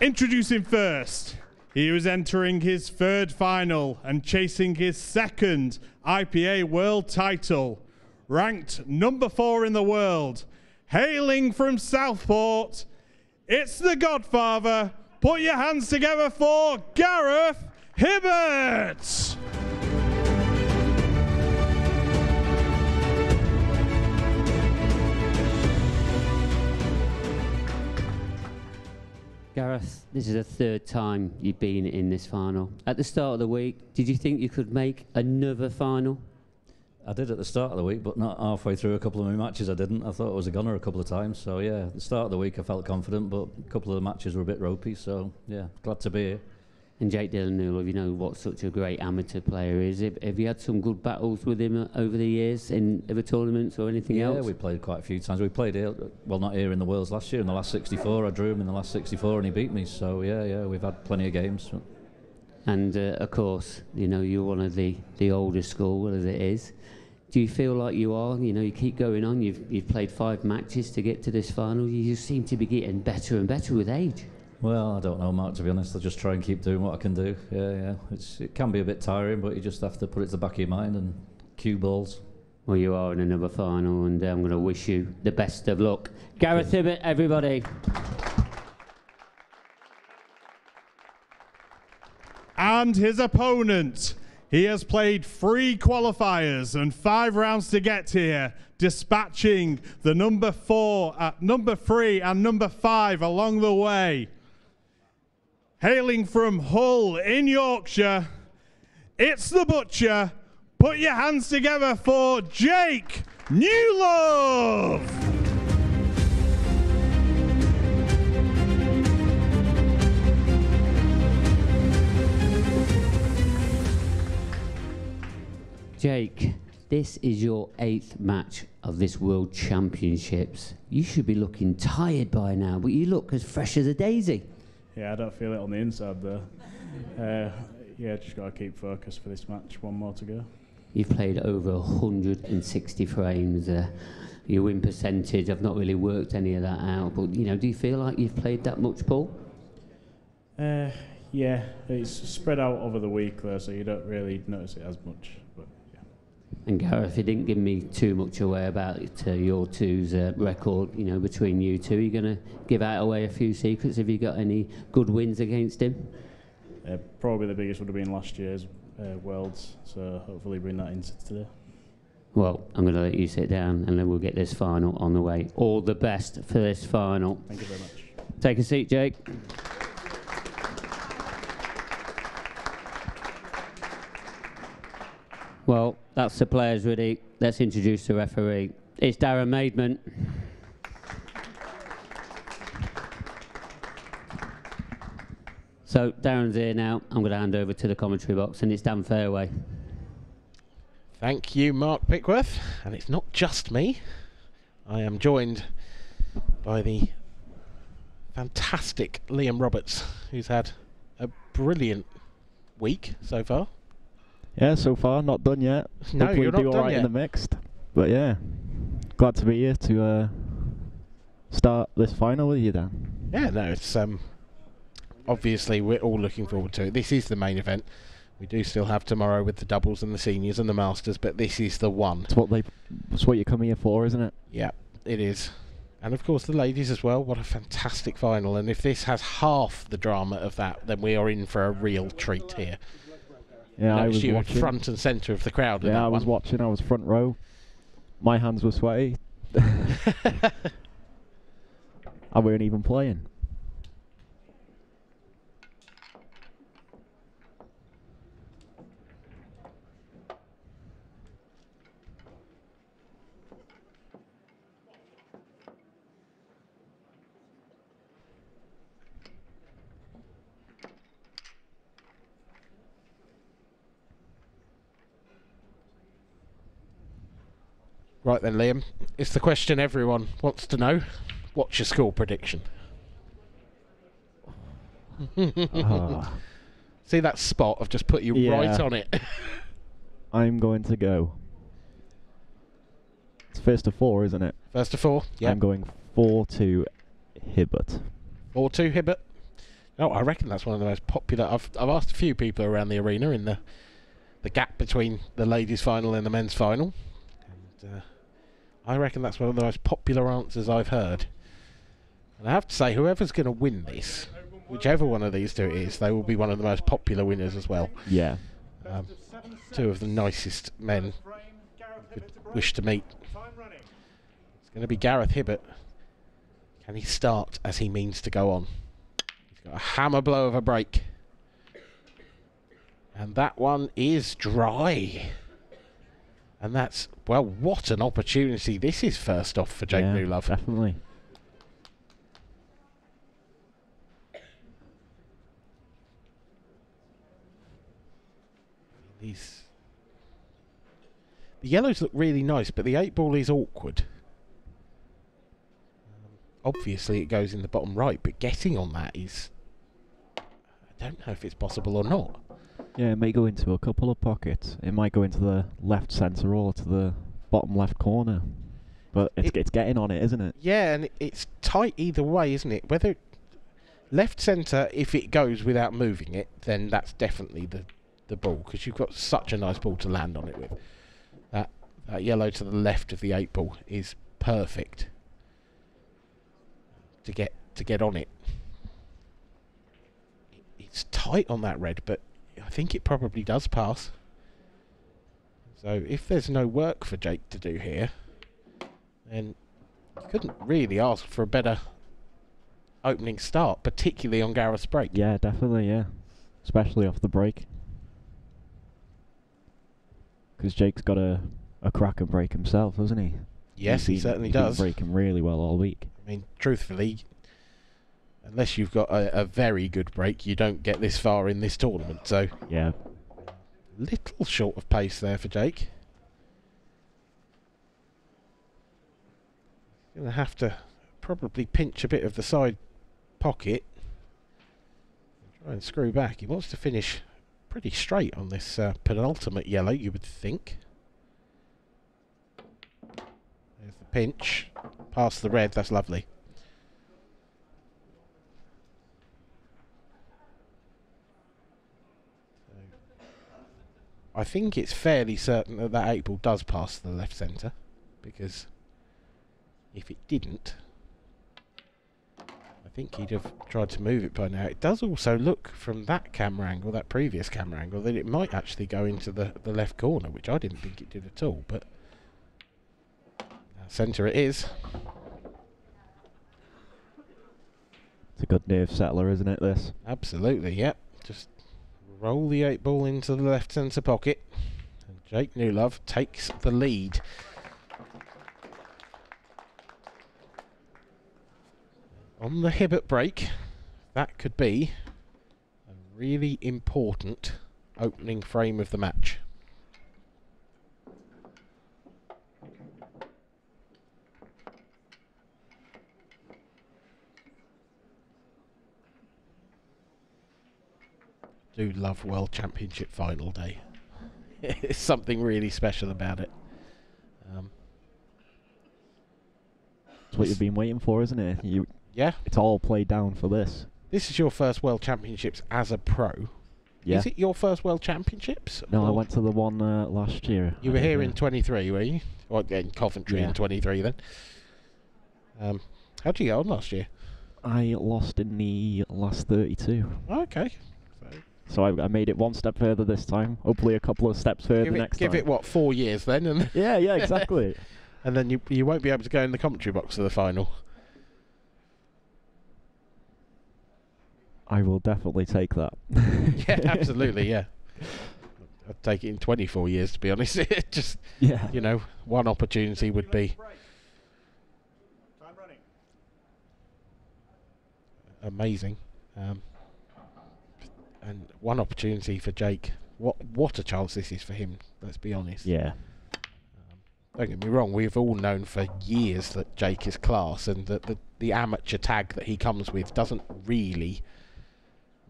Introducing first, he was entering his third final and chasing his second IPA world title, ranked number four in the world, hailing from Southport. It's the Godfather. Put your hands together for Gareth Hibbott. Gareth, this is the third time you've been in this final. At the start of the week, did you think you could make another final? I did at the start of the week, but not halfway through a couple of my matches. I didn't. I thought I was a gunner a couple of times. So yeah, at the start of the week I felt confident, but a couple of the matches were a bit ropey. So yeah, glad to be here. And Jake Dillon, you know what such a great amateur player is. Have, have you had some good battles with him uh, over the years in other tournaments or anything yeah, else? Yeah, we played quite a few times. We played here, well, not here in the Worlds last year. In the last 64, I drew him in the last 64, and he beat me. So yeah, yeah, we've had plenty of games. And uh, of course, you know, you're one of the the older school as it is. Do you feel like you are? You know, you keep going on. You've you've played five matches to get to this final. You just seem to be getting better and better with age. Well, I don't know, Mark. To be honest, I just try and keep doing what I can do. Yeah, yeah. It's, it can be a bit tiring, but you just have to put it to the back of your mind and cue balls. Well, you are in another final, and uh, I'm going to wish you the best of luck. Gareth Hibbott, everybody. And his opponent. He has played three qualifiers and five rounds to get here, dispatching the number four, uh, number three, and number five along the way. Hailing from Hull in Yorkshire, it's the Butcher. Put your hands together for Jake Newlove. Jake, this is your eighth match of this World Championships. You should be looking tired by now, but you look as fresh as a daisy. Yeah, I don't feel it on the inside though. Uh, yeah, just got to keep focus for this match. One more to go. You've played over 160 frames. Uh, your win percentage, I've not really worked any of that out, but you know, do you feel like you've played that much, Paul? Uh, yeah, it's spread out over the week though, so you don't really notice it as much. And Gareth, you didn't give me too much away about uh, your two's uh, record, you know, between you two. Are you going to give out away a few secrets? Have you got any good wins against him? Uh, probably the biggest would have been last year's uh, Worlds, so hopefully bring that into today. Well, I'm going to let you sit down and then we'll get this final on the way. All the best for this final. Thank you very much. Take a seat, Jake. Well, that's the players ready. Let's introduce the referee. It's Darren Maidment. So Darren's here now. I'm going to hand over to the commentary box, and it's Dan Fairway. Thank you, Mark Pickworth. And it's not just me. I am joined by the fantastic Liam Roberts, who's had a brilliant week so far. Yeah, so far not done yet. No, Hopefully you're do not all done right yet. in the mixed. But yeah, glad to be here to uh, start this final with you, Dan. Yeah, no, it's um, obviously we're all looking forward to it. This is the main event. We do still have tomorrow with the doubles and the seniors and the masters, but this is the one. It's what they, it's what you come here for, isn't it? Yeah, it is. And of course, the ladies as well. What a fantastic final. And if this has half the drama of that, then we are in for a real treat here. Yeah, I was you watching. front and centre of the crowd. yeah, I was one. watching. I was front row. My hands were sweaty. I weren't even playing. Right then, Liam. It's the question everyone wants to know. What's your score prediction? See that spot? I've just put you right on it. I'm going to go. It's first to four, isn't it? First of four, yeah. I'm going four to Hibbott. Four two Hibbott. Oh, I reckon that's one of the most popular. I've I've asked a few people around the arena in the the gap between the ladies' final and the men's final, uh, I reckon that's one of the most popular answers I've heard. And I have to say, whoever's going to win this, whichever one of these two it is, they will be one of the most popular winners as well. Yeah. Um, two of the nicest men could wish to meet. It's going to be Gareth Hibbott. Can he start as he means to go on? He's got a hammer blow of a break. And that one is dry. And that's, well, what an opportunity this is first off for Jake yeah, Newlove. Definitely. These the yellows look really nice, but the eight ball is awkward. Um, obviously, it goes in the bottom right, but getting on that is. I don't know if it's possible or not. Yeah, it may go into a couple of pockets. It might go into the left centre or to the bottom left corner. But it's, It- it's getting on it, isn't it? Yeah, and it's tight either way, isn't it? Whether left centre, if it goes without moving it, then that's definitely the the ball because you've got such a nice ball to land on it with. That that yellow to the left of the eight ball is perfect to get to get on it. It's tight on that red, but I think it probably does pass. So if there's no work for Jake to do here, then you couldn't really ask for a better opening start, particularly on Gareth's break. Yeah, definitely, yeah. Especially off the break. Because Jake's got a, a crack and break himself, hasn't he? Yes, He's he been- certainly he's does. I breaking really well all week. I mean, truthfully, unless you've got a, a very good break, you don't get this far in this tournament. So, Yeah. little short of pace there for Jake. Going to have to probably pinch a bit of the side pocket. Try and screw back. He wants to finish pretty straight on this uh, penultimate yellow, you would think. There's the pinch. Past the red, that's lovely. I think it's fairly certain that that eight ball does pass the left centre, because if it didn't, I think he'd have tried to move it by now. It does also look from that camera angle, that previous camera angle, that it might actually go into the, the left corner, which I didn't think it did at all, but centre it is. It's a good nerve settler, isn't it, this? Absolutely, yep. Just roll the eight ball into the left centre pocket. And Jake Newlove takes the lead. On the Hibbott break, that could be a really important opening frame of the match. Do love World Championship final day. it's something really special about it. Um, It's what you've been waiting for, isn't it? You, yeah, it's all played down for this. this is your first World Championships as a pro. Yeah. Is it your first World Championships? No, I went to the one uh, last year. You were I here in 23, were you? Or in Coventry Yeah. in 23 then. Um, how did you get on last year? I lost in the last 32. Okay. So I, I made it one step further this time. Hopefully a couple of steps further give it, next give time. it what four years then, and Yeah, yeah, exactly. and then you you won't be able to go in the commentary box for the final. I will definitely take that. yeah, absolutely, yeah. I'd take it in 24 years to be honest. It just Yeah. you know, one opportunity would be amazing. Um, and one opportunity for Jake. What what a chance this is for him. Let's be honest. Yeah. Um, don't get me wrong. We've all known for years that Jake is class, and that the the amateur tag that he comes with doesn't really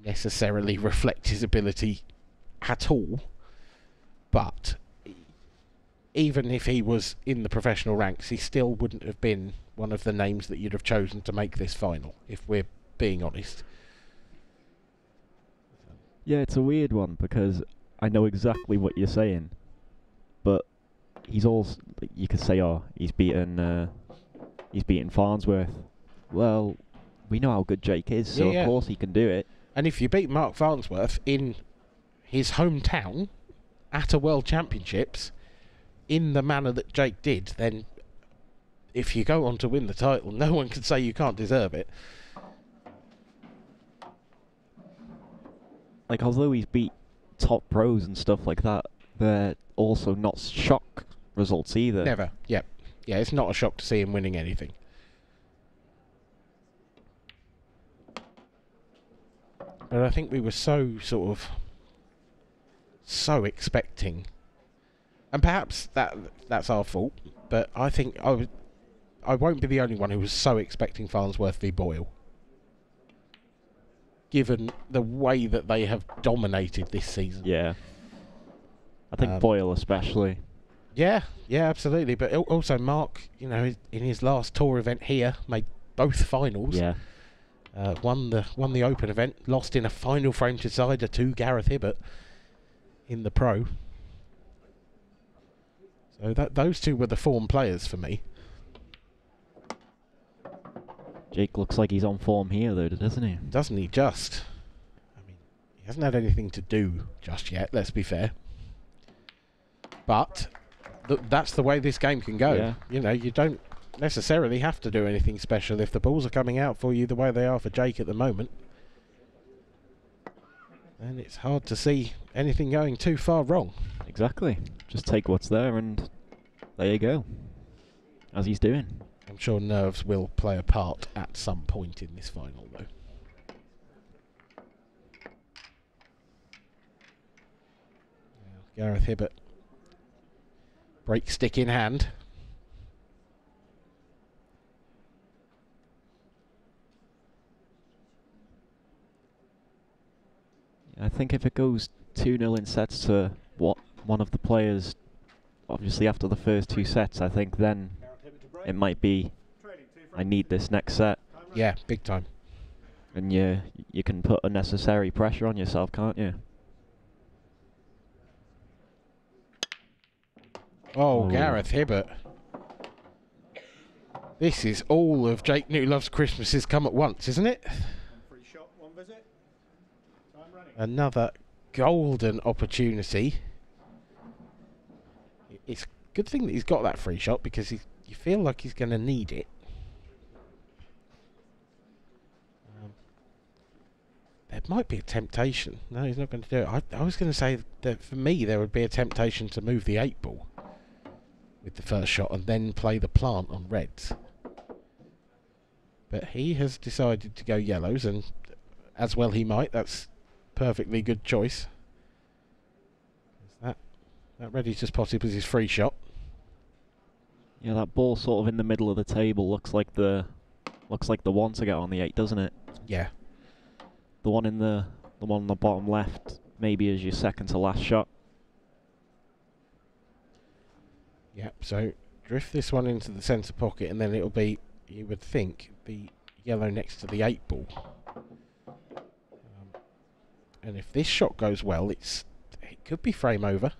necessarily reflect his ability at all. But even if he was in the professional ranks, he still wouldn't have been one of the names that you'd have chosen to make this final, if we're being honest. Yeah, it's a weird one because I know exactly what you're saying, but he's also you could say, oh, he's beaten uh, he's beaten Farnsworth. Well, we know how good Jake is, so Yeah, yeah. of course he can do it. And if you beat Mark Farnsworth in his hometown at a World Championships in the manner that Jake did, then if you go on to win the title, no one can say you can't deserve it. Like although he's beat top pros and stuff like that, they're also not shock results either. Never. Yeah. Yeah, it's not a shock to see him winning anything. But I think we were so sort of so expecting, and perhaps that that's our fault. But I think I was, I won't be the only one who was so expecting Farnsworth v Boyle. Given the way that they have dominated this season. Yeah. I think Um, Boyle especially. Yeah, yeah, absolutely. But also, Mark, you know, in his last tour event here, made both finals. Yeah. Uh, won the won the Open event, lost in a final frame decider to Gareth Hibbott in the Pro. So that those two were the form players for me. Jake looks like he's on form here though, doesn't he? Doesn't he just? I mean, he hasn't had anything to do just yet. Let's be fair. But th- that's the way this game can go. Yeah. You know, you don't necessarily have to do anything special if the balls are coming out for you the way they are for Jake at the moment. And it's hard to see anything going too far wrong. Exactly. Just take what's there and there you go. As he's doing. I'm sure nerves will play a part at some point in this final, though. Gareth Hibbott. Break stick in hand. I think if it goes 2 0 in sets to what one of the players, obviously after the first two sets, I think then it might be I need this next set. Yeah, big time. And you, you can put unnecessary pressure on yourself, can't you? Oh. Gareth Hibbott. This is all of Jake Newlove's Christmases come at once, isn't it? Free shot, one visit. Time running. Another golden opportunity. It's a good thing that he's got that free shot because he, you feel like he's going to need it. Um, there might be a temptation. No, he's not going to do it. I, I was going to say that for me there would be a temptation to move the eight ball with the first shot and then play the plant on reds. But he has decided to go yellows, and as well he might. That's perfectly good choice. That that ready to spot it was his free shot. Yeah, that ball sort of in the middle of the table looks like the looks like the one to get on the eight, doesn't it? Yeah, The one in the the one on the bottom left maybe is your second to last shot. Yep. So drift this one into the centre pocket, and then it'll be you would think the yellow next to the eight ball. Um, and if this shot goes well, it's it could be frame over.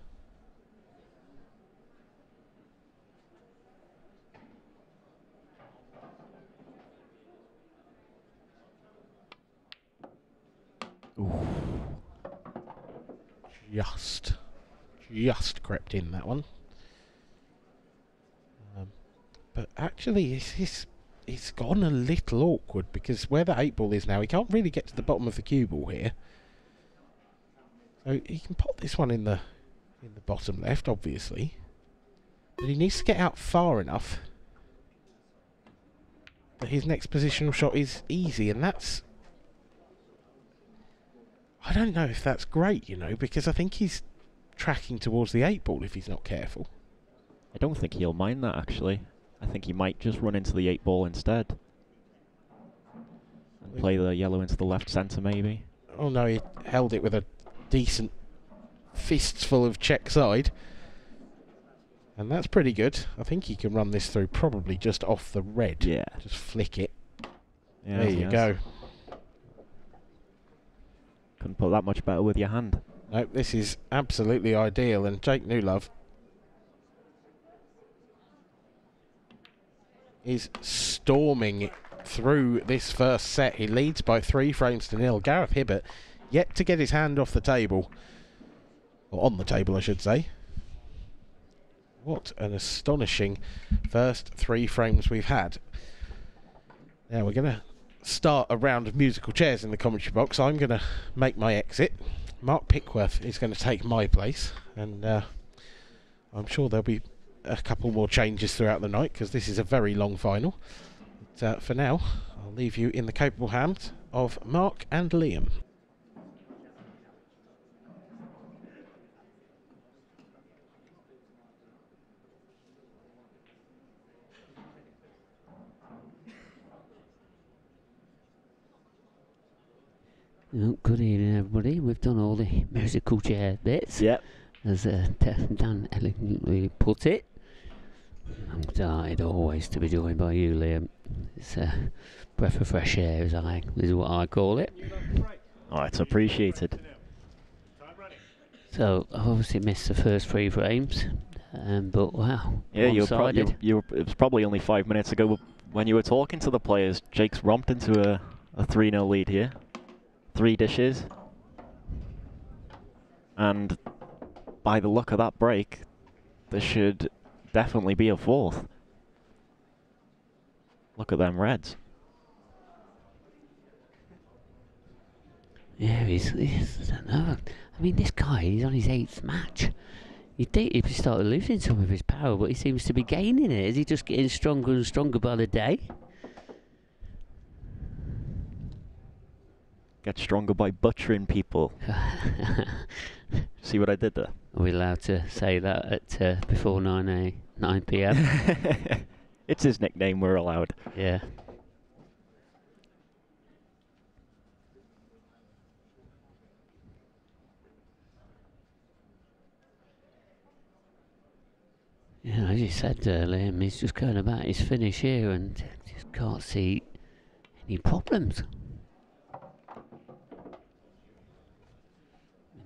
Just, just crept in that one. Um, but actually, it's, it's it's gone a little awkward because where the eight ball is now, he can't really get to the bottom of the cue ball here. So he can pop this one in the in the bottom left, obviously, but he needs to get out far enough that his next positional shot is easy, and that's. I don't know if that's great, you know, because I think he's tracking towards the eight ball if he's not careful. I don't think he'll mind that actually. I think he might just run into the eight ball instead. And play the yellow into the left centre maybe. Oh no, he held it with a decent fists full of check side. And that's pretty good. I think he can run this through probably just off the red. Yeah. Just flick it. Yeah, there you go. Couldn't put that much better with your hand. No, this is absolutely ideal, and Jake Newlove is storming through this first set. He leads by three frames to nil. Gareth Hibbott yet to get his hand off the table, or on the table, I should say. What an astonishing first three frames we've had. Now we're going to start a round of musical chairs in the commentary box. I'm going to make my exit. Mark Pickworth is going to take my place, and uh, I'm sure there'll be a couple more changes throughout the night because this is a very long final. But, uh, for now, I'll leave you in the capable hands of Mark and Liam. Oh, good evening, everybody. We've done all the musical chair bits, Yep. as uh, Dan elegantly put it. I'm delighted always to be joined by you, Liam. It's a breath of fresh air, as I is what I call it. Oh, it's appreciated. So I've obviously missed the first three frames, um, but wow, Yeah, you were, pro- you, you were, it was probably only five minutes ago when you were talking to the players. Jake's romped into a, a 3 0 lead here. Three dishes. And by the look of that break, there should definitely be a fourth. Look at them reds. Yeah, he's, he's I don't know. I mean, this guy, he's on his eighth match. You'd think he'd started losing some of his power, but he seems to be gaining it. Is he just getting stronger and stronger by the day? Get stronger by butchering people. See what I did there? Are we allowed to say that at uh, before 9 a 9 p.m.? it's his nickname, we're allowed. yeah. Yeah, as you said, uh, Liam, he's just going about his finish here and just can't see any problems. And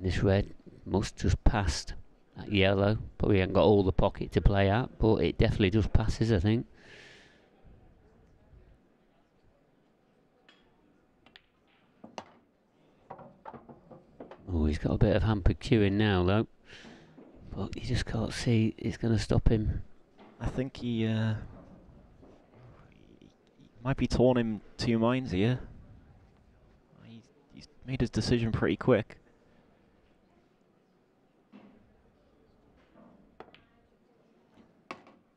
this red must just passed that yellow. Probably ain't got all the pocket to play out, but it definitely just passes, I think. Oh, he's got a bit of hampered queuing now, though. But you just can't see it's going to stop him. I think he, uh, he might be torn in two minds here. He's made his decision pretty quick.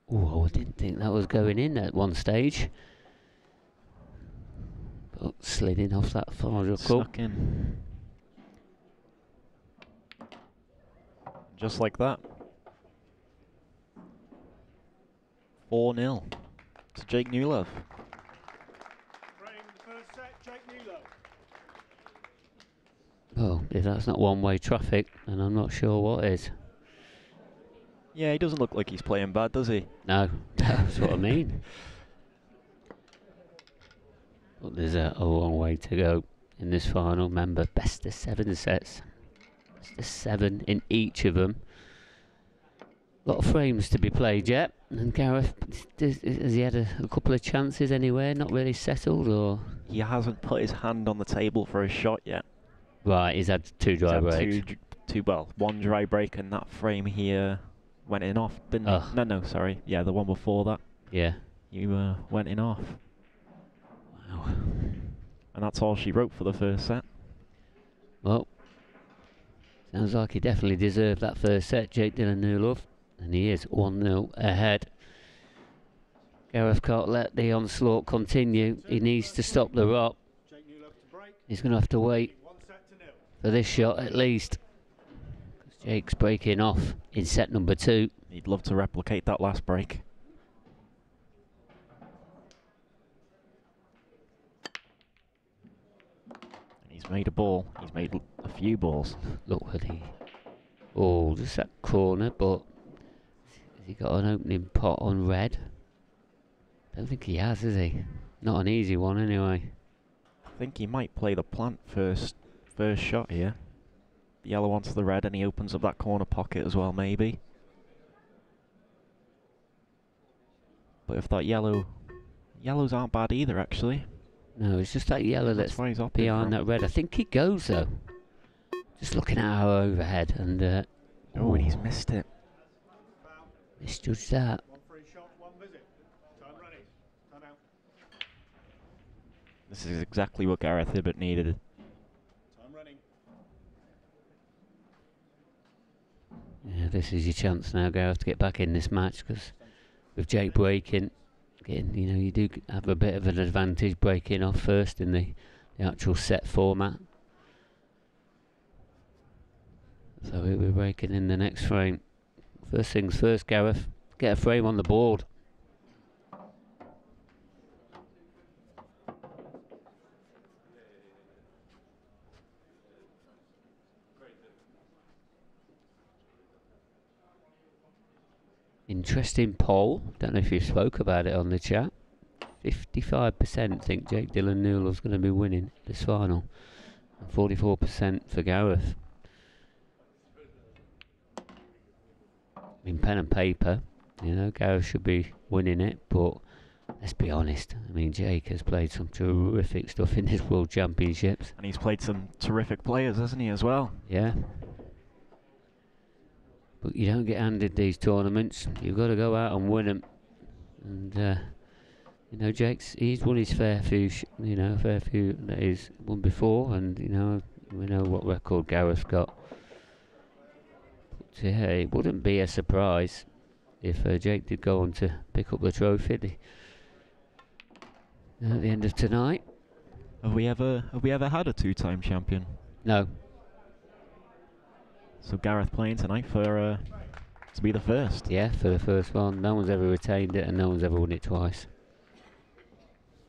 Oh, I didn't think that was going in at one stage. But slid in off that final cup. In. Just like that. 4 0 to Jake Newlove. Well, if that's not one-way traffic, then I'm not sure what is. Yeah, he doesn't look like he's playing bad, does he? No, that's what I mean. But there's a, a long way to go in this final. Remember, best of seven sets. Best of seven in each of them. A lot of frames to be played yet. And Gareth, does, has he had a, a couple of chances anywhere? Not really settled, or He hasn't put his hand on the table for a shot yet. right? He's had two He's dry had breaks. Two, two, well, one dry break and that frame here went in off, didn't Ugh. it? No, no, sorry. Yeah, the one before that. Yeah. You uh, went in off. Wow. And that's all she wrote for the first set. Well, sounds like he definitely deserved that first set, Jake Dillon Newlove. And he is 1 0 ahead. Gareth can't let the onslaught continue. He needs to stop the rock. He's going to have to wait for this shot at least. Jake's breaking off in set number two. He'd love to replicate that last break. And he's made a ball. He's made a few balls. Look at he. Oh, just that corner, but has he got an opening pot on red? Don't think he has, has he? Not an easy one, anyway. I think he might play the plant first first shot here. The yellow onto the red, and he opens up that corner pocket as well, maybe. But if that yellow, yellows aren't bad either, actually. No, it's just that yellow That's that's why he's opting behind for 'em. that red. I think he goes though. Just looking at our overhead and uh, Oh, and he's missed it. misjudged that. One free shot, one visit. Time running. Time out. This is exactly what Gareth Hibbott needed. Time running. Yeah, this is your chance now, Gareth, to get back in this match because with Jake breaking, getting you know you do have a bit of an advantage breaking off first in the, the actual set format. So we'll be breaking in the next frame. First things first, Gareth, get a frame on the board. Interesting poll. Don't know if you spoke about it on the chat. 55% think Jake Dillon Newlove's going to be winning this final. 44% for Gareth. In pen and paper, you know, Gareth should be winning it, but let's be honest. I mean, Jake has played some terrific stuff in this World Championships. And he's played some terrific players, hasn't he, as well? Yeah. But you don't get handed these tournaments. You've got to go out and win them. And uh, you know, Jake's he's won his fair few. Sh- you know, fair few that he's won before, and you know, we know what record Gareth's got. But, yeah, it wouldn't be a surprise if uh, Jake did go on to pick up the trophy at the end of tonight. Have we ever have we ever had a two-time champion? No, So Gareth playing tonight for uh, to be the first. Yeah, for the first one. No one's ever retained it and no one's ever won it twice.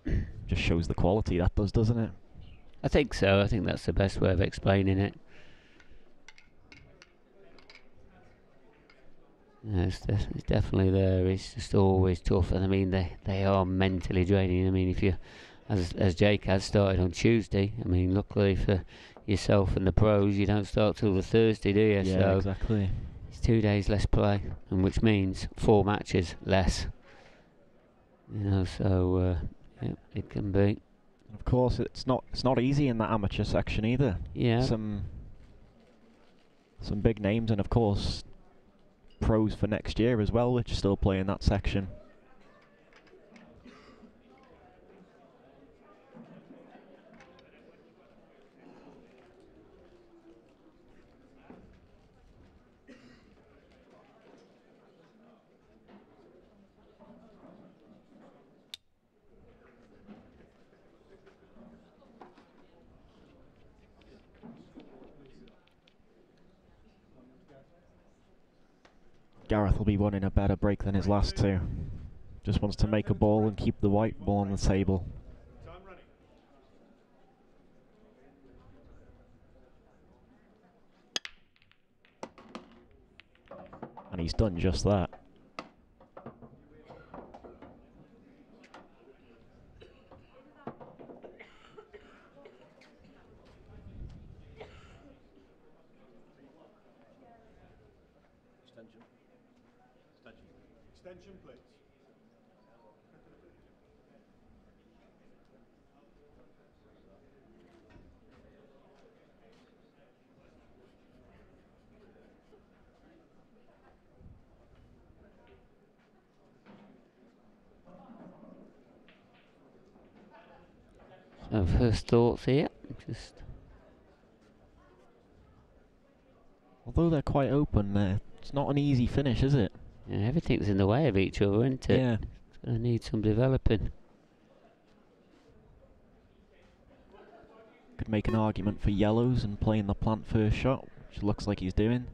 Just shows the quality that does, doesn't it? I think so. I think that's the best way of explaining it. It's, def- it's definitely there. It's just always tough, and I mean they they are mentally draining. I mean if you, as as Jake has started on Tuesday. I mean luckily for yourself and the pros, you don't start till the Thursday, do you? yeah, so exactly. it's two days less play, and which means four matches less. You know, so uh, yeah, it can be. Of course, it's not it's not easy in that amateur section either. Yeah. Some some big names, and of course, pros for next year as well, which still play in that section. Gareth will be wanting a better break than his last two. Just wants to make a ball and keep the white ball on the table. And he's done just that. Extension, please. So first thoughts here. Just Although they're quite open, there it's not an easy finish, is it? yeah, everything's in the way of each other, isn't it? Yeah. It's gonna need some developing. Could make an argument for yellows and playing the plant first shot, which looks like he's doing.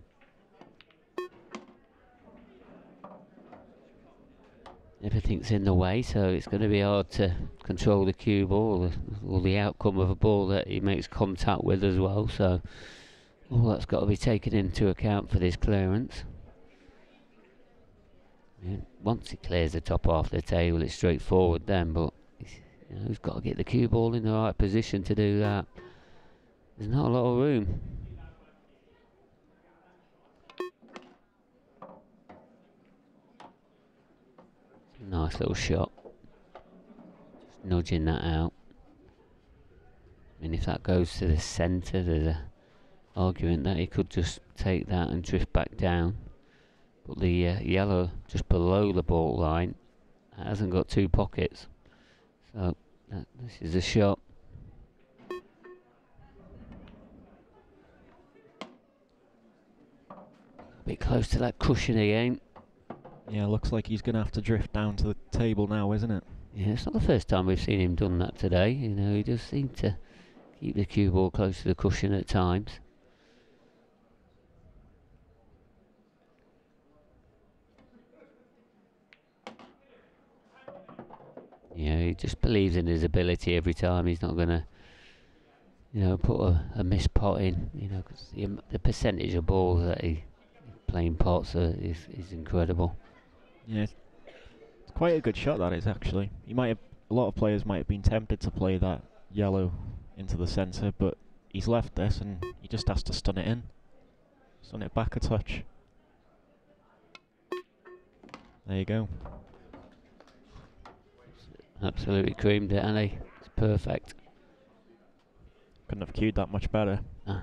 Everything's in the way, so it's going to be hard to control the cue ball or the, outcome of a ball that he makes contact with as well. So all that's got to be taken into account for this clearance. Once it clears the top half of the table, it's straightforward then. But he's, you know, he's got to get the cue ball in the right position to do that. There's not a lot of room. Nice little shot. Just nudging that out. And if that goes to the centre, there's a argument that he could just take that and drift back down. But the uh, yellow just below the ball line hasn't got two pockets. So that, this is a shot. A bit close to that cushion again. Yeah, looks like he's going to have to drift down to the table now, isn't it? Yeah, it's not the first time we've seen him done that today. You know, he does seem to keep the cue ball close to the cushion at times. Yeah, he just believes in his ability every time. He's not going to, you know, put a, a missed pot in. You know, 'cause the, the percentage of balls that he playing pots are, is is incredible. Yeah, it's quite a good shot that is actually. He might have a lot of players might have been tempted to play that yellow into the centre, but he's left this and he just has to stun it in, stun it back a touch. There you go. Absolutely creamed it, and he? It's perfect. Couldn't have cued that much better. Ah.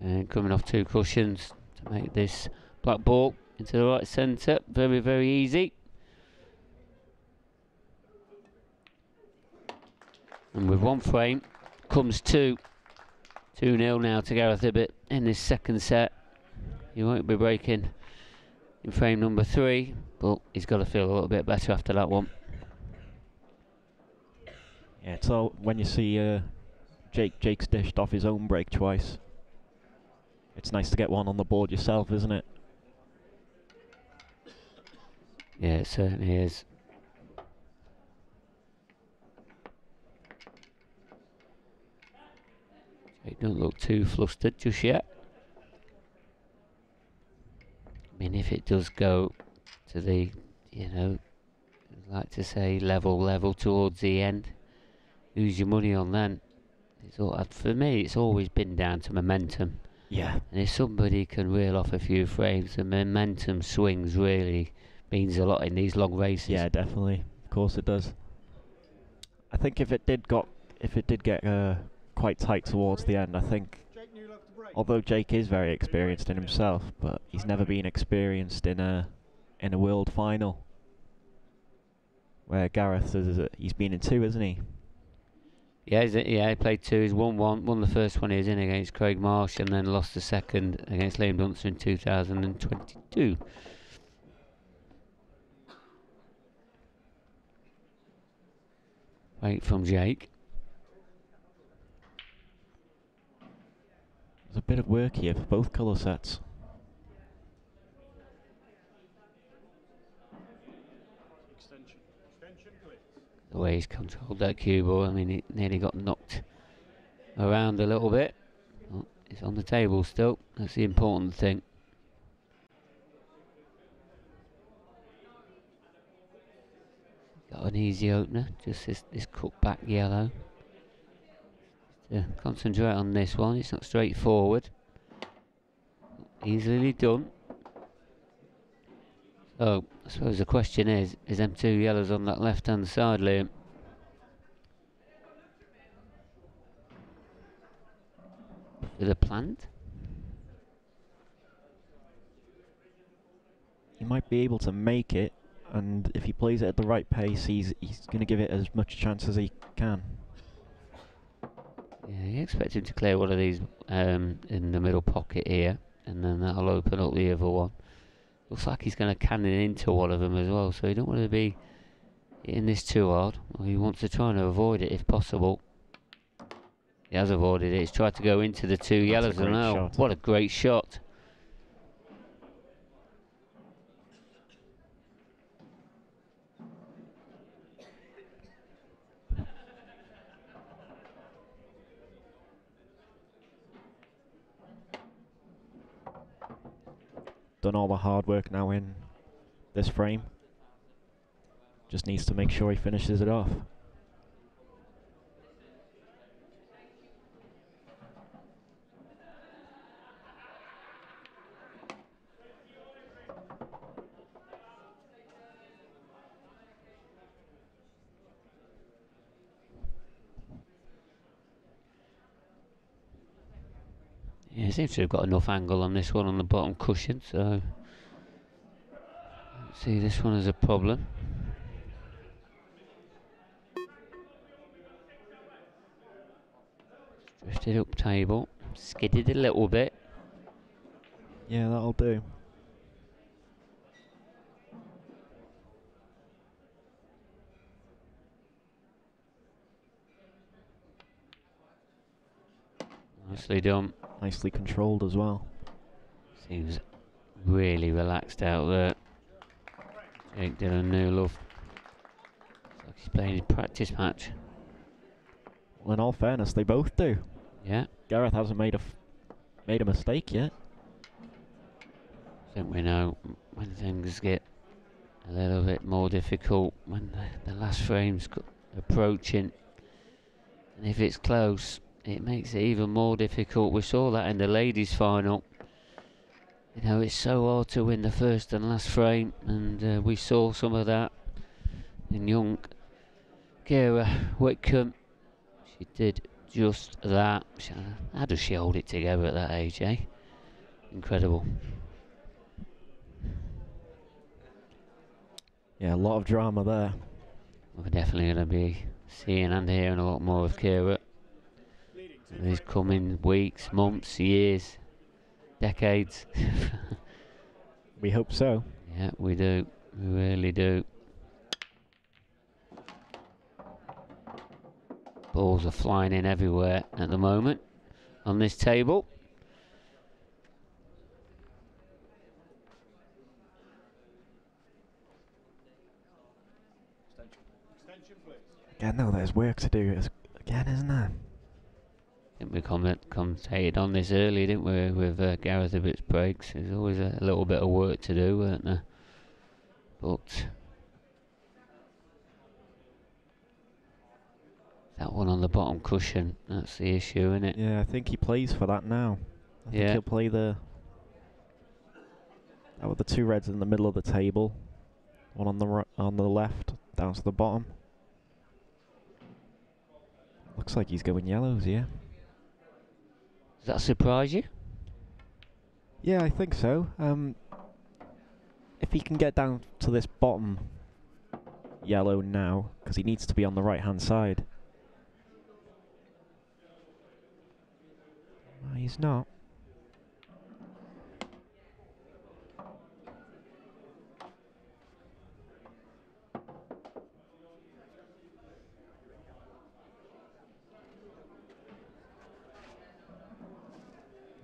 And coming off two cushions make this black ball into the right centre. Very, very easy. And with one frame comes two. 2 0 now to Gareth Ibbott in this second set. He won't be breaking in frame number three, but he's got to feel a little bit better after that one. Yeah, all when you see uh, Jake Jake's dished off his own break twice. It's nice to get one on the board yourself, isn't it? Yeah, it certainly is. Jake don't look too flustered just yet. I mean, if it does go to the, you know, I'd like to say level, level towards the end, who's your money on then? It's all, for me, it's always been down to momentum. Yeah. And if somebody can reel off a few frames, the momentum swings really means a lot in these long races. Yeah, definitely. Of course it does. I think if it did got if it did get uh, quite tight towards the end, I think although Jake is very experienced in himself, but he's never been experienced in a in a world final. Where Gareth is, he's been in two, isn't he? Yeah, yeah, he played two. He's won one. Won the first one he was in against Craig Marsh, and then lost the second against Liam Dunster in 2022. Wait from Jake. There's a bit of work here for both colour sets. The way he's controlled that cue ball, I mean, it nearly got knocked around a little bit. Oh, it's on the table still. That's the important thing. Got an easy opener, just this, this cut back yellow. To concentrate on this one, it's not straightforward. Easily done. So, I suppose the question is, is them two yellows on that left hand side, Liam? With a plant? He might be able to make it, and if he plays it at the right pace, he's he's going to give it as much chance as he can. Yeah, you expect him to clear one of these um, in the middle pocket here, and then that'll open up the other one. Looks like he's going to cannon into one of them as well, so you don't want to be hitting this too hard. He wants to try and avoid it if possible. He has avoided it. He's tried to go into the two That's yellows and now. shot. What a great shot. Done all the hard work now in this frame. Just needs to make sure he finishes it off. Yeah, seems to have got enough angle on this one on the bottom cushion, so see this one as a problem. Drifted up table, skidded a little bit. Yeah, that'll do. Nicely done. Nicely controlled as well. Seems really relaxed out there. Jake Dillon Newlove. Looks like he's playing his practice match. Well, in all fairness, they both do. Yeah, Gareth hasn't made a f- made a mistake yet. I think we know when things get a little bit more difficult, when the, the last frame's approaching, and if it's close, it makes it even more difficult. We saw that in the ladies' final. You know, it's so hard to win the first and last frame, and uh, we saw some of that in young Kira Whitcomb. She did just that. How does she hold it together at that age, eh? Incredible. Yeah, a lot of drama there. We're definitely going to be seeing and hearing a lot more of Kira in these coming weeks, months, years, decades. We hope so. yeah, we do. We really do. Balls are flying in everywhere at the moment on this table. Yeah, no, there's work to do again, isn't there? Think we comment, commentated on this earlier, didn't we, with uh, Gareth Ibbot's breaks. There's always a, little bit of work to do, weren't there? But that one on the bottom cushion, that's the issue, isn't it? Yeah, I think he plays for that now. I think Yeah. he'll play the. That with the two reds in the middle of the table, one on the on the left, down to the bottom. Looks like he's going yellows, yeah. Does that surprise you? Yeah, I think so. Um, if he can get down to this bottom yellow now, because he needs to be on the right hand side. No, he's not.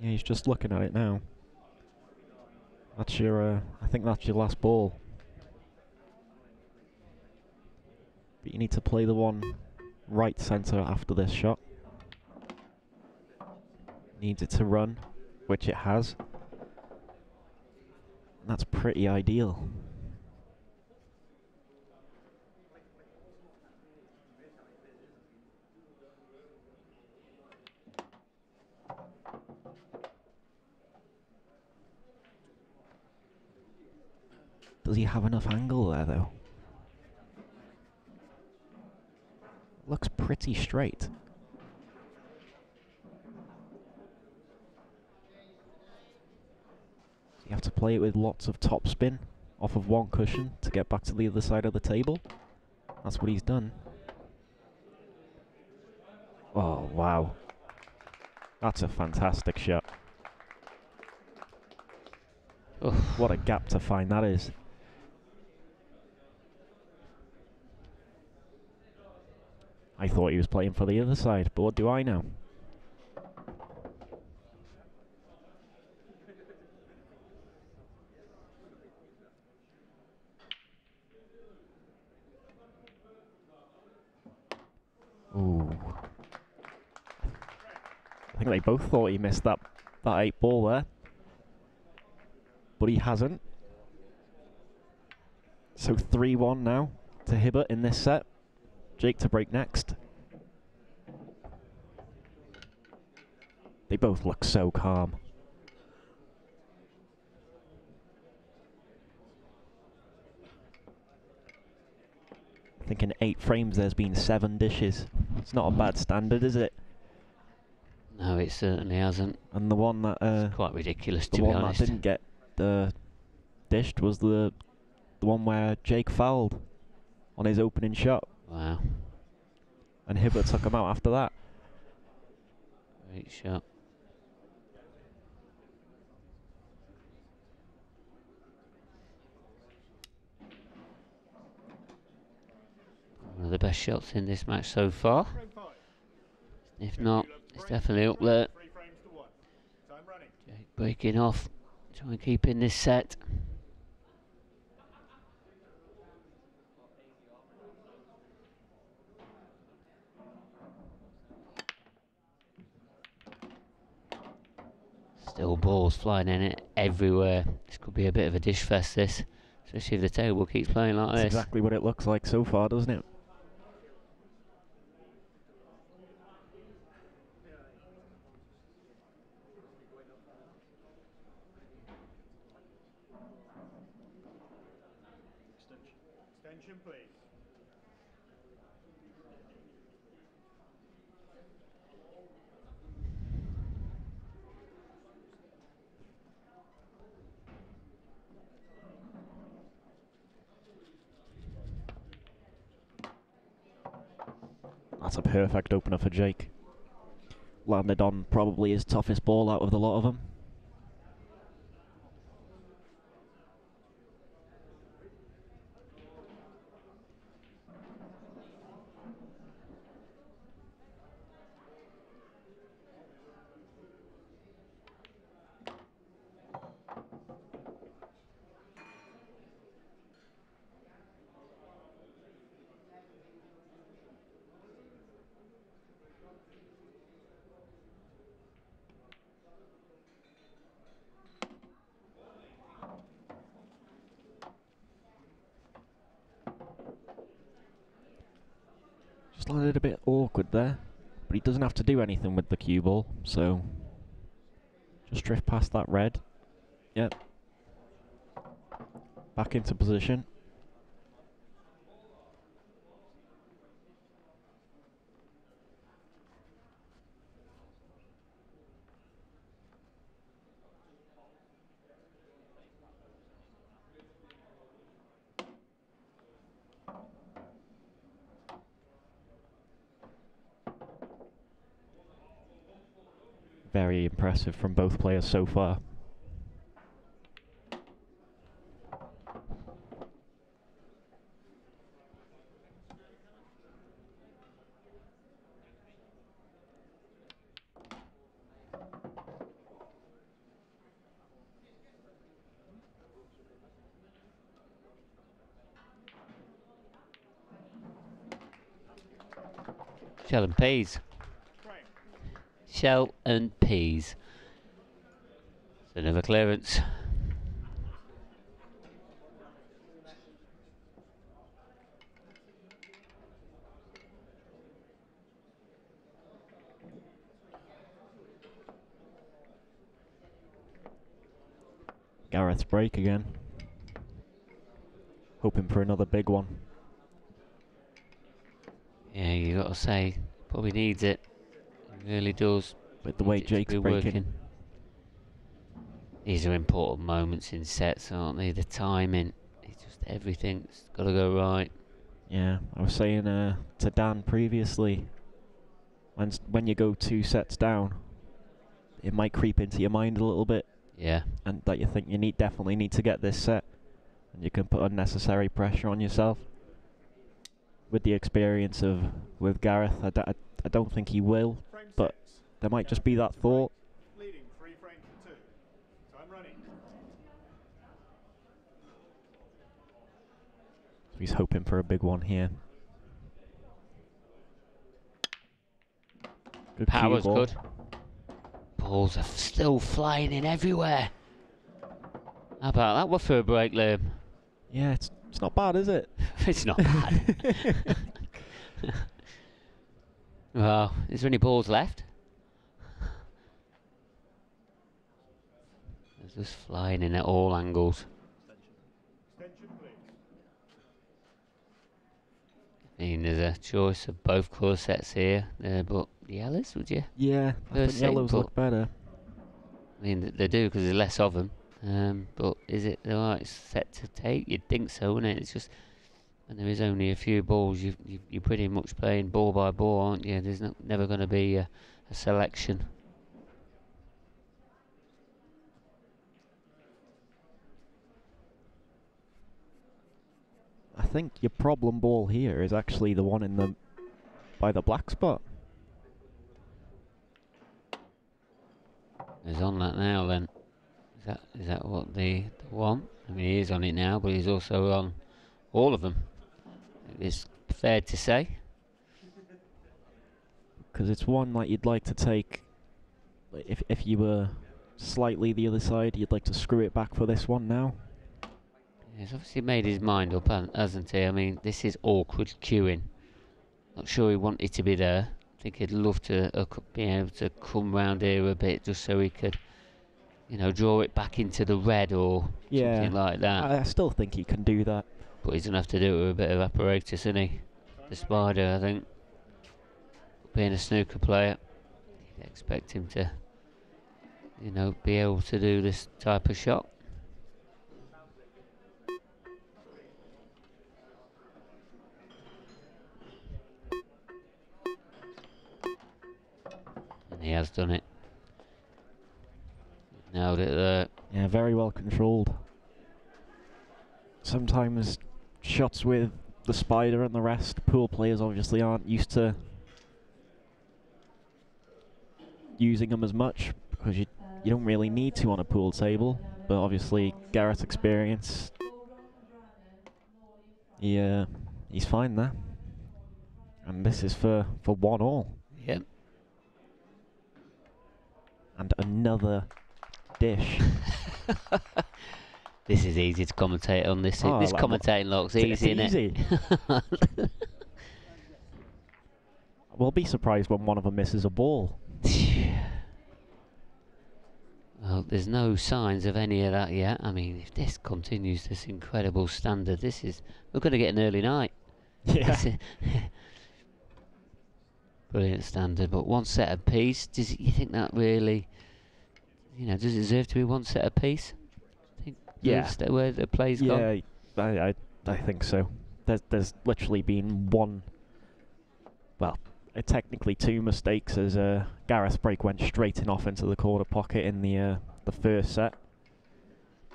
Yeah, he's just looking at it now. That's your, uh, I think that's your last ball. But you need to play the one right centre after this shot. Needs it to run, which it has. That's pretty ideal. Does he have enough angle there, though? Looks pretty straight. You have to play it with lots of top spin off of one cushion to get back to the other side of the table. That's what he's done. Oh, wow. That's a fantastic shot. Oof. What a gap to find that is. I thought he was playing for the other side, but what do I know? Ooh. I think they both thought he missed that, that eight ball there. But he hasn't. So 3 1 now to Hibbott in this set. Jake to break next. They both look so calm. I think in eight frames there's been seven dishes. It's not a bad standard, is it? No, it certainly hasn't. And the one that uh, It's quite ridiculous, the to be one that didn't get uh, dished was the the one where Jake fouled on his opening shot, Wow, and Hibbott took him out after that. great shot. One of the best shots in this match so far. If not, it's definitely up there. Jake breaking off, trying to keep in this set. Still balls flying in it everywhere. This could be a bit of a dish fest, this. Especially if the table keeps playing like That's this. exactly what it looks like so far, doesn't it? Extension, please. That's a perfect opener for Jake. Landed on probably his toughest ball out of the lot of them. Just landed a bit awkward there, but he doesn't have to do anything with the cue ball, so just drift past that red. Yep. Back into position. Very impressive from both players so far. And peas. Shell and peas. It's another clearance. Gareth's break again. Hoping for another big one. Yeah, you got to say, probably needs it. Really does. But the way Jake's breaking. working. These are important moments in sets, aren't they? The timing, it's just everything's got to go right. Yeah, I was saying uh, to Dan previously, when s- when you go two sets down, it might creep into your mind a little bit, Yeah, and that you think you need definitely need to get this set, and you can put unnecessary pressure on yourself. With the experience of with Gareth, I, d- I don't think he will. Frame There might just be that thought. Leading three frames to two. Time running. So he's hoping for a big one here. Good power's ball. good. Balls are still flying in everywhere. How about that one for a break, Liam? Yeah, it's it's not bad, is it? it's not bad. well, is there any balls left? There's just flying in at all angles. I mean, there's a choice of both colour sets here, uh, but the yellows, would you? Yeah, I think yellows look better. I mean, they do because there's less of them. Um, but is it the right set to take? You'd think so, wouldn't it? It's just when there is only a few balls, you, you you're pretty much playing ball by ball, aren't you? There's no, never going to be a, a selection. I think your problem ball here is actually the one in the by the black spot. He's on that now. Then is that is that what the, the one? I mean, he is on it now, but he's also on all of them. It's fair to say. because it's one that you'd like to take. If if you were slightly the other side, you'd like to screw it back for this one now. He's obviously made his mind up, hasn't he? I mean, this is awkward cueing. Not sure he wanted to be there. I think he'd love to uh, be able to come round here a bit just so he could, you know, draw it back into the red or Yeah, something like that. I, I still think he can do that. but he's going to have to do it with a bit of apparatus, isn't he? The spider, I think. Being a snooker player, you'd expect him to, you know, be able to do this type of shot. He has done it. Nailed it there. Yeah, very well controlled. Sometimes shots with the spider and the rest, pool players obviously aren't used to using them as much because you you don't really need to on a pool table. But obviously Gareth's experience, he uh, he's fine there. And this is for for one all Yep. And another dish. This is easy to commentate on. This Oh, this like, commentating looks It's- easy, it's innit? We'll be surprised when one of them misses a ball. well, there's no signs of any of that yet. I mean, if this continues this incredible standard, this is we're going to get an early night. Is- Brilliant standard, but one set of piece. Does it, you think that really, you know, does it deserve to be one set of piece? Think Yeah. the- where the play's gone. Yeah, I, I, I think so. There's, there's literally been one, well, uh, technically two mistakes as uh, Gareth Break went straight in off into the corner pocket in the uh, the first set.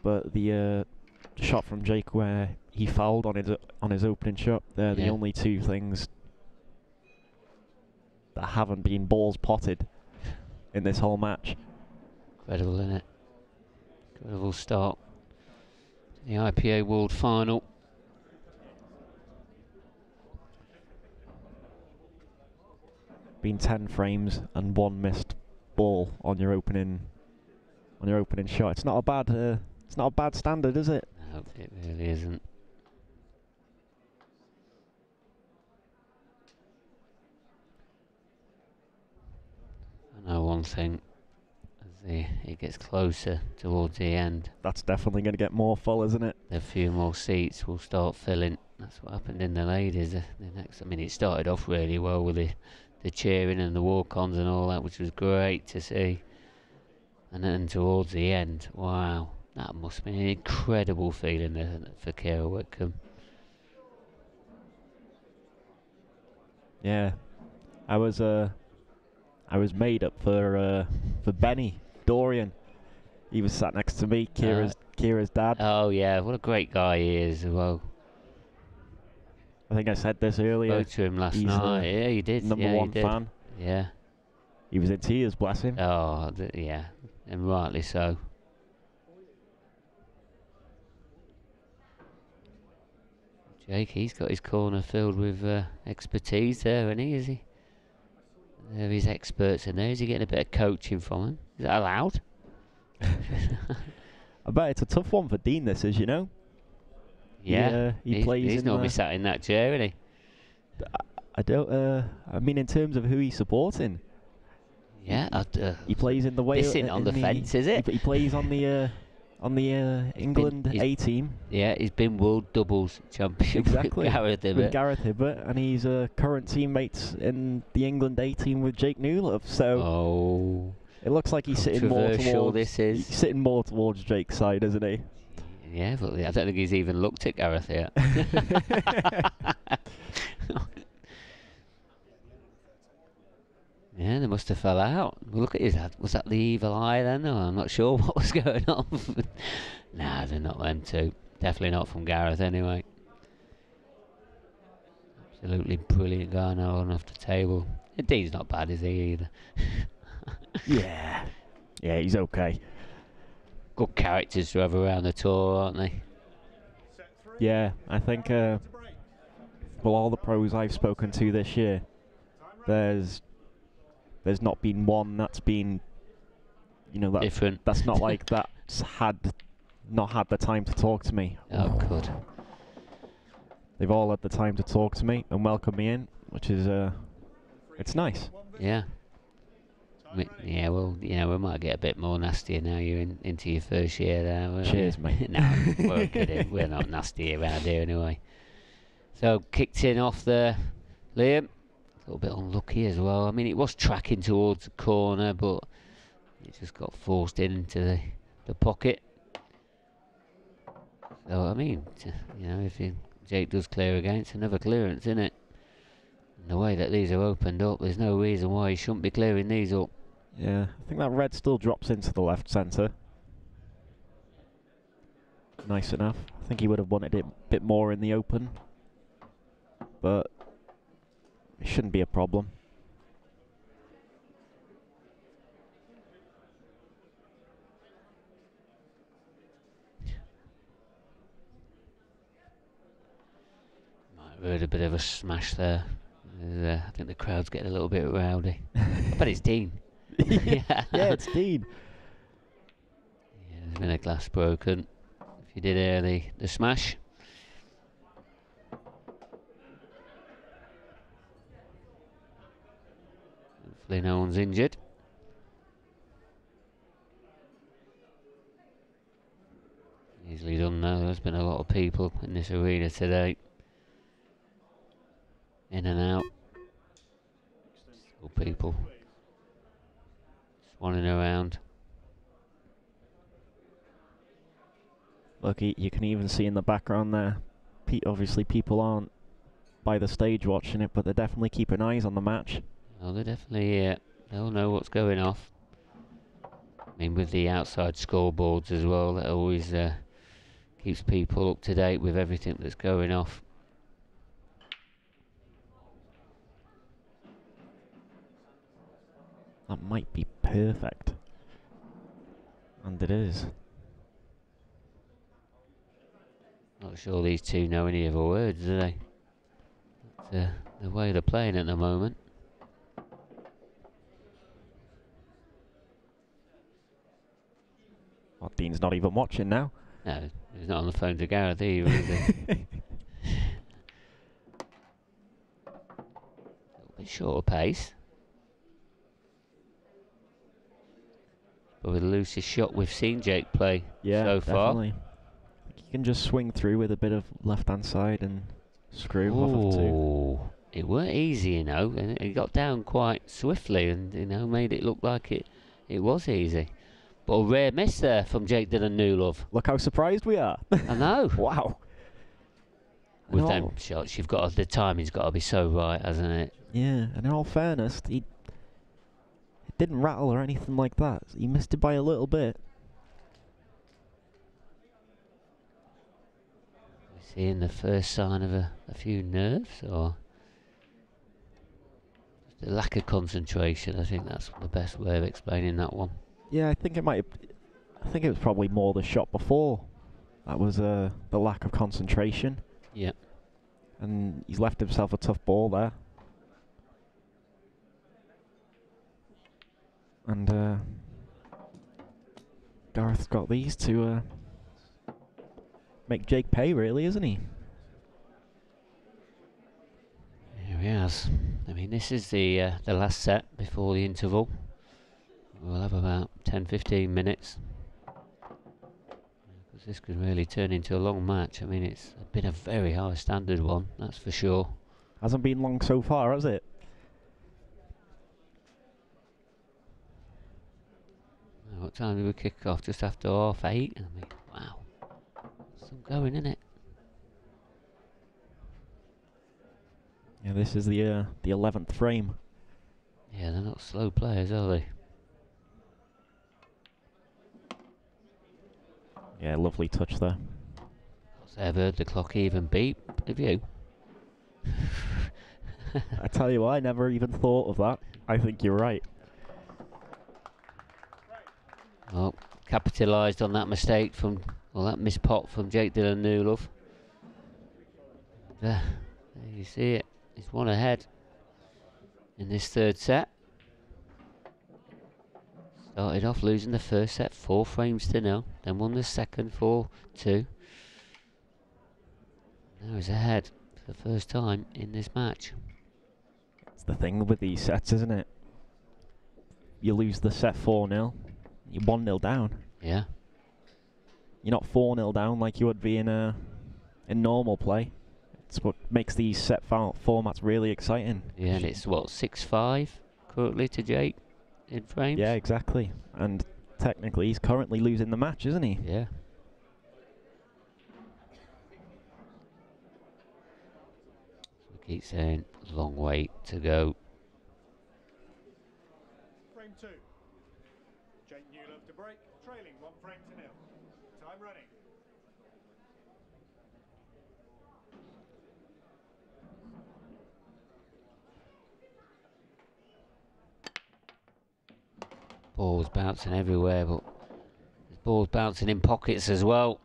But the uh, shot from Jake where he fouled on his on his opening shot, they're the only two things that haven't been balls potted in this whole match. Incredible, isn't it? Incredible start. The IPA World Final. been 10 frames and one missed ball on your opening on your opening shot. It's not a bad uh, it's not a bad standard, is it? No, it really isn't. I know one thing. As the, it gets closer towards the end, That's definitely going to get more full, isn't it? a few more seats will start filling. That's what happened in the ladies. The, the next, I mean, it started off really well with the, the cheering and the walk-ons and all that, which was great to see. And then towards the end, wow, that must have been an incredible feeling there for Kira Whitcomb. Yeah. I was uh I was made up for uh for Benny Dorian. He was sat next to me, Kira's Kira's dad. Oh yeah, what a great guy he is well. I think I said this earlier. Spoke to him last he's, night. uh, yeah, you did. Number yeah, one fan. Yeah. He was in tears, bless him. Oh, yeah, and rightly so. Jake, he's got his corner filled with uh, expertise there, isn't he? Is he? There is experts in there. Is he getting a bit of coaching from him? Is that allowed? I bet it's a tough one for Dean. This is, you know. Yeah. uh, he he's, plays he's in normally the- sat in that chair, isn't he? I don't. Uh, I mean, in terms of who he's supporting, Yeah. Uh, he plays in the way. This ain't on the fence, is it? He, he plays on the uh, on the uh, England he's- A team Yeah, he's been world doubles champion Exactly. with Gareth with Gareth Hibbott, and he's uh, current teammates in the England A team with Jake Newlove. So Oh, it looks like he's sitting more towards this he's is. sitting more towards Jake's side, isn't he? Yeah, but I don't think he's even looked at Gareth yet. yeah, they must have fell out. Well, look at his head. Was that the evil eye then? No, I'm not sure what was going on. nah, they're not them two. Definitely not from Gareth anyway. Absolutely brilliant guy now on off the table. Dean's not bad, is he either? yeah, yeah, he's okay. Good characters to have around the tour, aren't they? Yeah, I think uh, well, all the pros I've spoken to this year, there's there's not been one that's been, you know, that Different. that's not like that's had not had the time to talk to me. Oh, good. They've all had the time to talk to me and welcome me in, which is uh, it's nice. Yeah. We- yeah, well, you know, we might get a bit more nastier now you're in, into your first year there. Cheers, we? mate. no, we're. We're not nasty around here anyway. So, kicked in off there, Liam. Little bit unlucky as well. I mean, it was tracking towards the corner, but it just got forced into the, the pocket. So, I mean, t- you know, if Jake does clear again, it's another clearance, isn't it? And the way that these are opened up, there's no reason why he shouldn't be clearing these up. Yeah, I think that red still drops into the left centre. Nice enough. I think he would have wanted it a bit more in the open, but it shouldn't be a problem. Might have heard a bit of a smash there. Uh, I think the crowd's getting a little bit rowdy. but it's Dean. yeah. yeah, it's Dean. Yeah, there's been a glass broken. If you did hear the, the smash. Hopefully no one's injured. Easily done now. There's been a lot of people in this arena today. In and out. Still people. Swanning around. Look, you can even see in the background there. Obviously, people aren't by the stage watching it, but they're definitely keeping eyes on the match. Oh, they're definitely here. They'll know what's going off. I mean, with the outside scoreboards as well, that always uh, keeps people up to date with everything that's going off. That might be perfect. And it is. Not sure these two know any other words, do they? Uh, the way they're playing at the moment. Well, Dean's not even watching now. No, he's not on the phone to Gareth either, is he? little bit shorter pace. But with the loosest shot we've seen Jake play Yeah, so far. definitely. You can just swing through with a bit of left hand side and screw off of two. It weren't easy, you know, and it got down quite swiftly, and you know, made it look like it it was easy. But a rare miss there from Jake Dillon Newlove. Look how surprised we are. I know. wow. With them shots, you've got to, the timing's got to be so right, hasn't it? Yeah, and in all fairness, he it didn't rattle or anything like that. He missed it by a little bit. Seeing the first sign of a, a few nerves, or a lack of concentration. I think that's the best way of explaining that one. Yeah, I think it might. I think it was probably more the shot before. That was uh, the lack of concentration, Yeah. and he's left himself a tough ball there. And uh, Gareth's got these to uh, make Jake pay, really, isn't he? Here he has. I mean, this is the uh, the last set before the interval. We'll have about 10 15 minutes. this could really turn into a long match. I mean, it's been a very high standard one, that's for sure. Hasn't been long so far, has it? What time did we kick off? Just after half eight? I mean, wow. Some going, in it? Yeah, this is the uh, the eleventh frame. Yeah, they're not slow players, are they? Yeah, lovely touch there. I've the clock even beep. Have you? I tell you what, I never even thought of that. I think you're right. Well, capitalised on that mistake from, well, that miss pot from Jake Dillon Newlove. There, there you see it. He's one ahead in this third set. Started off losing the first set, four frames to nil. Then won the second, four two. Now he's ahead for the first time in this match. It's the thing with these sets, isn't it? You lose the set 4 0, you're 1 0 down. Yeah, You're not 4 0 down like you would be in a in normal play. It's what makes these set fo- formats really exciting. yeah, and it's what six five currently to Jake in frames. Yeah, exactly. And technically, he's currently losing the match, isn't he? Yeah. We keep saying long way to go. Frame two. Jake Newlove to break, trailing one frame to nil. Time running. Ball's bouncing everywhere, but ball's bouncing in pockets as well.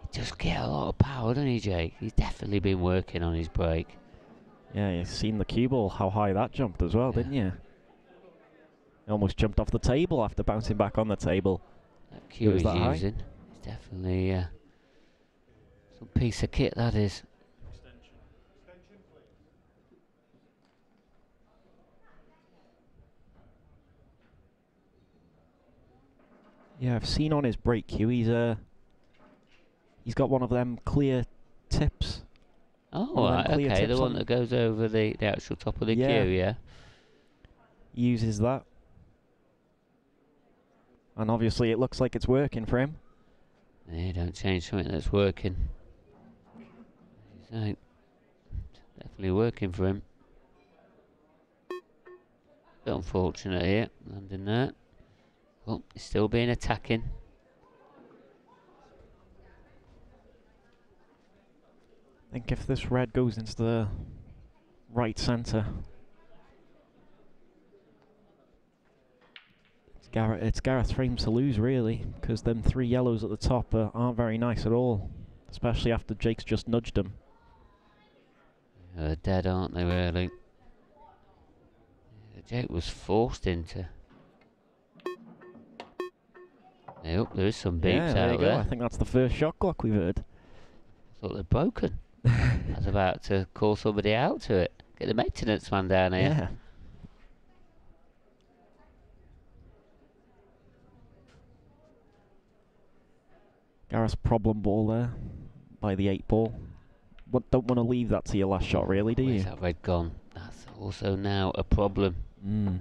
He just get a lot of power, doesn't he, Jake? He's definitely been working on his break. Yeah, you've seen the cue ball, how high that jumped as well, Yeah. didn't you? It almost jumped off the table after bouncing back on the table. That cue he's that high? using. It's definitely uh, some piece of kit that is. Yeah, I've seen on his break cue, he's uh, he's got one of them clear tips. Oh, right, okay, the one on- that goes over the, the actual top of the Yeah. cue, yeah. Uses that. And obviously it looks like it's working for him. Yeah, don't change something that's working. So, definitely working for him. Bit unfortunate here, landing that. Well, he's still being attacking. I think if this red goes into the right centre, it's Gareth, it's Gareth frames to lose really, because them three yellows at the top uh, aren't very nice at all, especially after Jake's just nudged them. Uh, they're dead, aren't they, really? Jake was forced into. Yep, there is some beeps yeah, there out you go. there. I think that's the first shot clock we've heard. I thought they're broken. I was about to call somebody out to it. Get the maintenance man down here. Yeah. Gareth's problem ball there by the eight ball. What, don't want to leave that to your last shot, really, do Where's you? that red gone? That's also now a problem. Mm.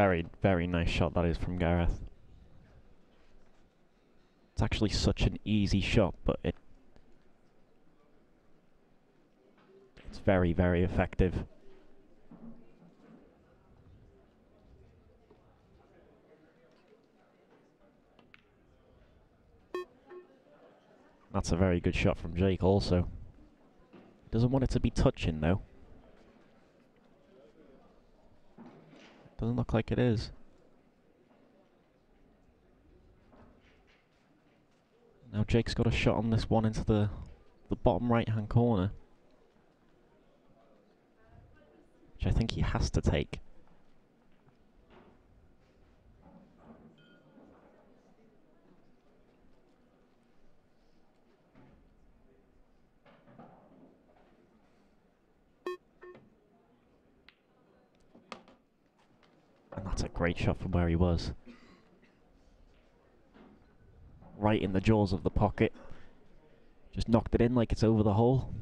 Very, very nice shot that is from Gareth. It's actually such an easy shot, but it it's very, very effective. That's a very good shot from Jake also. Doesn't want it to be touching though. Doesn't look like it is. Now Jake's got a shot on this one into the the bottom right hand corner. Which I think he has to take. Great shot from where he was. Right in the jaws of the pocket. Just knocked it in like it's over the hole.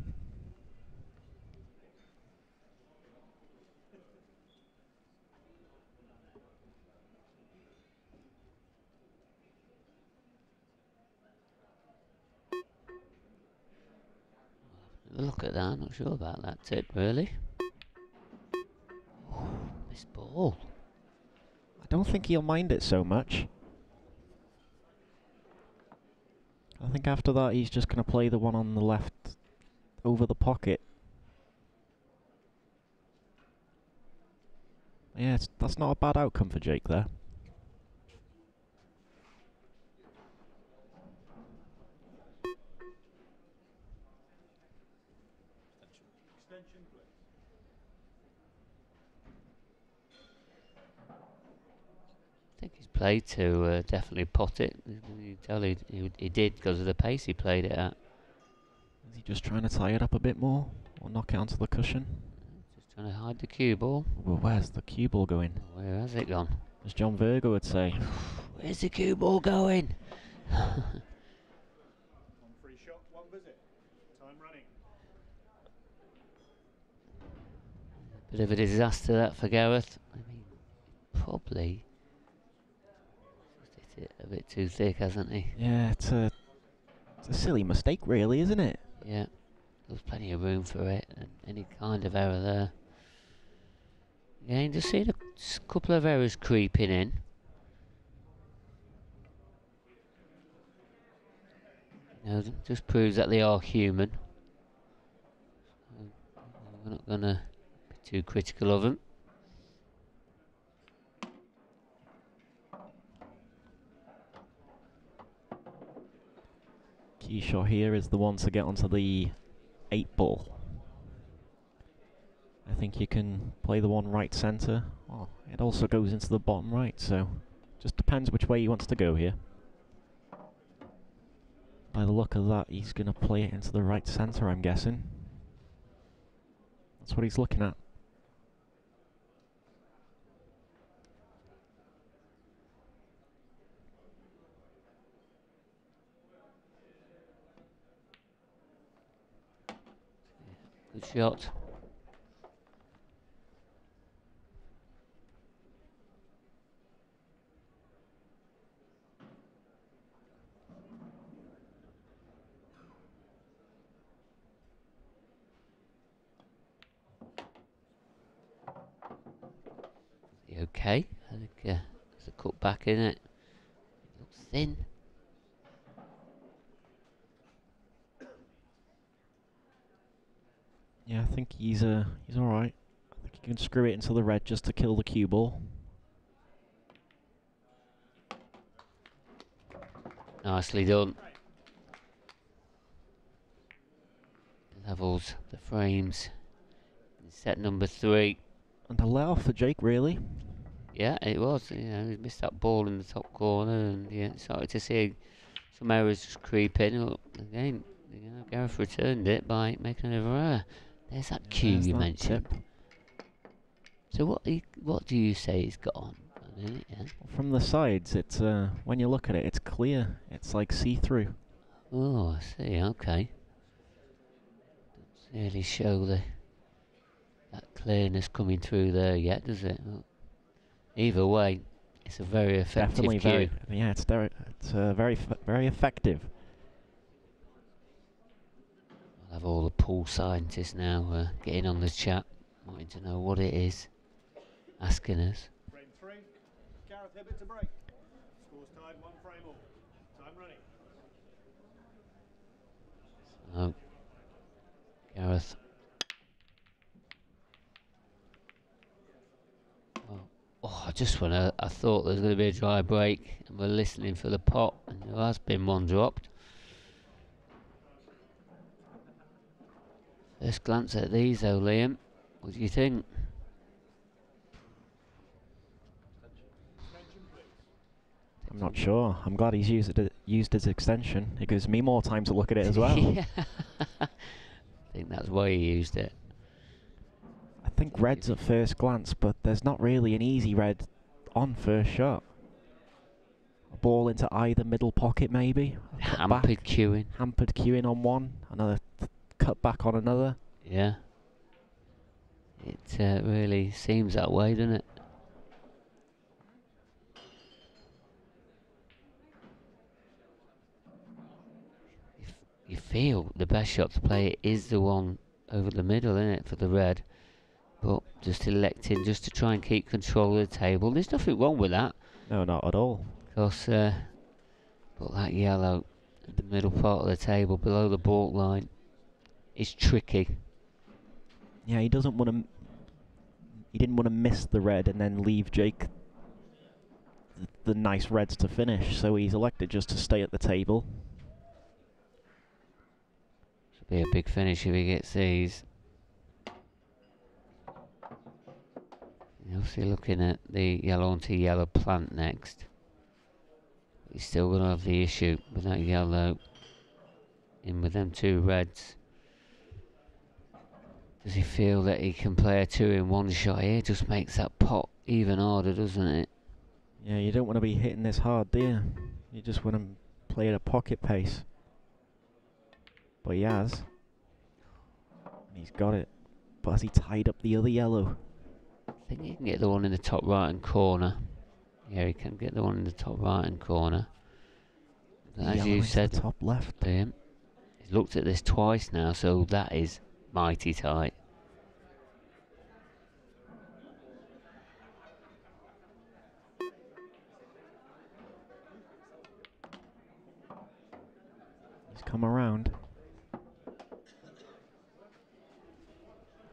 Look at that. Not sure about that tip, really. Oh, this ball. Don't think he'll mind it so much. I think after that he's just going to play the one on the left over the pocket. Yeah, that's not a bad outcome for Jake there. I think he's played to uh, definitely pot it. You tell he, he, he did because of the pace he played it at. Is he just trying to tie it up a bit more? Or knock it onto the cushion? Just trying to hide the cue ball. Well, where's the cue ball going? Where has it gone? As John Virgo would say. Where's the cue ball going? One free shot, one visit. Time running. Bit of a disaster that for Gareth. I mean, probably just hit it a bit too thick, hasn't he? Yeah, it's a, it's a silly mistake, really, isn't it? Yeah, there was plenty of room for it, and any kind of error there. Yeah, you just seen a couple of errors creeping in. You know, just proves that they are human. We're not gonna be too critical of them. Shot here is the one to get onto the eight ball. I think you can play the one right centre. Oh, it also goes into the bottom right, so just depends which way he wants to go here. By the look of that, he's going to play it into the right centre, I'm guessing. That's what he's looking at. Good shot. Okay? I think uh, there's a cut back in it. It looks thin. Yeah, I think he's uh he's all right. I think he can screw it into the red just to kill the cue ball. Nicely done. Levels the frames. Set number three. And a let off for Jake, really. Yeah, it was. You know, he missed that ball in the top corner, and yeah, started to see some errors just creep in. Again, you know, Gareth returned it by making another error. There's that cue There's you that mentioned. tip. So what? he- What do you say he's got on? I mean, yeah. From the sides, it's uh, when you look at it, it's clear. It's like see-through. Oh, I see. Okay. Doesn't really show the that clearness coming through there yet, does it? Well, either way, it's a very effective Definitely cue. very. Yeah, it's. It's uh, very, f- very effective. I'll have all the pool scientists now uh, getting on the chat, wanting to know what it is, asking us. Frame three. Gareth Hibbott to break. Scores tied, one frame all. Time running. So, Gareth. Oh, oh, I just want to. I thought there was going to be a dry break, and we're listening for the pot, and there has been one dropped. First glance at these, though, Liam. What do you think? I'm not sure. I'm glad he's used it. Used his extension. It gives me more time to look at it as well. I think that's why he used it. I think red's at first glance, but there's not really an easy red on first shot. A ball into either middle pocket, maybe. Cut back. Hampered cueing. Hampered cueing on one, another th- cut back on another. Yeah. It uh, really seems that way, doesn't it? You, feel the best shot to play is the one over the middle, isn't it, for the red? But just electing just to try and keep control of the table. There's nothing wrong with that. No, not at all. Because, uh, but that yellow at the middle part of the table below the baulk line is tricky. Yeah, he doesn't want to. He didn't want to miss the red and then leave Jake th- the nice reds to finish, so he's elected just to stay at the table. Should be a big finish if he gets these. You're Obviously looking at the yellow onto yellow plant next. He's still going to have the issue with that yellow in with them two reds. Does he feel that he can play a two in one shot here? Just makes that pot even harder, doesn't it? Yeah, you don't want to be hitting this hard, do you? You just want to play at a pocket pace. But he has. And he's got it. But has he tied up the other yellow? I think he can get the one in the top right hand corner. Yeah, he can get the one in the top right hand corner. As you said, the top left. him. He's looked at this twice now, so that is mighty tight. Come around.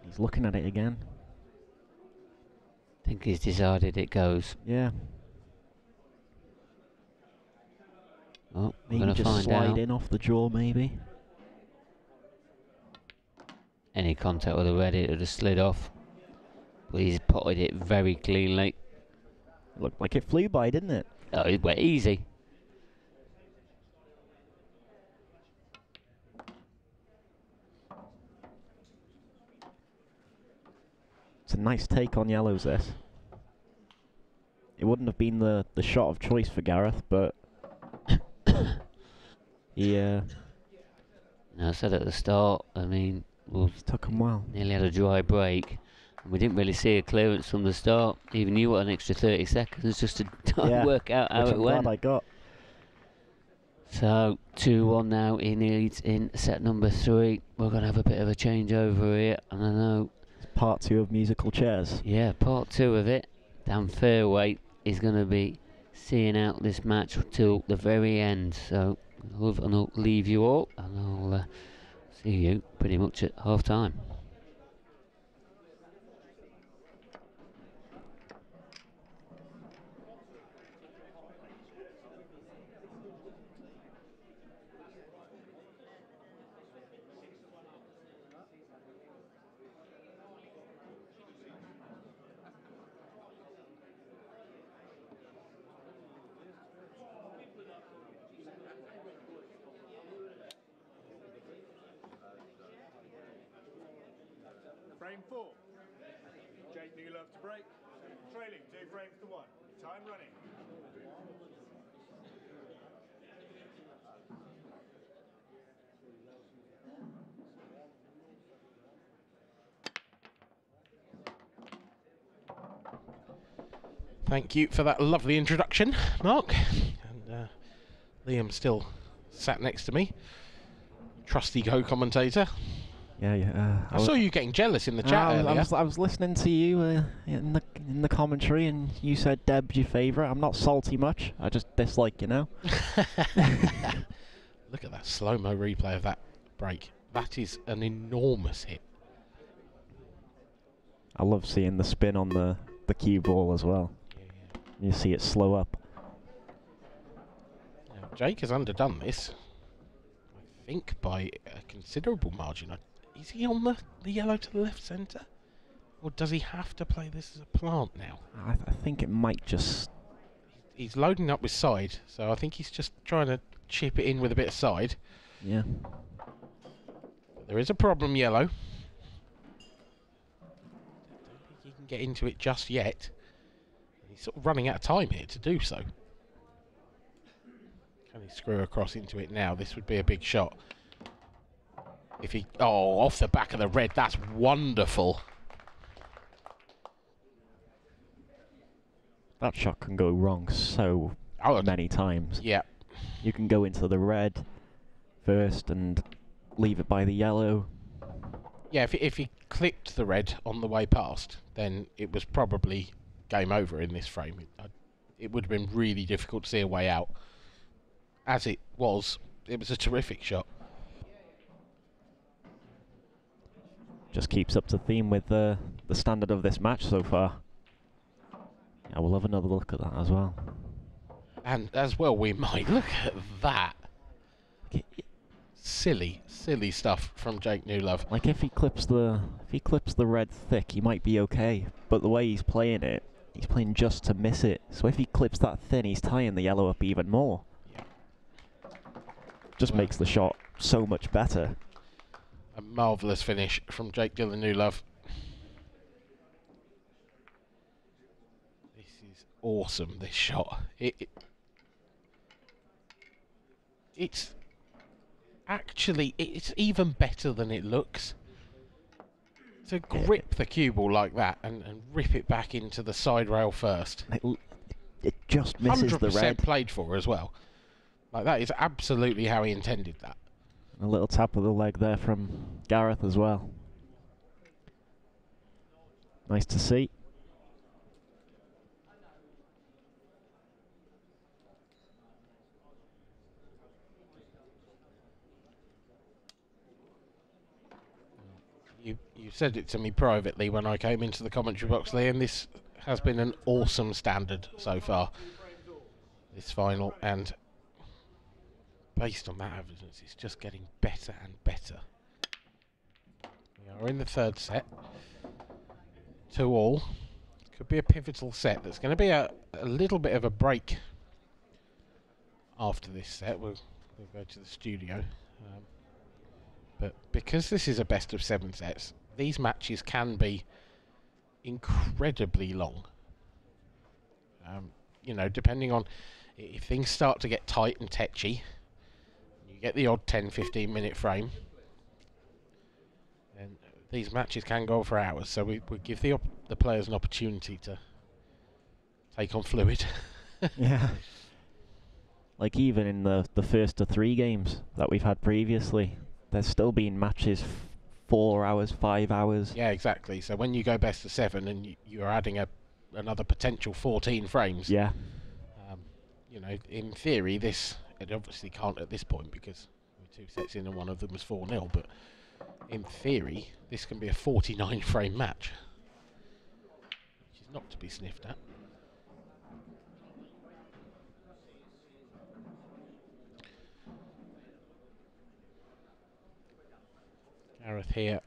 He's looking at it again. I think he's decided it goes. Yeah, Oh, maybe going to just find slide out. in off the jaw, maybe. Any contact with the red, it would have slid off. But he's potted it very cleanly. Looked like it flew by, didn't it? Oh, it went easy. It's a nice take on yellows, this. It wouldn't have been the, the shot of choice for Gareth, but he uh, Now, I said at the start, I mean, we took him well. nearly had a dry break. And we didn't really see a clearance from the start. Even you got an extra 30 seconds just to Yeah, work out how it I'm went. glad I got. So, 2 1 now. He needs in set number three. We're going to have a bit of a changeover here. And I know, part two of musical chairs. yeah, part two of it, Dan Fairway is going to be seeing out this match till the very end. So, I'll, and I'll leave you all and I'll uh, see you pretty much at half time. Thank you for that lovely introduction, Mark. And uh, Liam still sat next to me. Trusty co commentator. Yeah, yeah. Uh, I saw you getting jealous in the chat I was, I was, I was listening to you uh, in the in the commentary, and you said Deb's your favourite. I'm not salty much. I just dislike you now. Look at that slow mo replay of that break. That is an enormous hit. I love seeing the spin on the the cue ball as well. You see it slow up. Now, Jake has underdone this, I think, by a considerable margin. Is he on the, the yellow to the left centre? Or does he have to play this as a plant now? I, I think it might just. He's loading up with side, so I think he's just trying to chip it in with a bit of side. Yeah. But there is a problem, yellow. Don't think he can get into it just yet. He's sort of running out of time here to do so. Can he screw across into it now? This would be a big shot. If he... Oh, off the back of the red. That's wonderful. That shot can go wrong so Oh, many times. Yeah. You can go into the red first and leave it by the yellow. Yeah, if, he- if he clipped the red on the way past, then it was probably game over in this frame. It, I, it would have been really difficult to see a way out. As it was, it was a terrific shot. Just keeps up to theme with the the standard of this match so far. Yeah, we'll have another look at that as well. And as well, we might look at that. Silly, silly stuff from Jake Newlove. Like if he clips the if he clips the red thick, he might be okay. But the way he's playing it, he's playing just to miss it. So if he clips that thin, he's tying the yellow up even more. Just Wow. makes the shot so much better. A marvellous finish from Jake Dillon Newlove. This is awesome, this shot. It, it It's actually, it's even better than it looks. To grip the cue ball like that and, and rip it back into the side rail first. It, it just misses the 100% red. played for as well. Like that is absolutely how he intended that. A little tap of the leg there from Gareth as well. Nice to see. You said it to me privately when I came into the commentary box, Liam. This has been an awesome standard so far. This final, and based on that evidence, it's just getting better and better. We are in the third set. Two all. Could be a pivotal set. There's going to be a, a little bit of a break after this set. We'll, we'll go to the studio. Um, but because this is a best of seven sets, these matches can be incredibly long. Um, you know, depending on if things start to get tight and tetchy, you get the odd 10 15 minute frame, then these matches can go for hours. So we, we give the, the players an opportunity to take on fluid. yeah. Like even in the the first of three games that we've had previously, there's still been matches four hours, five hours. yeah, exactly. So when you go best of seven and you, you're adding a another potential 14 frames, Yeah. Um, you know, in theory, this it obviously can't at this point because we're two sets in and one of them was 4 0. But in theory, this can be a 49 frame match, which is not to be sniffed at. Gareth here.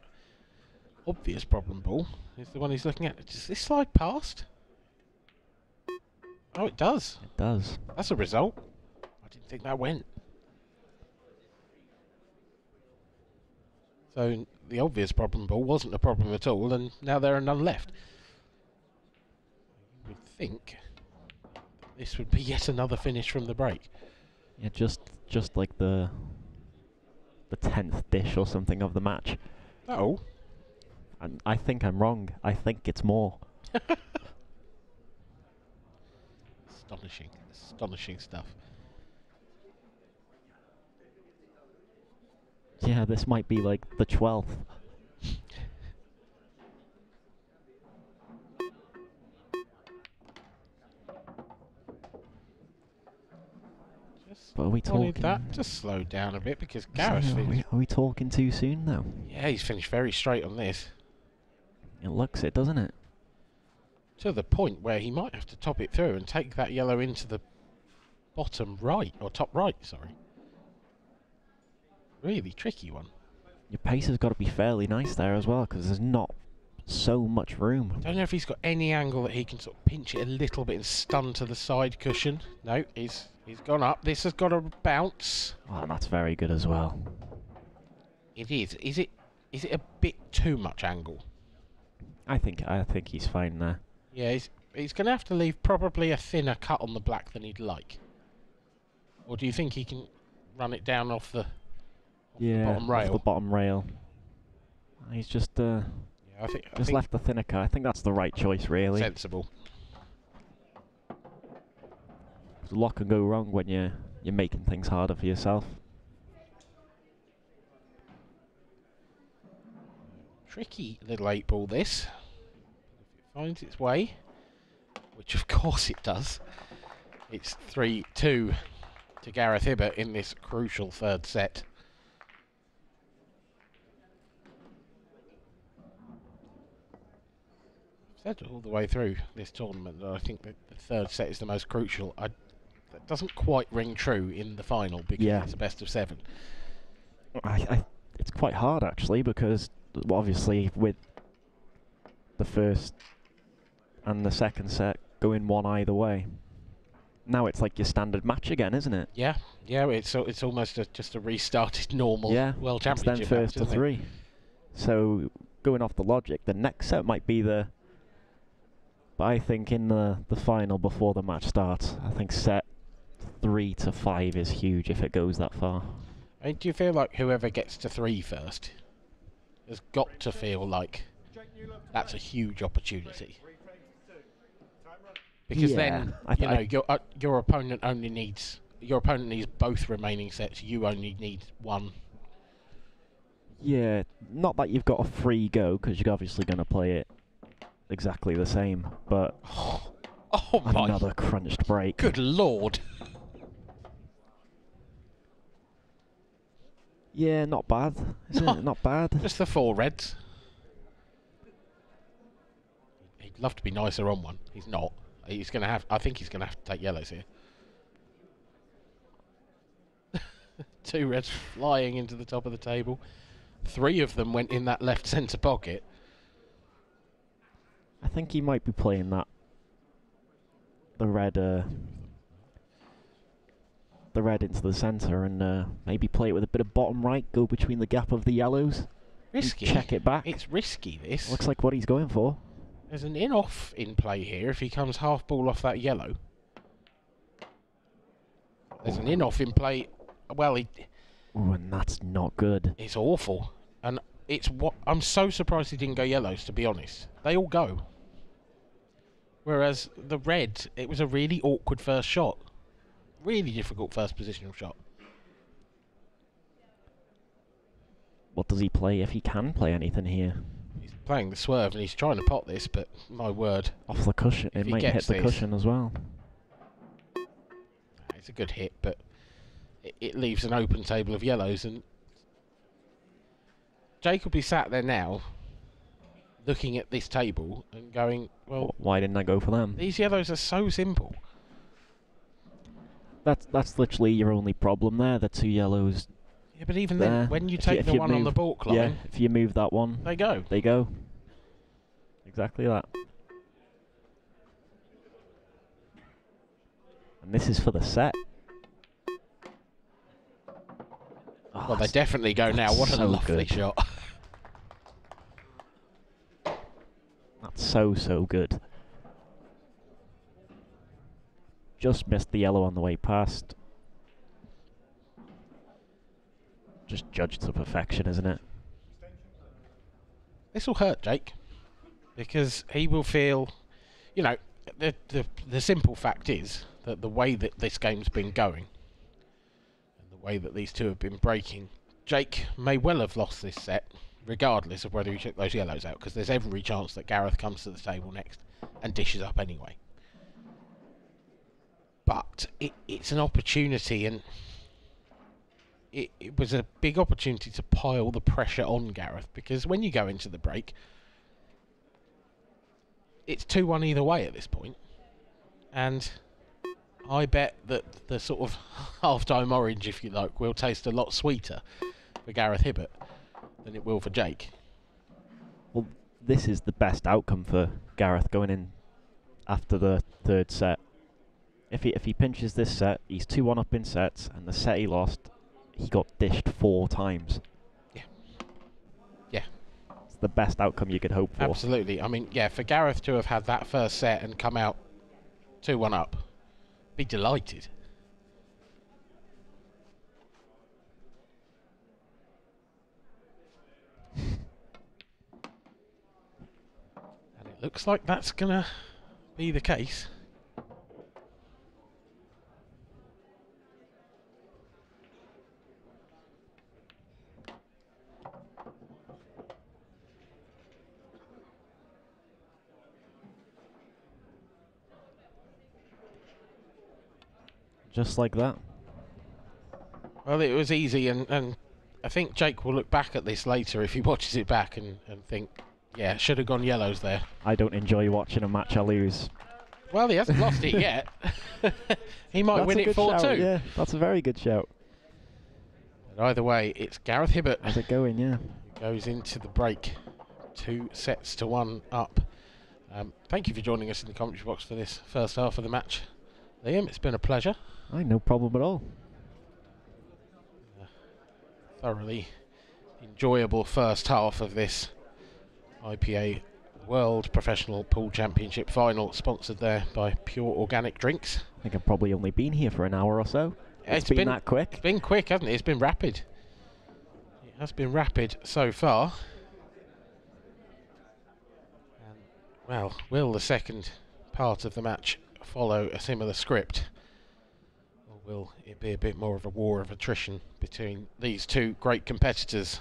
Obvious problem ball is the one he's looking at. Does this slide past? Oh, it does. It does. That's a result. I didn't think that went. So the obvious problem ball wasn't a problem at all, and now there are none left. You would think this would be yet another finish from the break. Yeah, just just like the the tenth dish or something of the match. Oh, And I think I'm wrong. I think it's more. astonishing, astonishing stuff. Yeah, this might be like the twelfth. But are we wanted talking? that to slow down a bit because So Gareth are, we, are we talking too soon though? Yeah, he's finished very straight on this. It looks it, doesn't it? to the point where he might have to top it through and take that yellow into the bottom right or top right. Sorry. Really tricky one. Your pace has got to be fairly nice there as well, because there's not so much room. I Don't know if he's got any angle that he can sort of pinch it a little bit and stun to the side cushion. No, he's he's gone up. This has got a bounce. Oh, and that's very good as well. It is. Is it? Is it a bit too much angle? I think I think he's fine there. Yeah, he's, he's going to have to leave probably a thinner cut on the black than he'd like. Or do you think he can run it down off the, off yeah, the bottom off rail? the bottom rail. He's just uh, I think, I just left the thinner cut. I think that's the right choice, really. Sensible. A lot can go wrong when you're you're making things harder for yourself. Tricky little eight ball this. If it finds its way, which of course it does, it's 3 2 to Gareth Hibbott in this crucial third set. I've said all the way through this tournament that I think that the third set is the most crucial. I, that doesn't quite ring true in the final because Yeah. it's a best of seven. I, I, it's quite hard actually because obviously with the first and the second set going one either way. Now it's like your standard match again, isn't it? Yeah, yeah, it's it's almost a, just a restarted normal yeah. World championship. it's then first match, to isn't it? three. So going off the logic, the next set might be the. But I think in the the final before the match starts, I think set three to five is huge if it goes that far. Mean, do you feel like whoever gets to three first has got to feel like that's a huge opportunity? Because Yeah, then I you know your uh, your opponent only needs your opponent needs both remaining sets. You only need one. Yeah, not that you've got a free go because you're obviously going to play it exactly the same, but Oh my another crunched break. good lord! Yeah, not bad. Isn't No. it? Not bad. Just the four reds. He'd love to be nicer on one. He's not. He's gonna have. I think he's gonna have to take yellows here. Two reds flying into the top of the table. Three of them went in that left centre pocket. I think he might be playing that. The red, uh, the red into the centre, and uh, maybe play it with a bit of bottom right, go between the gap of the yellows, Risky. check it back. It's risky. This. Looks like what he's going for. There's an in off in play here if he comes half ball off that yellow. There's an in off in play. Well, he, Ooh, and that's not good. It's awful, and it's what I'm so surprised he didn't go yellows. To be honest, they all go. Whereas the red, it was a really awkward first shot, really difficult first positional shot. What does he play if he can play anything here? He's playing the swerve and he's trying to pot this, but my word, Off the cushion, it might hit the this- cushion as well. it's a good hit, but it, it leaves an open table of yellows, and Jake will be sat there now, looking at this table and going, "Well, Why didn't I go for them? these yellows are so simple." That's that's literally your only problem there. The two yellows. Yeah, but even There. then, when you you- take if the you one on the move- balk line, Yeah, if you move that one, they go. they go. Exactly that. And this is for the set. Oh, Well, they definitely go now. What a so lovely good. shot. That's so, so good. Just missed the yellow on the way past. Just judged to perfection, isn't it? this will hurt Jake because he will feel, you know, the, the the simple fact is that the way that this game's been going way that these two have been breaking, Jake may well have lost this set, regardless of whether he took those yellows out, because there's every chance that Gareth comes to the table next and dishes up anyway. But it, it's an opportunity, and it, it was a big opportunity to pile the pressure on Gareth because when you go into the break, it's 2 1 either way at this point. And I bet that the sort of half time orange, if you like, will taste a lot sweeter for Gareth Hibbott than it will for Jake. Well, this is the best outcome for Gareth going in after the third set. If he if he pinches this set, he's two one up in sets, and the set he lost, he got dished four times. Yeah. Yeah. It's the best outcome you could hope for. Absolutely. I mean, yeah, for Gareth to have had that first set and come out 2 1 up, be delighted. and it looks like that's going to be the case. Just like that. Well, it was easy, and, and I think Jake will look back at this later if he watches it back and, and think, yeah, should have gone yellows there. I don't enjoy watching a match I lose. Well, he hasn't lost it yet. he might That's win it 4 shout, 2. Yeah, that's a very good shout. But either way, it's Gareth Hibbott How's it going? Yeah. goes into the break. Two sets to one up. Um, thank you for joining us in the commentary box for this first half of the match. Liam, it's been a pleasure. I no problem at all. Thoroughly enjoyable first half of this IPA World Professional Pool Championship final, sponsored there by Pure Organic Drinks. I think I've probably only been here for an hour or so. It's been, been- that quick. It's been quick, hasn't it? It's been rapid. It has been rapid so far. And, well, will the second part of the match follow a similar script? Or will it be a bit more of a war of attrition between these two great competitors?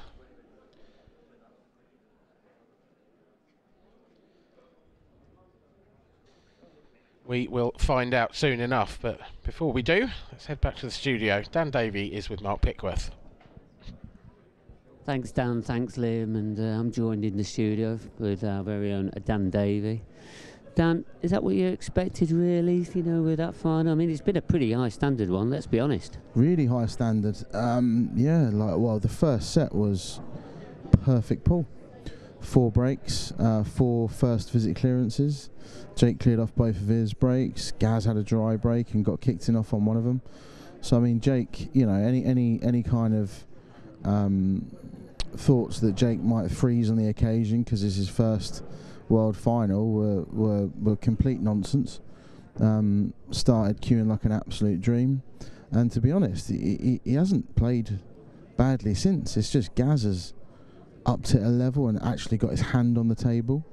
We will find out soon enough, but before we do, let's head back to the studio. Dan Davey is with Mark Pickworth. Thanks, Dan. Thanks, Liam. And uh, I'm joined in the studio with our very own Dan Davey. Dan, is that what you expected, really? You know, with that final? I mean, it's been a pretty high standard one. Let's be honest. really high standard. Um, yeah, like well, the first set was perfect pull. Four breaks, uh, four first visit clearances. Jake cleared off both of his breaks. Gaz had a dry break and got kicked in off on one of them. So I mean, Jake, you know, any any any kind of um, thoughts that Jake might freeze on the occasion because it's his first world final were were, were complete nonsense. Um, started cueing like an absolute dream. And to be honest, he, he, he hasn't played badly since. It's just Gaz has upped it a level and actually got his hand on the table.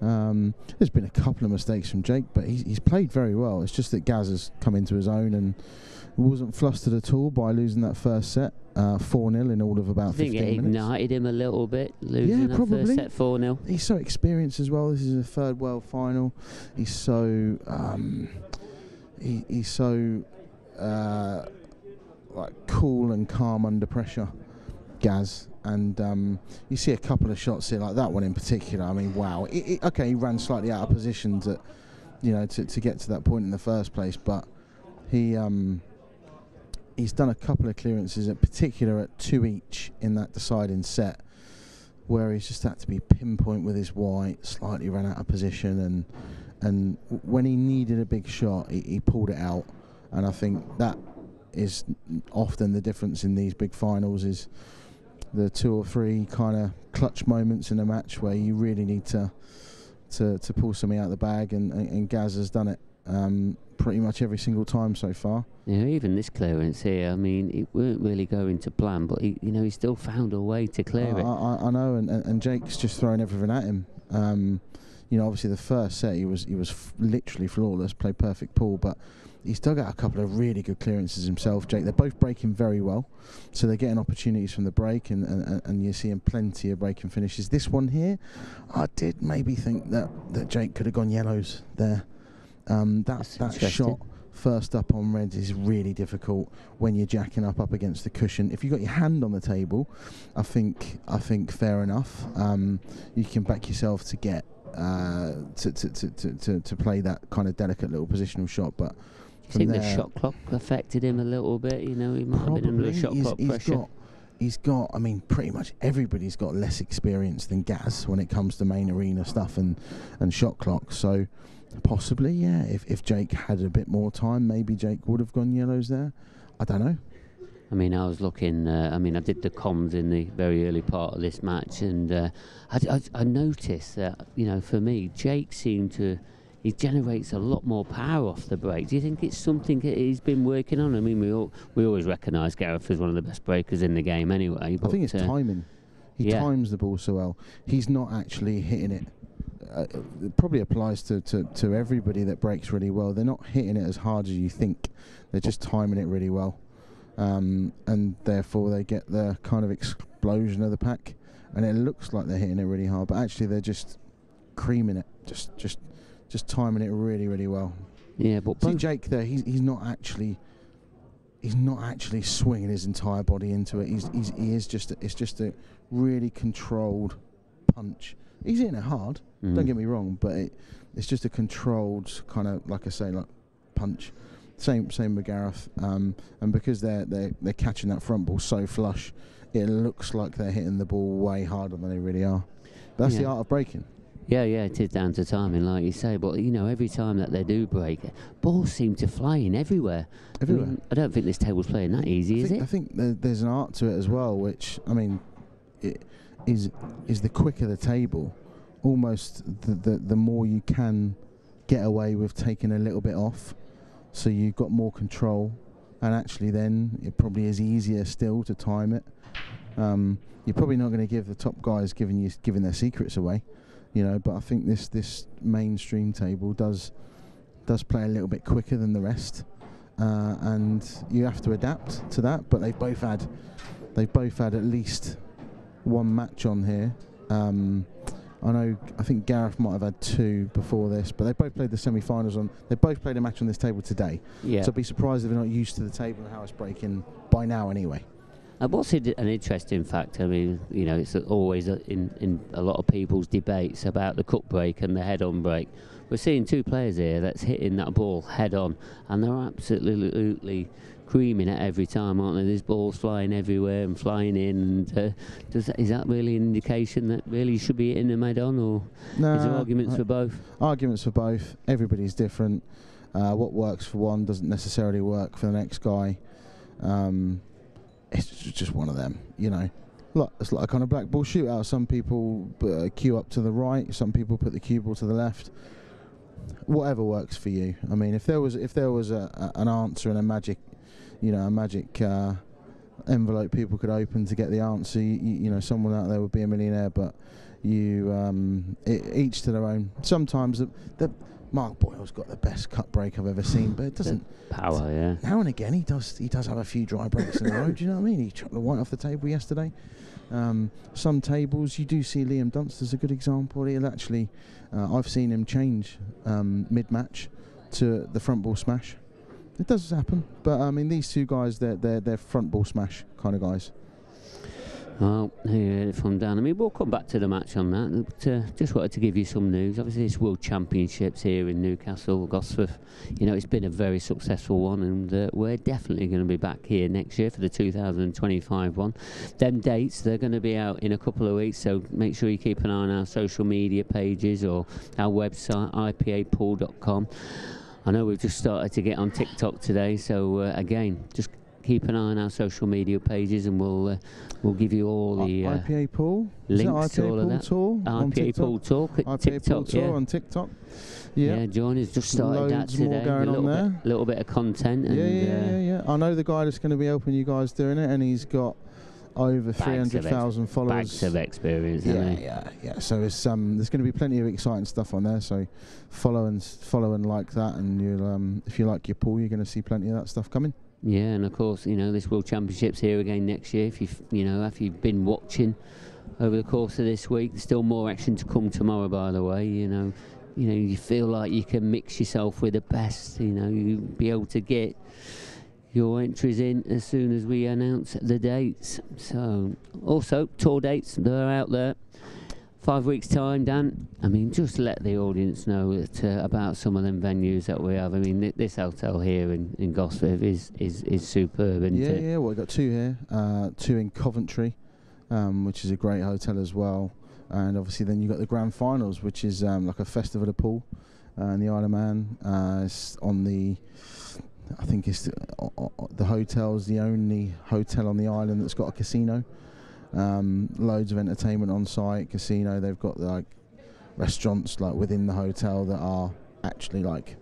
Um, there's been a couple of mistakes from Jake, but he's, he's played very well. It's just that Gaz has come into his own and wasn't flustered at all by losing that first set, uh, 4 0 in all of about. I think 15 it minutes. ignited him a little bit, losing Yeah, that probably. first set 4 0. He's so experienced as well. This is a third world final. He's so um, he, he's so uh, like cool and calm under pressure, Gaz. And um, you see a couple of shots here, like that one in particular. I mean, wow. It, it, okay, he ran slightly out of position to, you know, to, to get to that point in the first place, but he um, he's done a couple of clearances, in particular at two each in that deciding set where he's just had to be pinpoint with his white, slightly ran out of position, and and when he needed a big shot, he, he pulled it out, and I think that is often the difference in these big finals is the two or three kind of clutch moments in a match where you really need to to, to pull something out of the bag, and, and, and Gaz has done it. Um, pretty much every single time so far. Yeah, even this clearance here, I mean, it weren't really going to plan, but he, you know, he still found a way to clear I, it. I, I know, and, and, Jake's just throwing everything at him. Um, you know, obviously the first set he was he was f- literally flawless, played perfect pool, but he's dug out a couple of really good clearances himself. Jake, they're both breaking very well, so they're getting opportunities from the break, and and, and- and you're seeing plenty of breaking finishes. This one here, I did maybe think that that Jake could have gone yellows there. Um, that That's that shot first up on reds is really difficult when you're jacking up up against the cushion. If you've got your hand on the table, I think I think fair enough. Um, you can back yourself to get uh, to, to, to, to, to, play that kind of delicate little positional shot, but I think the shot clock affected him a little bit. You know, he might have been under shot he's, clock he's pressure. got he's got. I mean, pretty much everybody's got less experience than Gaz when it comes to main arena stuff and and shot clock. So possibly, yeah. If if Jake had a bit more time, maybe Jake would have gone yellows there. I don't know. I mean, I was looking. Uh, I mean, I did the comms in the very early part of this match, and uh, I, I, I noticed that you know, for me, Jake seemed to. He generates a lot more power off the break. Do you think it's something that he's been working on? I mean, we all, we always recognise Gareth as one of the best breakers in the game, anyway. But I think it's uh, timing. He yeah. times the ball so well. He's not actually hitting it. Uh, it probably applies to, to, to everybody that breaks really well. They're not hitting it as hard as you think. They're just timing it really well, um, and therefore they get the kind of explosion of the pack. And it looks like they're hitting it really hard, but actually they're just creaming it, just just just timing it really really well. Yeah, but See Jake there, he's he's not actually he's not actually swinging his entire body into it. He's, he's he is just a, it's just a really controlled punch. He's hitting it hard. Mm. Don't get me wrong, but it, it's just a controlled kind of like I say like punch. Same same with Gareth, um, and because they're they they're catching that front ball so flush, it looks like they're hitting the ball way harder than they really are. That's the art of breaking. Yeah, yeah, it is down to timing, like you say. But you know, every time that they do break, balls seem to fly in everywhere. Everywhere. I, mean, I don't think this table's playing that easy, I is think, I think there, there's an art to it as well, which I mean, it is is the quicker the table, almost the, the the more you can get away with taking a little bit off, so you've got more control, and actually then it probably is easier still to time it. Um, you're probably not going to give the top guys giving you giving their secrets away, you know. But I think this this mainstream table does does play a little bit quicker than the rest uh, and you have to adapt to that. But they've both had they've both had at least one match on here. Um, I know I think Gareth might have had two before this, but they both played the semi-finals on. They both played a match on this table today. Yeah. So I'd be surprised if they're not used to the table and how it's breaking by now anyway. Uh, what's an interesting fact? I mean, you know, it's always in, in a lot of people's debates about the cut break and the head-on break. We're seeing two players here that's hitting that ball head-on, and they're absolutely creaming at every time, aren't they? There's balls flying everywhere and flying in. And uh, does that, is that really an indication that really you should be hitting them head-on, or is there arguments for both? arguments for both. Everybody's different. Uh, what works for one doesn't necessarily work for the next guy. Um, it's just one of them, you know. Look, it's like a kind of black ball shootout. Some people uh, cue up to the right. Some people put the cue ball to the left. Whatever works for you. I mean, if there was if there was a, a, an answer and a magic, you know, a magic uh, envelope people could open to get the answer, you, you know, someone out there would be a millionaire. But you um, i each to their own. Sometimes the, the Mark Boyle's got the best cut break I've ever seen, but it doesn't. Power, yeah. Now and again, he does he does have a few dry breaks in a row. Do you know what I mean? He chopped the white off the table yesterday. Um, some tables you do see Liam Dunster's a good example. He'll actually, uh, I've seen him change um, mid match to the front ball smash. It does happen, but I mean these two guys, they're they're, they're front ball smash kind of guys. Well, here from Dan. I mean, we'll come back to the match on that. But, uh, just wanted to give you some news. Obviously, this World Championships here in Newcastle, Gosforth. You know, it's been a very successful one, and uh, we're definitely going to be back here next year for the 2025 one. Them dates, they're going to be out in a couple of weeks, so make sure you keep an eye on our social media pages or our website, ipapool.com. I know we've just started to get on TikTok today, so uh, again, just keep an eye on our social media pages, and we'll uh, we'll give you all the uh, IPA pool, links to all of that. tour IPA? Pool Talk IPA TikTok, pool tour yeah. on TikTok. yeah. Yeah. John has just started that Loads more today. going a on little there. bit, little bit of content, and yeah, yeah, uh, yeah, yeah. I know the guy that's going to be helping you guys doing it, and he's got over Bags of three hundred thousand followers. bags of experience. yeah, yeah, yeah. So it's um, there's going to be plenty of exciting stuff on there. So follow and follow and like that, and you'll um, if you like your pool, you're going to see plenty of that stuff coming. Yeah, and of course, you know, this World Championships here again next year. If you've, you know, if you've been watching over the course of this week, there's still more action to come tomorrow. By the way, you know, you know, you feel like you can mix yourself with the best. You know, you be able to get your entries in as soon as we announce the dates. So, also tour dates they're out there. Five weeks time, Dan. I mean, just let the audience know that, uh, about some of them venues that we have. I mean, th- this hotel here in, in Gosforth is, is, is superb, isn't yeah, it? yeah. Well, we've got two here, uh, two in Coventry, um, which is a great hotel as well. And obviously, then you've got the grand finals, which is um, like a festival of pool, uh, in the Isle of Man. Uh, it's on the I think it's the, o- o- the hotel's the only hotel on the island that's got a casino. Um, loads of entertainment on site, casino. They've got like restaurants like within the hotel that are actually like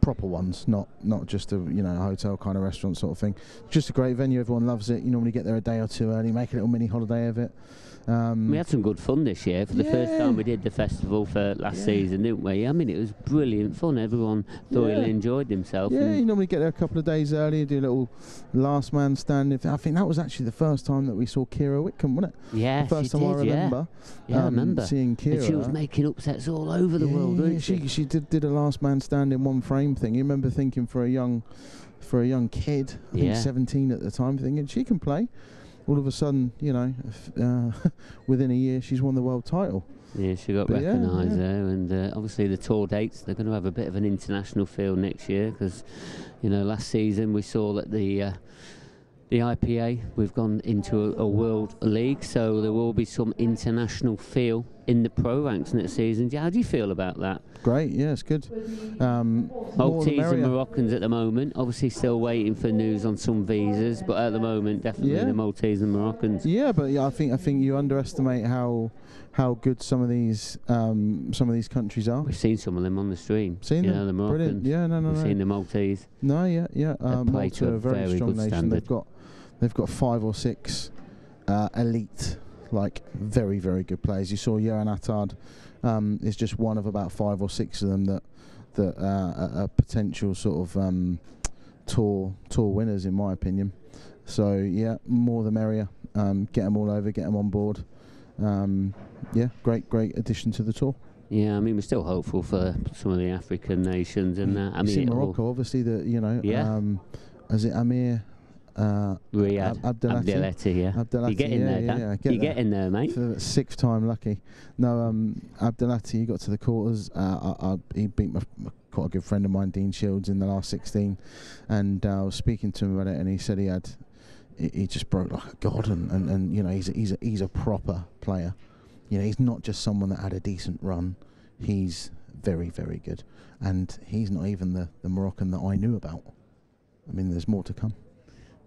proper ones, not not just a you know a hotel kind of restaurant sort of thing. Just a great venue. Everyone loves it. You normally get there a day or two early, make a little mini holiday of it. Um, We had some good fun this year. For the first time, we did the festival for last Yeah. season, didn't we? I mean, it was brilliant fun. Everyone thoroughly Yeah. enjoyed themselves. Yeah, you normally get there a couple of days early, do a little last man stand. If I think that was actually the first time that we saw Kira Whitcomb, wasn't it? yes, the first time did, I remember. Yeah, yeah I um, remember. seeing Kira. And she was making upsets all over the yeah, world, yeah, wasn't she she? she did did a last man stand in one frame thing. You remember thinking for a young for a young kid, I think 17 at the time, thinking she can play. All of a sudden, you know, uh, within a year, she's won the world title. Yeah, she got But yeah, recognised yeah. there, and uh, obviously the tour dates. They're going to have a bit of an international feel next year because, you know, last season we saw that the uh, the IPA we've gone into a, a world league, so there will be some international feel in the pro ranks next season. How do you feel about that? Great, yeah, it's good. Um, Maltese and. Moroccans at the moment, obviously still waiting for news on some visas, but at the moment definitely Yeah. the Maltese and Moroccans. Yeah, but yeah, I think I think you underestimate how how good some of these um, some of these countries are. We've seen some of them on the stream. Seen you them? know, the Brilliant. Yeah, no, no, We've no. seen the Maltese. No, yeah, yeah. Um, play to Malta, a very, very strong good nation. standard. They've got they've got five or six uh, elite, like very very good players. You saw Johan Attard um, is just one of about five or six of them that that uh, are, are potential sort of um, tour tour winners in my opinion. So yeah, more the merrier. Um, get them all over, get them on board. Um, yeah, great great addition to the tour. Yeah, I mean, we're still hopeful for some of the African nations and that. I mean, see Morocco, obviously the you know Yeah. um, is it Amir? Uh, Riyadh, Ab- Abdelati. Abdelati, yeah. Abdelati, you get in yeah, there, yeah, Dan. yeah, get you there. get in there, mate. For sixth time lucky. No, um, Abdelati, he got to the quarters. Uh, I, I, he beat my, my quite a good friend of mine, Dean Shields, in the last 16. And uh, I was speaking to him about it, and he said he had, he, he just broke like a god, and, and, and you know he's a, he's a, he's a proper player. You know, he's not just someone that had a decent run. He's very very good, and he's not even the the Moroccan that I knew about. I mean, there's more to come.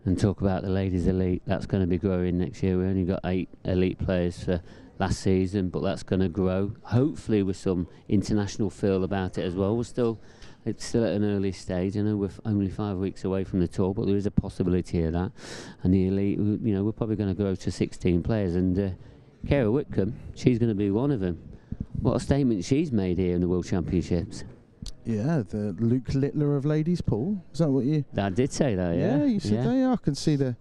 And talk about the ladies' elite. That's going to be growing next year. We only got eight elite players for last season, but that's going to grow. Hopefully, with some international feel about it as well. We're still, it's still at an early stage. I know we're only five weeks away from the tour, but there is a possibility of that. And the elite, you know, we're probably going to grow to 16 players. And uh, Kara Whitcomb, she's going to be one of them. What a statement she's made here in the World Championships. Yeah, the Luke Littler of ladies pool. Is that what you? I did say that, yeah. Yeah you said that. Yeah, I can see the.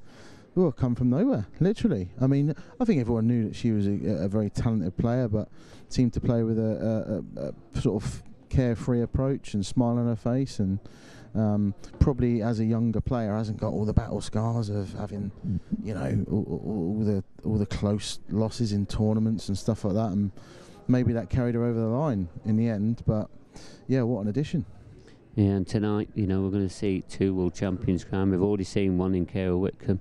Well, come from nowhere, literally. I mean, I think everyone knew that she was a, a very talented player, but seemed to play with a, a, a, sort of carefree approach and smile on her face, and um, probably as a younger player hasn't got all the battle scars of having, you know, all, all, all the all the close losses in tournaments and stuff like that, and maybe that carried her over the line in the end. But yeah, what an addition! Yeah, and tonight, you know, we're going to see two world champions crowned. We've already seen one in Kara Whitcomb.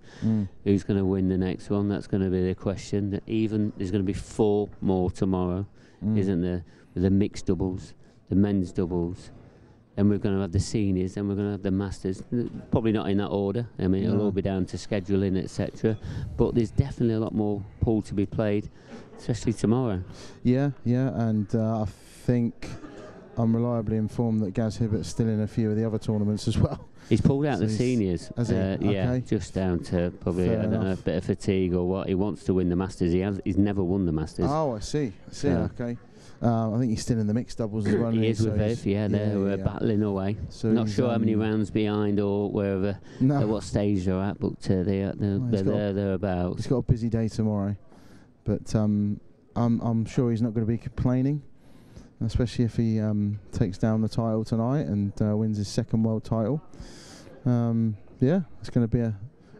Who's going to win the next one? That's going to be the question. That even there's going to be four more tomorrow, Mm. isn't there? With the mixed doubles, the men's doubles, then we're going to have the seniors, then we're going to have the masters. Probably not in that order. I mean, it'll all be down to scheduling, etc. But there's definitely a lot more pool to be played, especially tomorrow. Yeah, yeah, and uh, I think I'm reliably informed that Gaz Hibbott's still in a few of the other tournaments as well. He's pulled out So the seniors. has he? Uh, Yeah, Okay. just down to probably I don't know, a bit of fatigue or what. He wants to win the Masters. He has. He's never won the Masters. Oh, I see. I see. So- okay. Uh, I think he's still in the mixed doubles as well. he is with So Viv. Yeah, they're yeah, yeah. battling away. So Not sure how many um, rounds behind or wherever, No, at what stage they're at, but uh, they are, they're, Well, they're got- there thereabouts. he's got a busy day tomorrow, but um, I'm I'm sure he's not going to be complaining, especially if he um, takes down the title tonight and uh, wins his second world title. Um, yeah, it's going to be a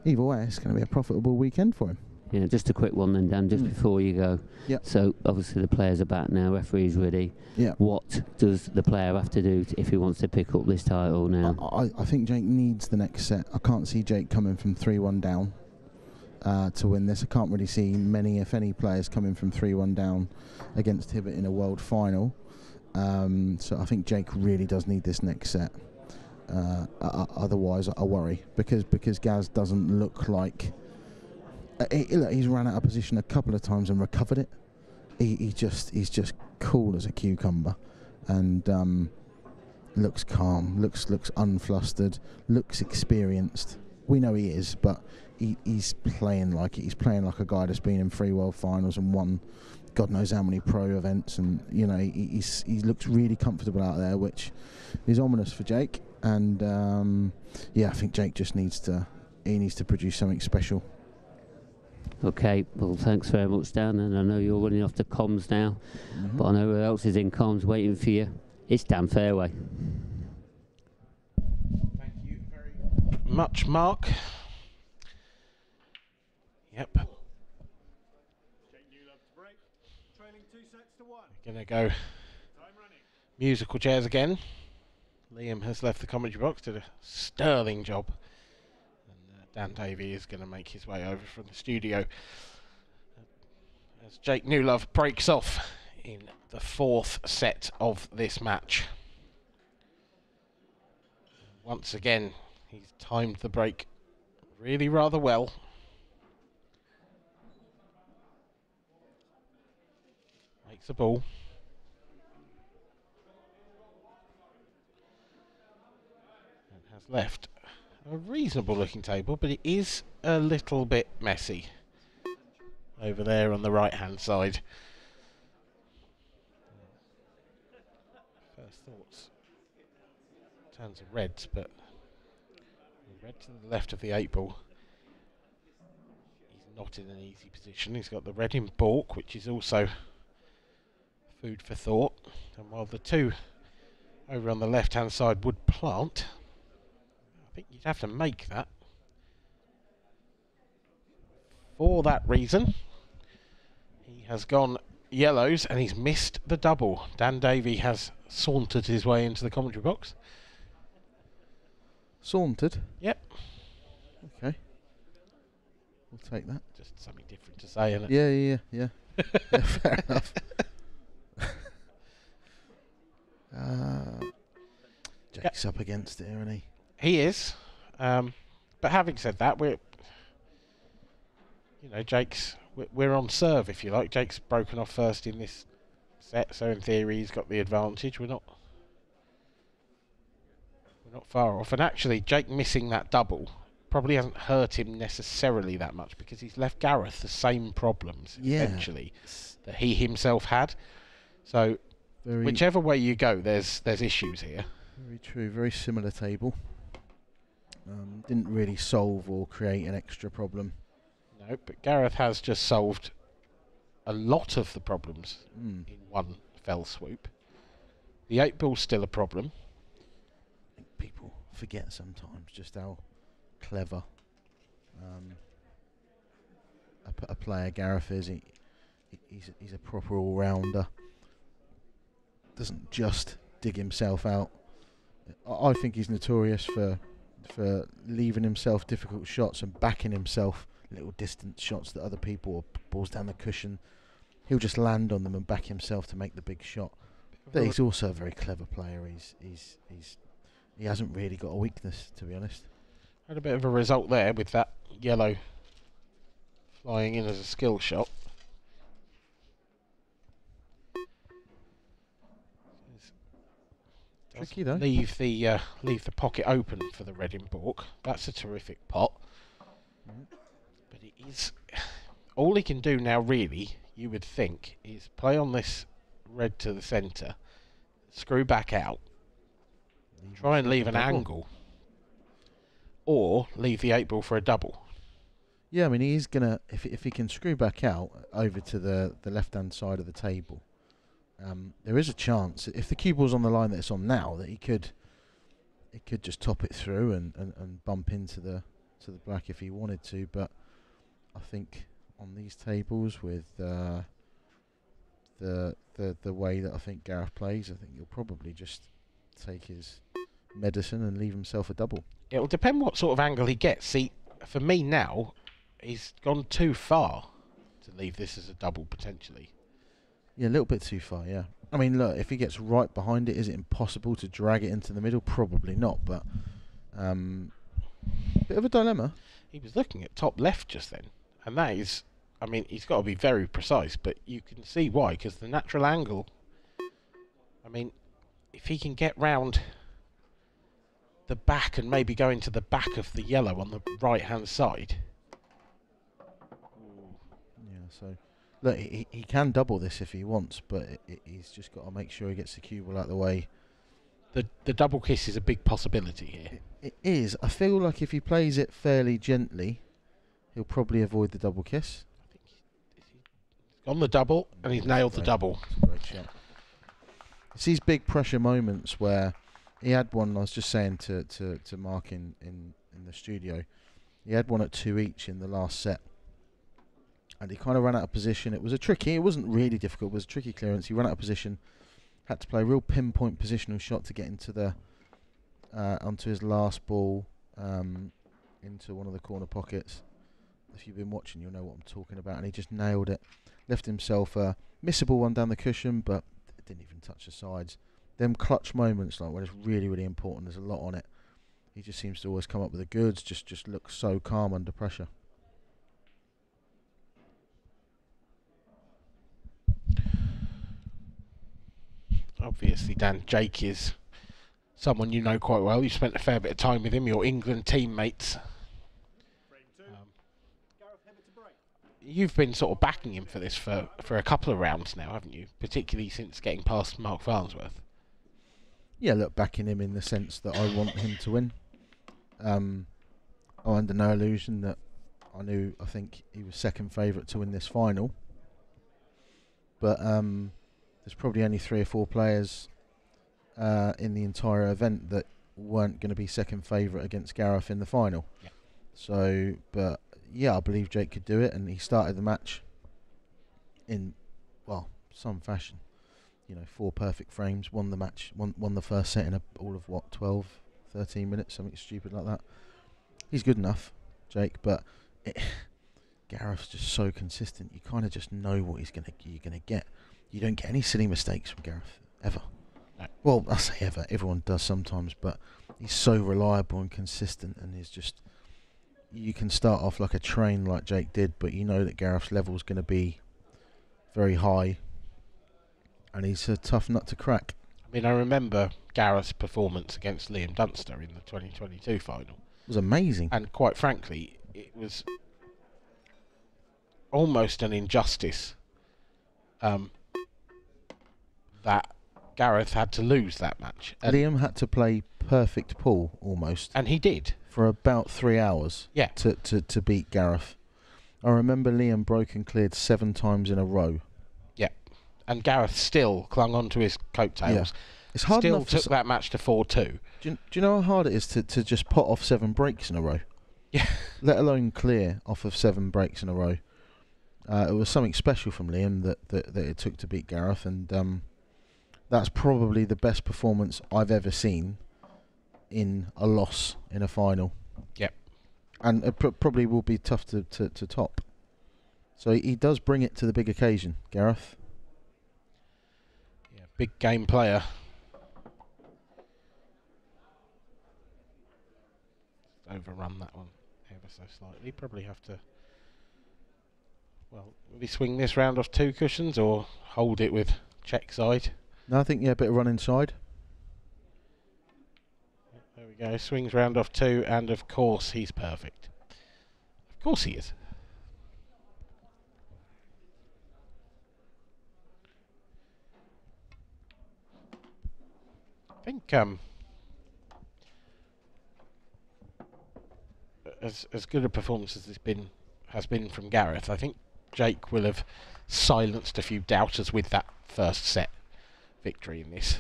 either way. It's going to be a profitable weekend for him. Yeah, just a quick one then, Dan, just Mm. before you go. Yep. So obviously the players are back now. Referee's ready. Yeah. What does the player have to do t if he wants to pick up this title now? I, I, I think Jake needs the next set. I can't see Jake coming from 3 1 down uh, to win this. I can't really see many, if any, players coming from 3 1 down against Hibbott in a world final. Um, so I think Jake really does need this next set. uh, o- otherwise I worry because because Gaz doesn't look like uh, he, he's ran out of position a couple of times and recovered it. He, he just he's just cool as a cucumber, and um, looks calm, looks looks unflustered, looks experienced. We know he is, but he, he's playing like it. He's playing like a guy that's been in three world finals and won God knows how many pro events, and you know he, he's, he looks really comfortable out there, which is ominous for Jake. And um, yeah, I think Jake just needs to he needs to produce something special. Okay, well, thanks very much, Dan. And I know you're running off to comms now, but I know who else is in comms waiting for you. It's Dan Fairway. Thank you very much, Mark. Yep. Gonna go musical chairs again. Liam has left the commentary box, did a sterling job. And uh, Dan Davey is going to make his way over from the studio as Jake Newlove breaks off in the fourth set of this match. Once again, he's timed the break really rather well. Makes the ball. And has left a reasonable looking table, but it is a little bit messy over there on the right hand side. First thoughts. Tons of reds, but red to the left of the eight ball. He's not in an easy position. He's got the red in balk, which is also food for thought. And while the two over on the left hand side would plant, I think you'd have to make that. For that reason, he has gone yellows and he's missed the double. Dan Davey has sauntered his way into the commentary box. Sauntered. Yep. Okay. We'll take that. Just something different to say, isn't it? Yeah, yeah, yeah. yeah. yeah fair enough. Uh, Jake's up against it, isn't he? He is. Um, but having said that, we're, you know, Jake's we're, we're on serve if you like. Jake's broken off first in this set, so in theory he's got the advantage. We're not. We're not far off. And actually, Jake missing that double probably hasn't hurt him necessarily that much because he's left Gareth the same problems Yeah. essentially that he himself had. So Very, whichever way you go, there's there's issues here. very true. Very similar table. Um, didn't really solve or create an extra problem. No, but Gareth has just solved a lot of the problems Mm. in one fell swoop. The eight ball's still a problem. I think people forget sometimes just how clever um, a, p- a player Gareth is. He, he, he's, a- he's a proper all rounder. Doesn't just dig himself out. I, I think he's notorious for for leaving himself difficult shots and backing himself little distance shots that other people or balls down the cushion. He'll just land on them and back himself to make the big shot. But he's also a very clever player. He's he's he's he hasn't really got a weakness, to be honest. Had a bit of a result there with that yellow flying in as a skill shot. Tricky though. Leave the uh, leave the pocket open for the red in balk. That's a terrific pot. But it is all he can do now. Really, you would think, is play on this red to the centre, screw back out, try and leave an Double. angle, or leave the eight ball for a double. Yeah, I mean he's gonna if if he can screw back out over to the the left hand side of the table, um, there is a chance if the cue ball's on the line that it's on now that he could he could just top it through and, and, and bump into the to the black if he wanted to. But I think on these tables with uh, the the the way that I think Gareth plays, I think he'll probably just take his medicine and leave himself a double. It'll depend what sort of angle he gets. See, for me now, he's gone too far to leave this as a double potentially. Yeah, a little bit too far. Yeah. I mean, look, if he gets right behind it, is it impossible to drag it into the middle? Probably not. But um, bit of a dilemma. He was looking at top left just then, and that is, I mean, he's got to be very precise, but you can see why, because the natural angle. I mean, if he can get round the back and maybe go into the back of the yellow on the right hand side. Yeah. So look, he, he can double this if he wants, but it, it, he's just got to make sure he gets the cue ball out of the way. The the double kiss is a big possibility here. It is. I feel like if he plays it fairly gently, he'll probably avoid the double kiss. I think he's, he's on the double and he's nailed the double. Great shot. It's these big pressure moments where he had one. I was just saying to to, to Mark in, in in the studio. He had one at two each in the last set, and he kind of ran out of position. It was a tricky. It wasn't really difficult. It was a tricky clearance. He ran out of position. Had to play a real pinpoint positional shot to get into the uh, onto his last ball um, into one of the corner pockets. If you've been watching, you'll know what I'm talking about. And he just nailed it. Left himself a missable one down the cushion, but it didn't even touch the sides. Them clutch moments, like when it's really, really important. There's a lot on it. He just seems to always come up with the goods. Just, just looks so calm under pressure. Obviously, Dan Jake is someone you know quite well. You spent a fair bit of time with him. Your England teammates. Um, you've been sort of backing him for this for, for a couple of rounds now, haven't you? Particularly since getting past Mark Farnsworth. Yeah, look, backing him in the sense that I want him to win. Um, I'm under no illusion that I knew. I think he was second favourite to win this final. But um, there's probably only three or four players uh, in the entire event that weren't going to be second favourite against Gareth in the final. Yeah. So, but yeah, I believe Jake could do it, and he started the match in well some fashion. You know, four perfect frames, won the match, won won the first set in a, all of what 12, 13 minutes, something stupid like that. He's good enough, Jake, but it, Gareth's just so consistent. You kind of just know what he's gonna you're gonna get. You don't get any silly mistakes from Gareth ever. No. Well, I say ever. Everyone does sometimes, but he's so reliable and consistent, and he's just. You can start off like a train, like Jake did, but you know that Gareth's level is going to be very high, and he's a tough nut to crack. I mean, I remember Gareth's performance against Liam Dunster in the 2022 final. It was amazing. And quite frankly, it was almost an injustice um, that Gareth had to lose that match. And, Liam had to play perfect pool almost and he did. for about three hours Yeah. to, to, to beat Gareth. I remember Liam broke and cleared seven times in a row. And Gareth still clung on to his coattails. It's hard still enough. Took s- that match to 4 2. do, you, do you know how hard it is to, to just pot off seven breaks in a row? Yeah. Let alone clear off of seven breaks in a row. Uh, it was something special from Liam that, that, that it took to beat Gareth, and um, that's probably the best performance I've ever seen in a loss in a final. Yep. And it pr- probably will be tough to, to, to top. So he, does bring it to the big occasion, Gareth. Yeah, big game player. Overrun that one ever so slightly. Probably have to. Well, will he swing this round off two cushions or hold it with check side? No, I think yeah, a bit of run inside. There we go. Swings round off two, and of course he's perfect. Of course he is. I think um, as as good a performance as this been has been from Gareth, I think Jake will have silenced a few doubters with that first set victory in this.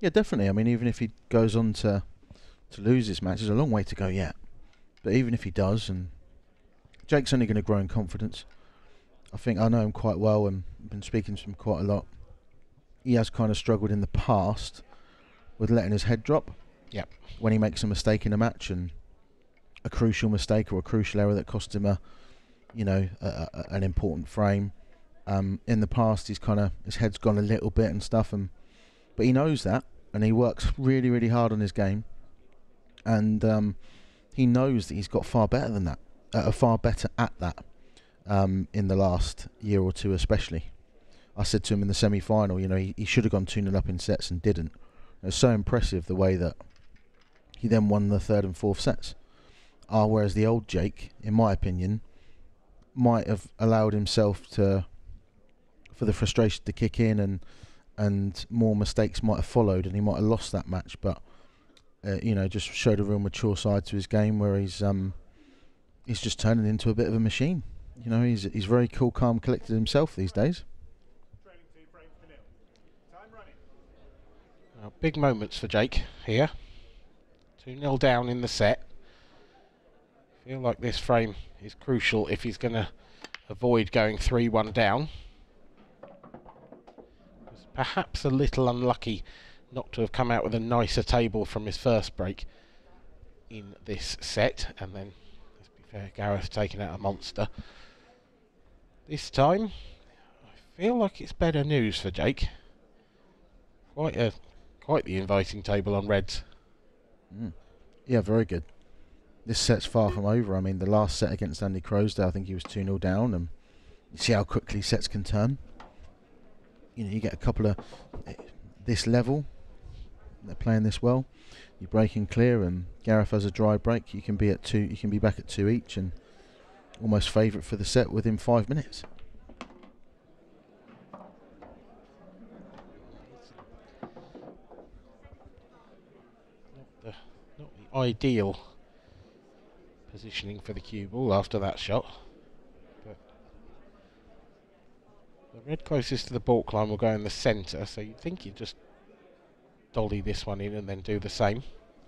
Yeah, definitely. I mean, even if he goes on to to lose this match, there's a long way to go yet. But even if he does, and Jake's only going to grow in confidence. I think I know him quite well and been speaking to him quite a lot. He has kind of struggled in the past with letting his head drop. Yep. When he makes a mistake in a match and a crucial mistake or a crucial error that costs him a, you know, a, a, an important frame. Um, in the past, he's kind of his head's gone a little bit and stuff, and but he knows that, and he works really, really hard on his game, and um, he knows that he's got far better than that, uh, far better at that um, in the last year or two, especially. I said to him in the semi-final, you know, he, he should have gone 2 0 up in sets and didn't. It was so impressive the way that he then won the third and fourth sets. Uh, whereas the old Jake, in my opinion, might have allowed himself to, for the frustration to kick in and and more mistakes might have followed and he might have lost that match. But uh, you know, just showed a real mature side to his game where he's um he's just turning into a bit of a machine. You know, he's he's very cool, calm, collected himself these days. Now, big moments for Jake here. 2 0 down in the set. Feel like this frame is crucial if he's going to avoid going 3 1 down. Perhaps a little unlucky not to have come out with a nicer table from his first break in this set. And then, let's be fair, Gareth taking out a monster. This time, I feel like it's better news for Jake. Quite a quite the inviting table on reds. Mm. Yeah, very good. This set's far from over. I mean, the last set against Andy Crosdale, I think he was 2 0 down, and you see how quickly sets can turn. You know, you get a couple of eh, this level, they're playing this well. You break and clear, and Gareth has a dry break. You can be at two. You can be back at two each, and almost favourite for the set within five minutes. Not the, not the ideal positioning for the cue ball after that shot. But the red closest to the baulk line will go in the centre, so you'd think you'd just dolly this one in and then do the same.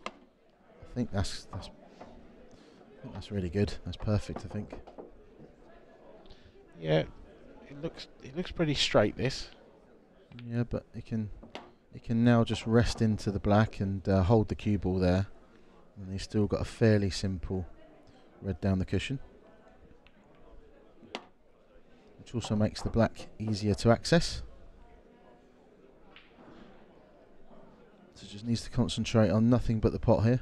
I think that's that's I think that's really good. That's perfect. I think. Yeah, it looks it looks pretty straight. This. Yeah, but it can it can now just rest into the black and uh, hold the cue ball there, and he's still got a fairly simple red down the cushion, which also makes the black easier to access. So just needs to concentrate on nothing but the pot here.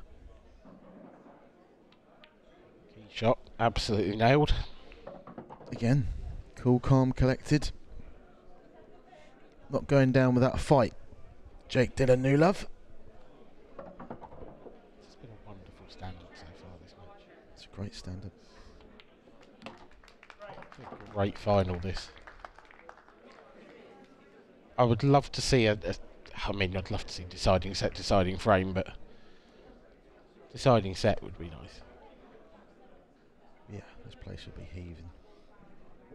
Key shot absolutely nailed. Again, cool, calm, collected. Not going down without a fight. Jake did a Newlove. It's been a wonderful standard so far this match. It's a great standard. Great final. This. I would love to see a, a. I mean, I'd love to see deciding set, deciding frame, but deciding set would be nice. Yeah, this place would be heaving.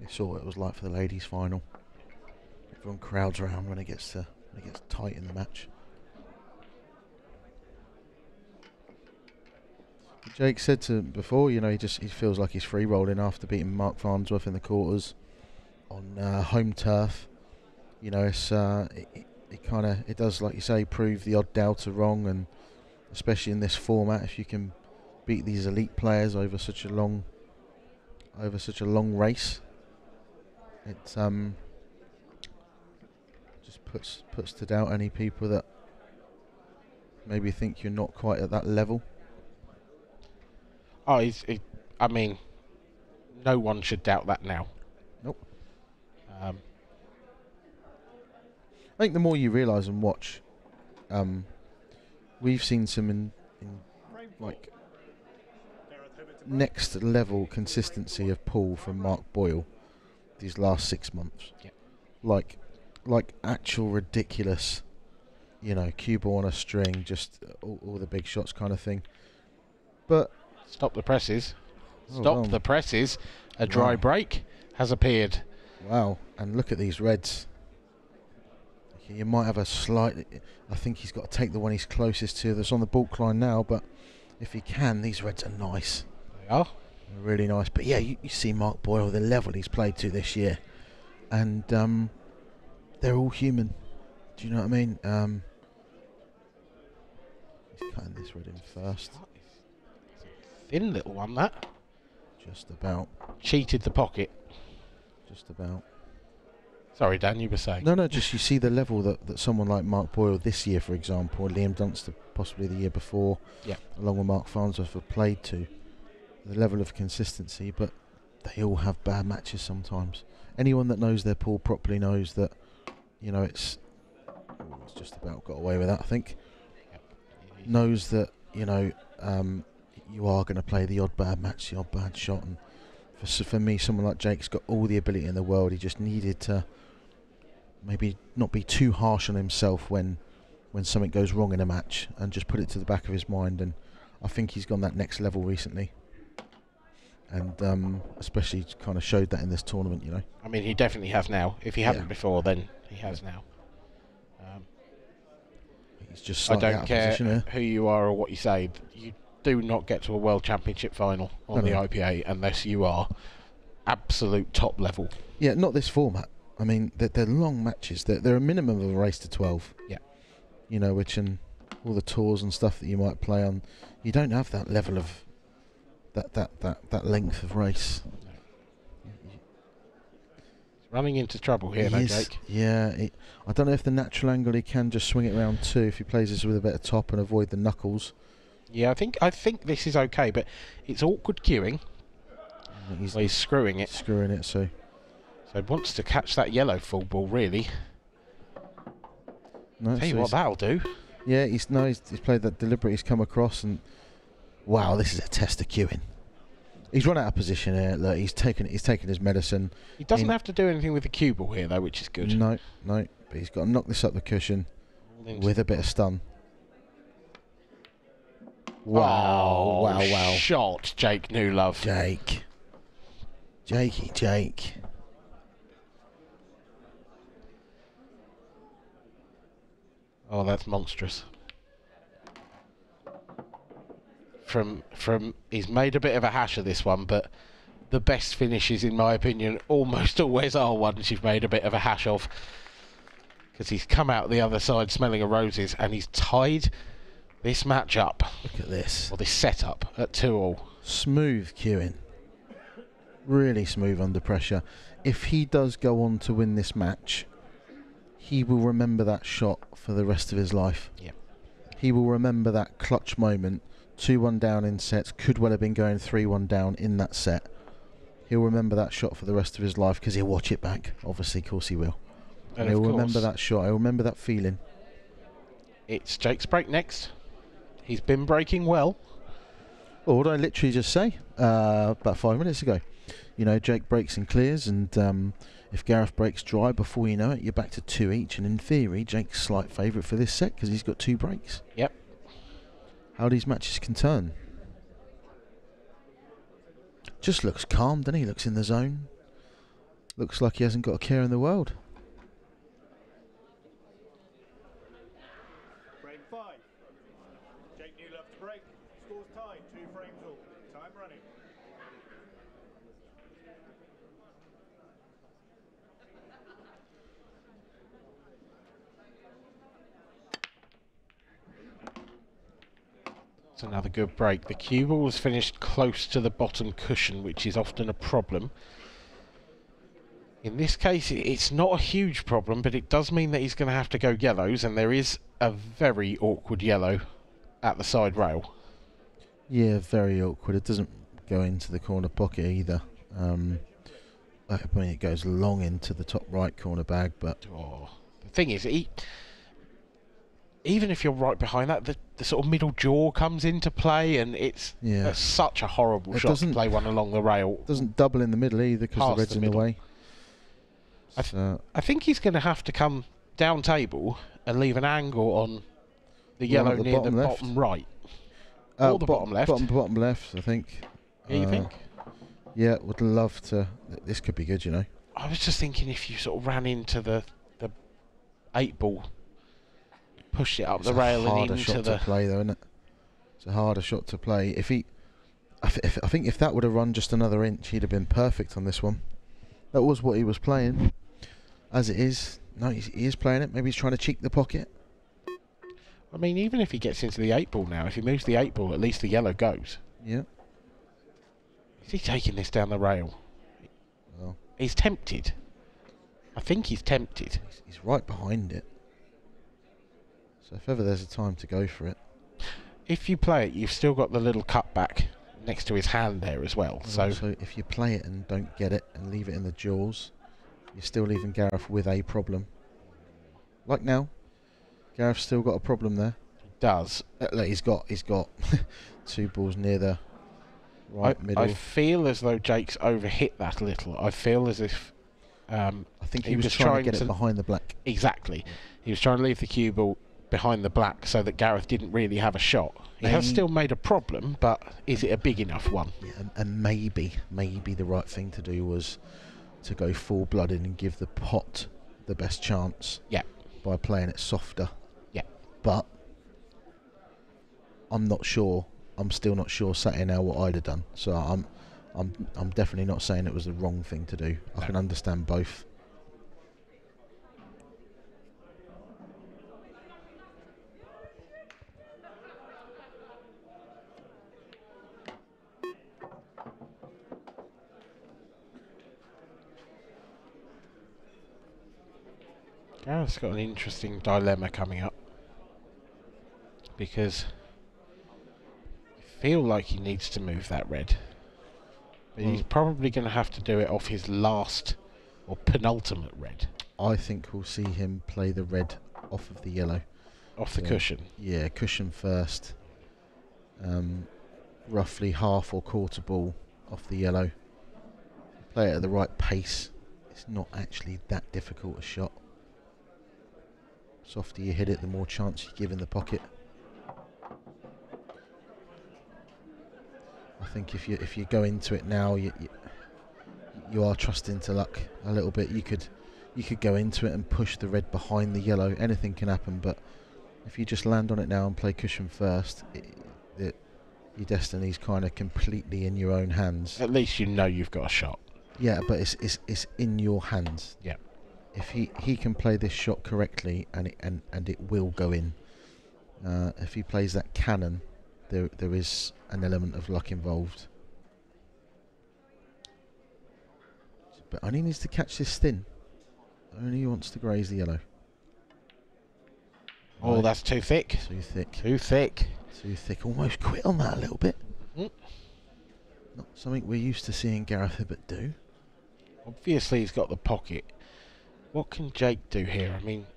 You saw what it was like for the ladies' final. Everyone crowds around when it gets to when it gets tight in the match. Jake said to before, you know, he just he feels like he's free rolling after beating Mark Farnsworth in the quarters on uh, home turf. You know, it's uh, it, it, kind of it does like you say prove the odd doubter wrong, and especially in this format, if you can beat these elite players over such a long over such a long race, it um just puts puts to doubt any people that maybe think you're not quite at that level. Oh, he's. He, I mean, no one should doubt that now. Nope. Um, I think the more you realise and watch, um, we've seen some in, in like next level consistency of pull from Mark Boyle these last six months. Yep. Like, like actual ridiculous, you know, cue ball on a string, just all, all the big shots kind of thing. But stop the presses. Oh, Stop wow. the presses. A dry Wow. break has appeared. Wow, and look at these reds. You might have a slight. I think he's got to take the one he's closest to that's on the balk line now, but if he can, these reds are nice. They are. They're really nice. But yeah, you, you see Mark Boyle, the level he's played to this year, and um, they're all human. Do you know what I mean? Um, he's cutting this red in first, Thin little one that. just about, Cheated the pocket. just about. Sorry, Dan, you were saying. No, no, just you see the level that, that someone like Mark Boyle this year, for example, Liam Dunster possibly the year before, Yeah. along with Mark Farnsworth have played to, the level of consistency, but they all have bad matches sometimes. Anyone that knows their pool properly knows that, you know, it's, oh, it's just about got away with that, I think. Knows that, you know, um, you are going to play the odd bad match, the odd bad shot, and for, for me, someone like Jake's got all the ability in the world. He just needed to maybe not be too harsh on himself when when something goes wrong in a match and just put it to the back of his mind and I think he's gone that next level recently and um, especially kind of showed that in this tournament you know I mean, he definitely has now. If he hadn't Yeah. before, then he has now. Um, he's just I don't care who you are or what you say. You do not get to a World Championship final on No, the no. IPA unless you are absolute top level. yeah not this format I mean they're, they're long matches they're, they're a minimum of a race to 12 Yeah. you know which in all the tours and stuff that you might play on you don't have that level of that that that, that length of race Running into trouble here, He though, Jake. Yeah, I don't know if the natural angle he can just swing it round two if he plays this with a bit of top and avoid the knuckles. Yeah, I think I think this is okay, but it's awkward cueing. He's Well, he's screwing it, screwing it, so so he wants to catch that yellow full ball. Really, no. tell you so what, that'll do. yeah, he's no, he's, he's played that deliberate. He's come across and wow, this is a test of cueing. He's run out of position here. Look, he's taken he's taken his medicine. He doesn't in- have to do anything with the cue ball here, though, which is good. No, no, but he's got to knock this up the cushion with a bit of stun. Wow, Oh, wow, wow. Shot, Jake Newlove. Jake. Jakey, Jake. Oh, that's monstrous. From from he's made a bit of a hash of this one, but the best finishes, in my opinion, almost always are ones you've made a bit of a hash of. Because he's come out the other side smelling of roses, and he's tied this match up, Look at this. or this setup, at two all. Smooth cueing. Really smooth under pressure. If he does go on to win this match, he will remember that shot for the rest of his life. Yep. He will remember that clutch moment. 2 1 down in sets. Could well have been going 3 1 down in that set. He'll remember that shot for the rest of his life because he'll watch it back. Obviously, of course he will. And, of he'll remember that shot. He'll remember that feeling. It's Jake's break next. He's been breaking well. Well, what did I literally just say uh, about five minutes ago? You know, Jake breaks and clears, and um, if Gareth breaks dry before you know it, you're back to two each. And in theory, Jake's slight favourite for this set because he's got two breaks. Yep. How these matches can turn. Just looks calm, doesn't he? Looks in the zone. Looks like he hasn't got a care in the world. Frame five. Jake Newlove to break. Scores tied. Two frames all. Time running. It's another good break. The cue ball was finished close to the bottom cushion, which is often a problem. In this case, it's not a huge problem, but it does mean that he's going to have to go yellows, and there is a very awkward yellow at the side rail. Yeah, very awkward. It doesn't go into the corner pocket either. Um, I mean, it goes long into the top right corner bag, but Oh, the thing is, he, even if you're right behind that, the, the sort of middle jaw comes into play, and it's yeah, such a horrible It shot to play one along the rail. doesn't double in the middle either because the red's the in the way. I th- So, I think he's going to have to come down table and leave an angle on the yellow the near the bottom left. bottom right. uh, Or the bottom left. Bottom, bottom left, I think. Yeah, you Uh, think? Yeah, would love to. This could be good, you know. I was just thinking if you sort of ran into the the eight ball, pushed it up It's the rail and harder into shot the. to play, though, isn't it? It's a harder shot to play. If he, I, if, I think if that would have run just another inch, he'd have been perfect on this one. That was what he was playing. As it is, no, he's, he is playing it. Maybe he's trying to cheek the pocket. I mean, even if he gets into the eight ball now, if he moves the eight ball, at least the yellow goes. Yeah. Is he taking this down the rail? Well, He's tempted. I think he's tempted. He's right behind it. So if ever there's a time to go for it. If you play it, you've still got the little cutback next to his hand there as well. And So also, if you play it and don't get it and leave it in the jaws, you're still leaving Gareth with a problem. Like now, Gareth's still got a problem there. it does. Uh, look, he's got he's got two balls near the right I, middle. I feel as though Jake's overhit that a little. I feel as if um, I think he, he was, was trying, trying to get to- it behind the black. exactly he was trying to leave the cue ball behind the black so that Gareth didn't really have a shot. He has still made a problem, but is it a big enough one? Yeah, and, and maybe maybe the right thing to do was to go full blooded and give the pot the best chance. Yeah. By playing it softer. Yeah. But I'm not sure. I'm still not sure Saturday now what I'd have done. So I'm I'm I'm definitely not saying it was the wrong thing to do. I No. can understand both. Gareth's got an interesting dilemma coming up because I feel like he needs to move that red, but he's probably going to have to do it off his last or penultimate red I think we'll see him play the red off of the yellow. off the Yeah. cushion. Yeah, cushion first. Um, roughly half or quarter ball off the yellow. Play it at the right pace. It's not actually that difficult a shot. Softer you hit it, the more chance you give in the pocket. I think if you if you go into it now, you, you you are trusting to luck a little bit. You could you could go into it and push the red behind the yellow. Anything can happen, but if you just land on it now and play cushion first, it, it, your destiny's kind of completely in your own hands. At least you know you've got a shot. Yeah, but it's it's, it's in your hands. Yeah. If he, he can play this shot correctly and it, and and it will go in. Uh, if he plays that cannon, there there is an element of luck involved. But only needs to catch this thin. Only wants to graze the yellow. Oh, Right, that's too thick. too thick. Too thick. Too thick. Almost quit on that a little bit. Mm. Not something we're used to seeing Gareth Hibbott do. Obviously, he's got the pocket. What can Jake do here? I mean,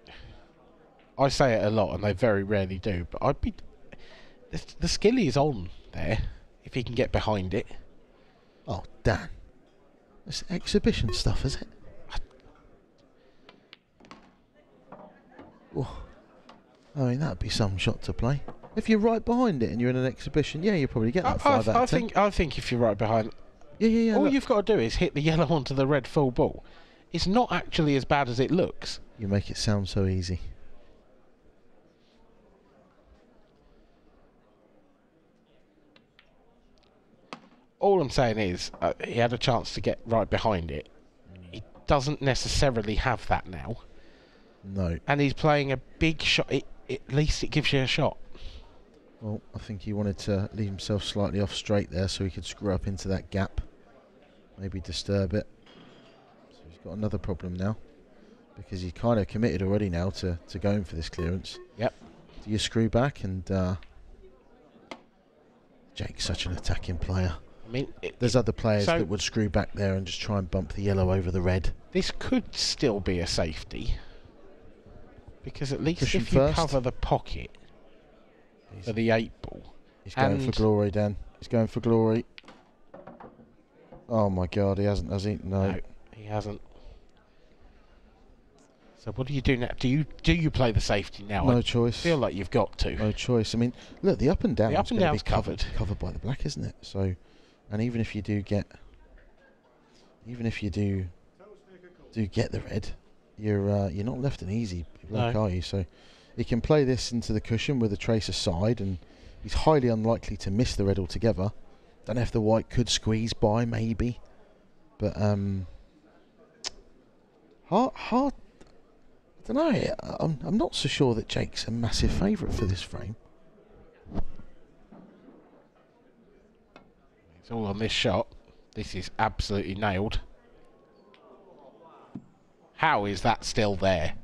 I say it a lot, and they very rarely do. But I'd be the, the skilly is on there if he can get behind it. Oh, Dan. It's exhibition stuff, is it? Whoa. I mean, that'd be some shot to play. If you're right behind it and you're in an exhibition, yeah, you probably get I, that I, five out I think I think if you're right behind, yeah, yeah, yeah. all look, you've got to do is hit the yellow onto the red full ball. It's not actually as bad as it looks. you make it sound so easy. All I'm saying is uh, he had a chance to get right behind it. He doesn't necessarily have that now, No. and he's playing a big shot. It, at least it gives you a shot. Well, I think he wanted to leave himself slightly off straight there so he could screw up into that gap. Maybe disturb it. Got another problem now. Because he's kind of committed already now to, to going for this clearance. Yep. Do you screw back and uh, Jake's such an attacking player. I mean, it, There's other players So- that would screw back there and just try and bump the yellow over the red. this could still be a safety because at least Cushion if you first. cover the pocket He's, for the eight ball, he's going for glory, Dan. He's going for glory. Oh my god, he hasn't, has he? No. no, he hasn't. So what do you do now? Do you do you play the safety now? No I choice. feel like you've got to. No choice. I mean, look, the up and down. The up and be down's covered, covered. by the black, isn't it? So, and even if you do get, even if you do, do get the red, you're uh, you're not left an easy black, No. are you? So, he can play this into the cushion with a trace side, and he's highly unlikely to miss the red altogether. Don't know if the white could squeeze by, maybe, but um, hard, hard. Don't know. Uh, I'm I'm not so sure that Jake's a massive favourite for this frame. It's all on this shot. This is absolutely nailed. How is that still there?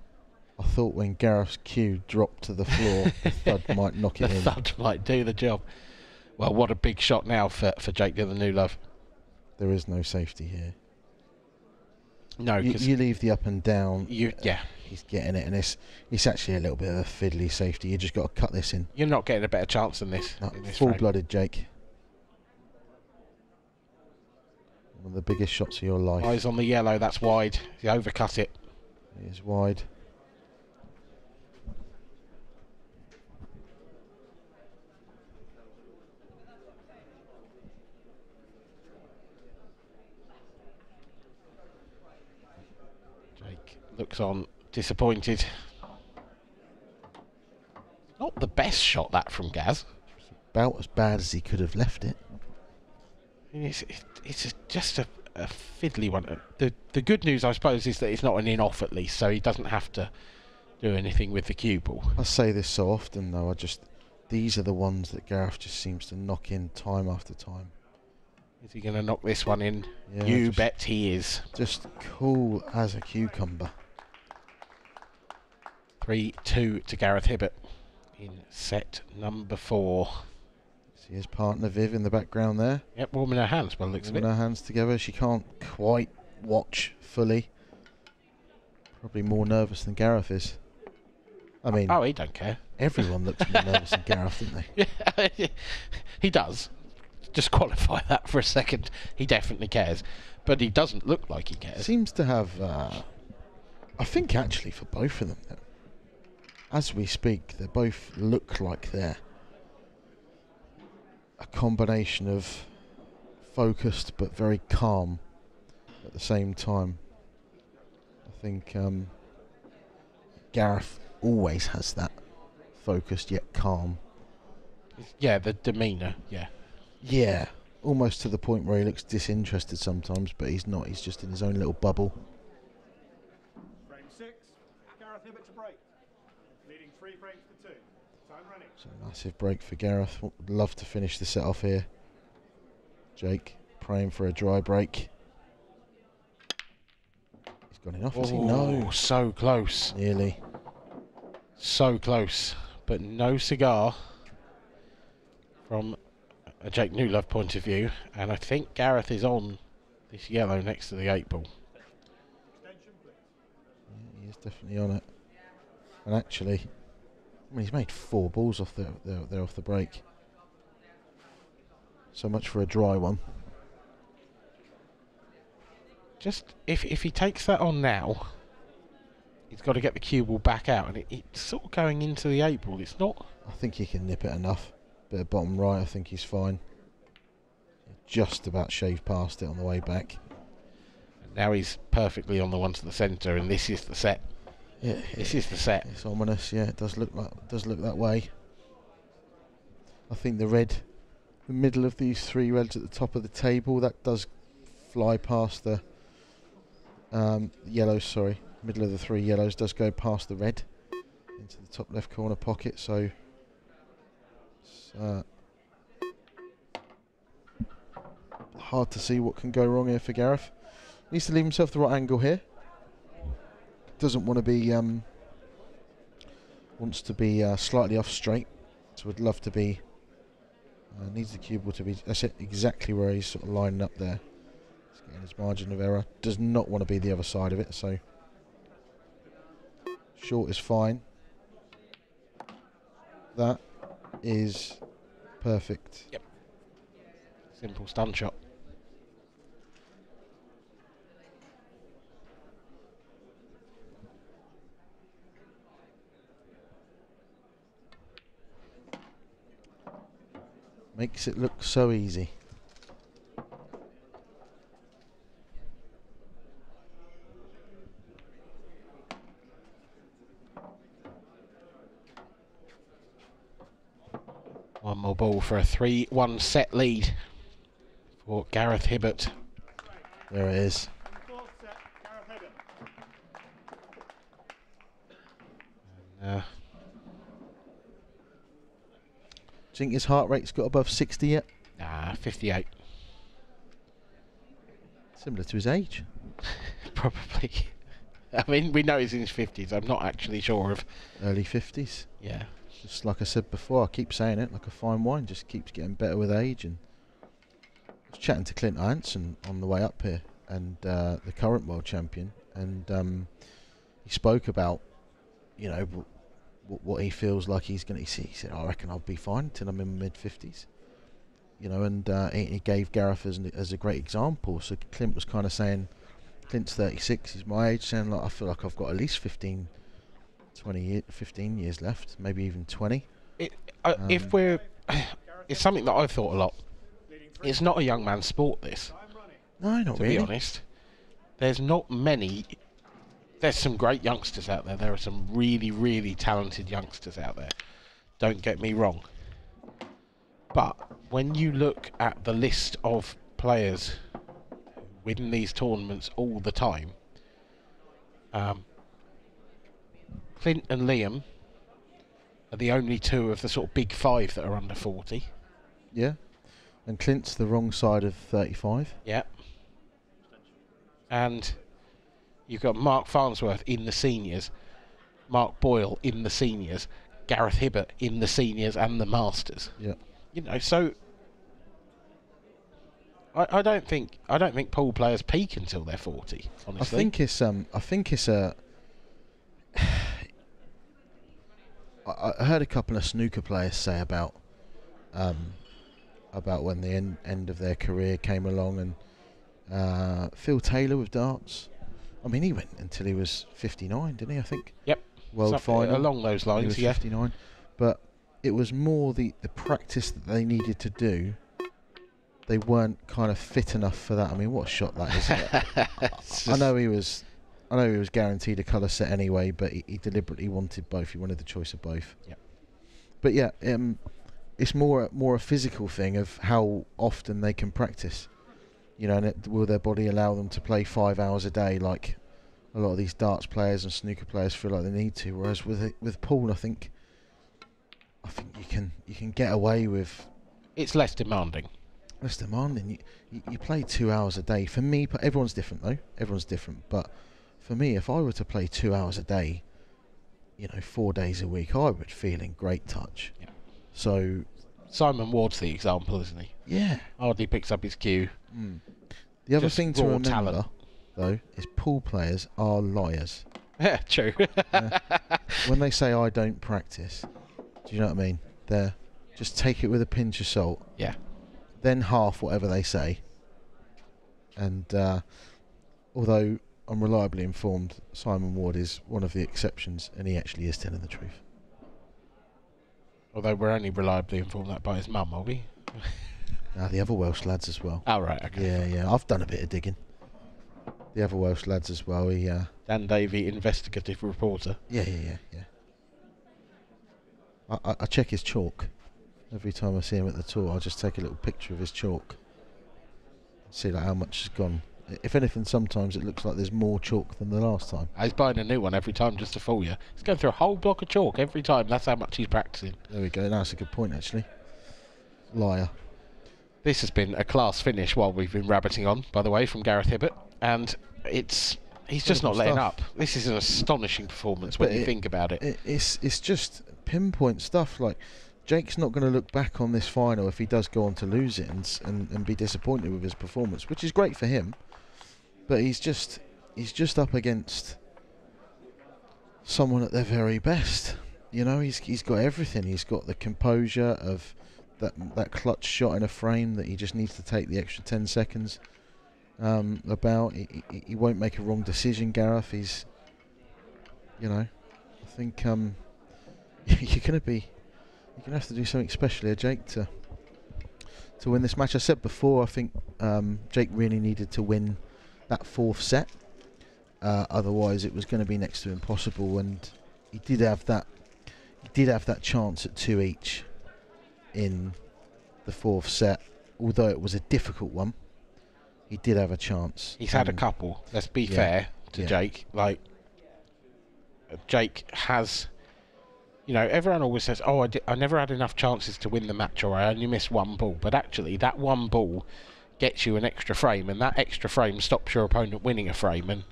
I thought when Gareth's cue dropped to the floor, the thud might knock The it in. thud might do the job. Well, what a big shot now for, for Jake the Newlove. There is no safety here. No, You, you leave the up and down. you, yeah, He's getting it, and it's it's actually a little bit of a fiddly safety. You just got to cut this in. you're not getting a better chance than this. No, this full-blooded Jake. One of the biggest shots of your life. Eyes on the yellow, that's wide. He overcut it. It is wide. Jake looks on disappointed. Not the best shot that from Gaz. About as bad as he could have left it. It's, it's just a, a fiddly one. The the good news, I suppose, is that it's not an in off at least, so he doesn't have to do anything with the cue ball. I say this so often, though. I just these are the ones that Gareth just seems to knock in time after time. Is he going to knock this one in? Yeah, you bet he is. Just cool as a cucumber. 3 2 to Gareth Hibbott in set number four. See his partner Viv in the background there. Yep, warming her hands by looks of Moving it. her hands together. She can't quite watch fully. Probably more nervous than Gareth is. I mean, Oh, he don't care. everyone looks more nervous than Gareth, don't they? Yeah, he does. Just qualify that for a second. He definitely cares, but he doesn't look like he cares. Seems to have. Uh, I think actually for both of them, though, as we speak, they both look like they're a combination of focused but very calm at the same time. I think um, Gareth always has that focused yet calm. Yeah, the demeanour. Yeah. Yeah, almost to the point where he looks disinterested sometimes, but he's not. He's just in his own little bubble. Frame six, Gareth Hibbott to break. Leading three frames to two. Time running. So massive break for Gareth. Would love to finish the set off here. Jake praying for a dry break. He's gone enough. Has he? Oh, No, so close. nearly. So close. But no cigar from a Jake Newlove point of view. And I think Gareth is on this yellow next to the eight ball. Yeah, he is definitely on it. And actually, mean, he's made four balls off the, the, there off the break. So much for a dry one. Just if if he takes that on now, he's got to get the cue ball back out, and it, it's sort of going into the eight ball. It's not. I think he can nip it enough. Bit of bottom right, I think he's fine. Just about shaved past it on the way back. Now he's perfectly on the one to the centre, and this is the set. Yeah, This is the set. It's ominous, yeah. It does look like does look that way. I think the red, the middle of these three reds at the top of the table, that does fly past the um. Sorry, middle of the three yellows does go past the red into the top left corner pocket. So, it's, uh, hard to see what can go wrong here for Gareth. Needs to leave himself the right angle here doesn't want to be um, wants to be uh, slightly off straight. So would love to be uh, needs the cue ball to be that's it exactly where he's sort of lining up there. He's getting his margin of error. Does not want to be the other side of it so short is fine. That is perfect. Yep. Simple stun shot. Makes it look so easy One more ball for a 3 1 set lead for Gareth Hibbott. there it is Fourth set, Gareth Hibbott. Uh, do you think his heart rate's got above 60 yet nah, 58. similar to his age Probably. I mean, we know he's in his fifties. I'm not actually sure of. Early 50s. Yeah. Just like I said before, I keep saying it, like a fine wine, just keeps getting better with age. And I was chatting to Clint I'Anson on the way up here, and uh, the current world champion, and um, he spoke about, you know, what he feels like he's going to. See. He said, "I reckon I'll be fine till I'm in my mid fifties. You know, and uh, he, he gave Gareth as, an, as a great example. So Clint was kind of saying, Clint's 36, he's my age, saying like I feel like I've got at least 15, 20 year, 15 years left, maybe even 20. It, uh, Um, if we're, it's something that I've thought a lot. It's not a young man's sport. This, No, not to really. be honest, there's not many. There's some great youngsters out there. There are some really, really talented youngsters out there. Don't get me wrong. But when you look at the list of players who win these tournaments all the time, um, Clint and Liam are the only two of the sort of big five that are under 40. Yeah. And Clint's the wrong side of 35. Yeah. And you've got Mark Farnsworth in the seniors, Mark Boyle in the seniors, Gareth Hibbott in the seniors and the masters. Yeah. You know, so I, I don't think I don't think pool players peak until they're forty. Honestly, I think it's um I think it's a I, I heard a couple of snooker players say about um about when the end, end of their career came along and uh, Phil Taylor with darts. I mean, he went until he was 59, didn't he? I think. Yep. World Some- final. along those lines. he was Yeah, 59. But it was more the, the practice that they needed to do. They weren't kind of fit enough for that. I mean, what a shot that is! I know he was, I know he was guaranteed a colour set anyway, but he, he deliberately wanted both. He wanted the choice of both. Yep. But yeah, um, it's more more a physical thing of how often they can practice. You know, and it, will their body allow them to play five hours a day, like a lot of these darts players and snooker players feel like they need to. Whereas with it, with pool, I think, I think you can you can get away with it's less demanding. less demanding. You, you you play two hours a day. For me, everyone's different though. Everyone's different. But for me, if I were to play two hours a day, you know, four days a week, I would feel in great touch. Yeah. So Simon Ward's the example, isn't he? yeah. Hardly picks up his cue. Mm. The other Just thing to raw remember talent. though is pool players are liars. Yeah, true. when they say I don't practice, do you know what I mean? They're just take it with a pinch of salt. Yeah. Then half whatever they say. And uh, although I'm reliably informed, Simon Ward is one of the exceptions, and he actually is telling the truth. Although we're only reliably informed that by his mum, are we? Now the other Welsh lads as well. Oh right, okay. Yeah, yeah. I've done a bit of digging. The other Welsh lads as well. He, uh, Dan Davey, investigative reporter. yeah, yeah, yeah, yeah. I, I, I check his chalk every time I see him at the tour. I'll just take a little picture of his chalk, see like how much has gone. If anything, sometimes it looks like there's more chalk than the last time. He's buying a new one every time just to fool you. He's going through a whole block of chalk every time. That's how much he's practicing. There we go. That's a good point, actually. Liar. This has been a class finish while we've been rabbiting on, by the way, from Gareth Hibbott, and it's he's just not letting stuff. up. This is an astonishing performance when But you it- think about it. It, it's it's just pinpoint stuff. Like Jake's not going to look back on this final if he does go on to lose it and, and and be disappointed with his performance, which is great for him. But he's just he's just up against someone at their very best. You know, he's he's got everything. He's got the composure of that that clutch shot in a frame that he just needs to take the extra ten seconds um, about. He, he, he won't make a wrong decision, Gareth. He's you know, I think um, you're going to be you're going to have to do something special here, Jake, to to win this match. I said before, I think um, Jake really needed to win that fourth set. Uh, otherwise, it was going to be next to impossible. And he did have that. He did have that chance at two each in the fourth set, although it was a difficult one. He did have a chance. He's had a couple. Let's be yeah, fair to yeah. Jake. Like Jake has, you know, everyone always says, "Oh, I, I never had enough chances to win the match, or I only missed one ball." But actually, that one ball gets you an extra frame, and that extra frame stops your opponent winning a frame. And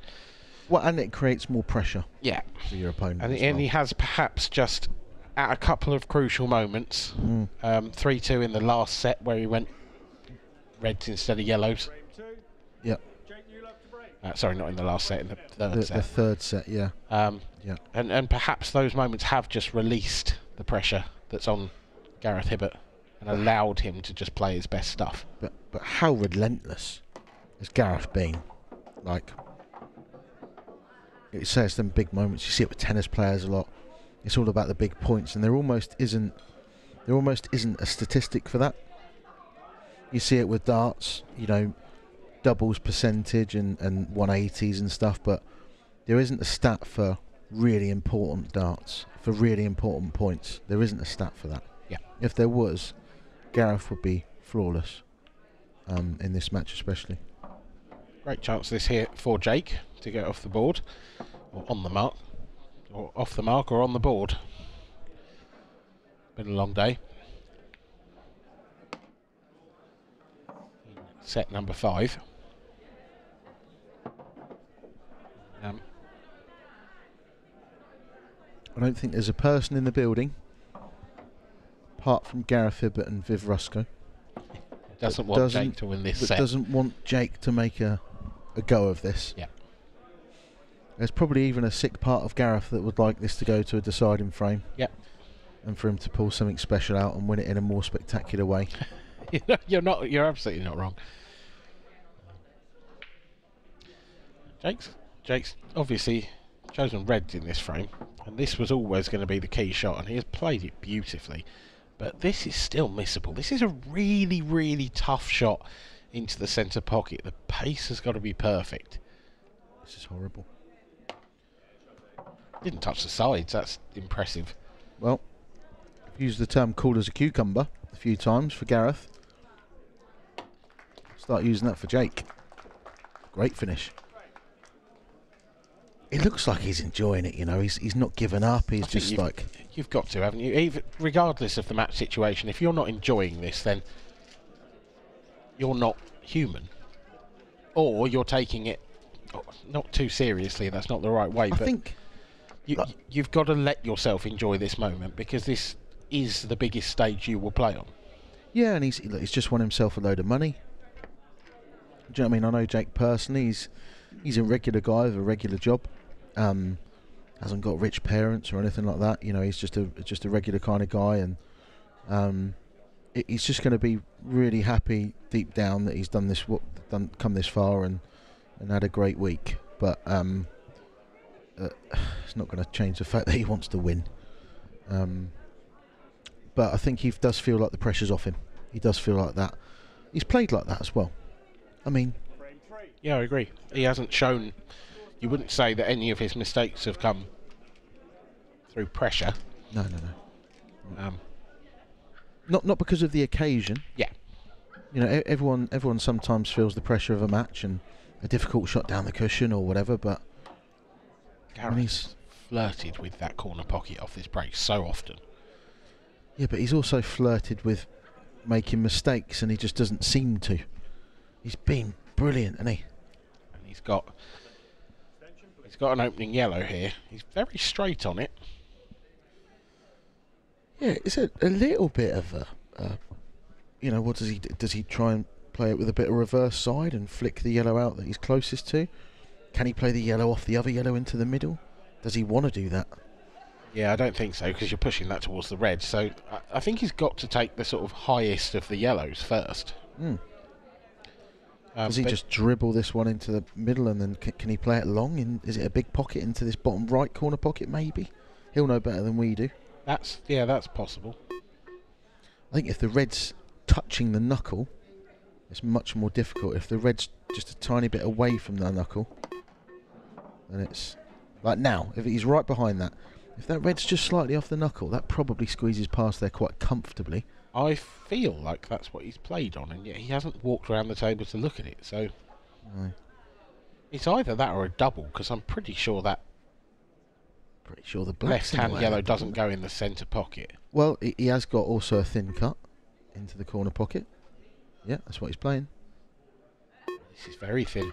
Well, and it creates more pressure Yeah, for your opponent. and, and well. he has perhaps just at a couple of crucial moments, Mm. um, three two in the last set where he went reds instead of yellows. Yep. Uh, sorry, not in the last set, in the third the, the set. third set, yeah. Um, Yeah. and and perhaps those moments have just released the pressure that's on Gareth Hibbott and allowed him to just play his best stuff. But but how relentless has Gareth been? Like, it says them big moments. You see it with tennis players a lot. It's all about the big points, and there almost isn't there almost isn't a statistic for that. You see it with darts, you know, doubles percentage and and 180s and stuff, but there isn't a stat for really important darts for really important points. There isn't a stat for that. Yeah. If there was, Gareth would be flawless um, in this match, especially. Great chance this here for Jake to get off the board, or on the mark, or off the mark, or on the board. Been a long day. Set number five. Um, I don't think there's a person in the building, apart from Gareth Hibbott and Viv Rusco, doesn't want doesn't- Jake to win this set. doesn't want Jake to make a, a go of this. Yeah. There's probably even a sick part of Gareth that would like this to go to a deciding frame. Yep. And for him to pull something special out and win it in a more spectacular way. You're not. You're absolutely not wrong. Jake's Jake's obviously chosen reds in this frame, and this was always going to be the key shot, and he has played it beautifully. But this is still missable. This is a really, really tough shot into the centre pocket. The pace has got to be perfect. This is horrible. Didn't touch the sides. That's impressive. Well, I've used the term cool as a cucumber a few times for Gareth. Start using that for Jake. Great finish. It looks like he's enjoying it, you know. He's he's not given up. He's I just you've- like You've got to, haven't you? Even regardless of the match situation, if you're not enjoying this, then you're not human, or you're taking it oh, not too seriously. That's not the right way. I but think you, like- you've got to let yourself enjoy this moment because this is the biggest stage you will play on. Yeah, and he's look, he's just won himself a load of money. Do you know what I mean? I know Jake personally. He's he's a regular guy with a regular job. Um, hasn't got rich parents or anything like that. You know, he's just a just a regular kind of guy, and um, he- he's just going to be really happy deep down that he's done this, done come this far, and and had a great week. But um, uh, it's not going to change the fact that he wants to win. Um, but I think he does feel like the pressure's off him. He does feel like that. He's played like that as well. I mean, Yeah, I agree. He hasn't shown. You wouldn't say that any of his mistakes have come through pressure. no, no, no. Um, Not not because of the occasion. Yeah. You know, everyone everyone sometimes feels the pressure of a match and a difficult shot down the cushion or whatever. But Gareth he's- flirted with that corner pocket off this break so often. yeah, but he's also flirted with making mistakes, and he just doesn't seem to. He's been brilliant, hasn't he? and he's got he's got an opening yellow here. He's very straight on it. Yeah, it's a, a little bit of a, uh, you know, what does he does he try and play it with a bit of reverse side and flick the yellow out that he's closest to? Can he play the yellow off the other yellow into the middle? Does he want to do that? Yeah, I don't think so because you're pushing that towards the red. So I, I think he's got to take the sort of highest of the yellows first. Hmm. Um, Does he just dribble this one into the middle and then c- can he play it long? In is it a big pocket into this bottom right corner pocket? Maybe he'll know better than we do. That's yeah, that's possible. I think if the red's touching the knuckle, it's much more difficult. If the red's just a tiny bit away from the knuckle, then it's like now. If he's right behind that, if that red's just slightly off the knuckle, that probably squeezes past there quite comfortably. I feel like that's what he's played on, and yet he hasn't walked around the table to look at it. So No, it's either that or a double because I'm pretty sure that pretty sure the left-hand yellow doesn't go in the centre pocket. Well, he, he has got also a thin cut into the corner pocket. Yeah, that's what he's playing. This is very thin.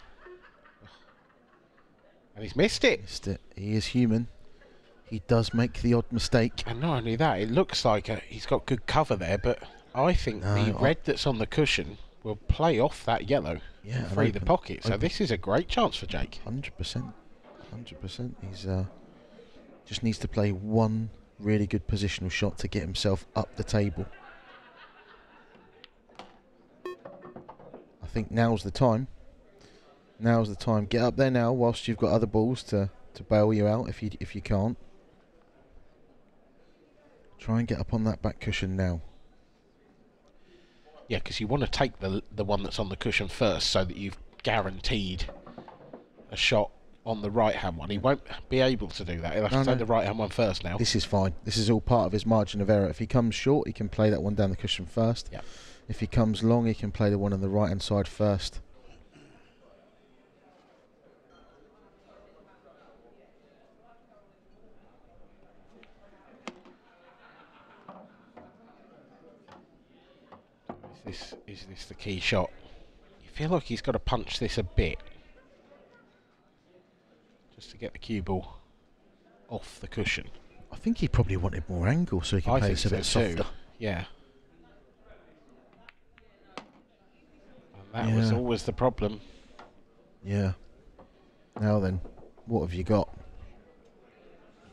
And he's missed it. Missed it. He is human. He does make the odd mistake. And not only that, it looks like a, he's got good cover there, but I think the No, I- red that's on the cushion will play off that yellow Yeah, and and free the open- pocket. So open. this is a great chance for Jake. Hundred percent, hundred percent. He's uh, just needs to play one really good positional shot to get himself up the table. I think now's the time. Now's the time. Get up there now, whilst you've got other balls to to bail you out if you if you can't. Try and get up on that back cushion now. Yeah, because you want to take the the one that's on the cushion first, so that you've guaranteed a shot on the right hand one. He won't be able to do that. He'll have No, to take no. the right hand one first now. This is fine. This is all part of his margin of error. If he comes short, he can play that one down the cushion first. Yep. If he comes long, he can play the one on the right hand side first. This is this the key shot? You feel like he's got to punch this a bit, just to get the cue ball off the cushion. I think he probably wanted more angle so he I play this a bit so too. softer. Yeah. And that was always the problem. Yeah. Now then, what have you got?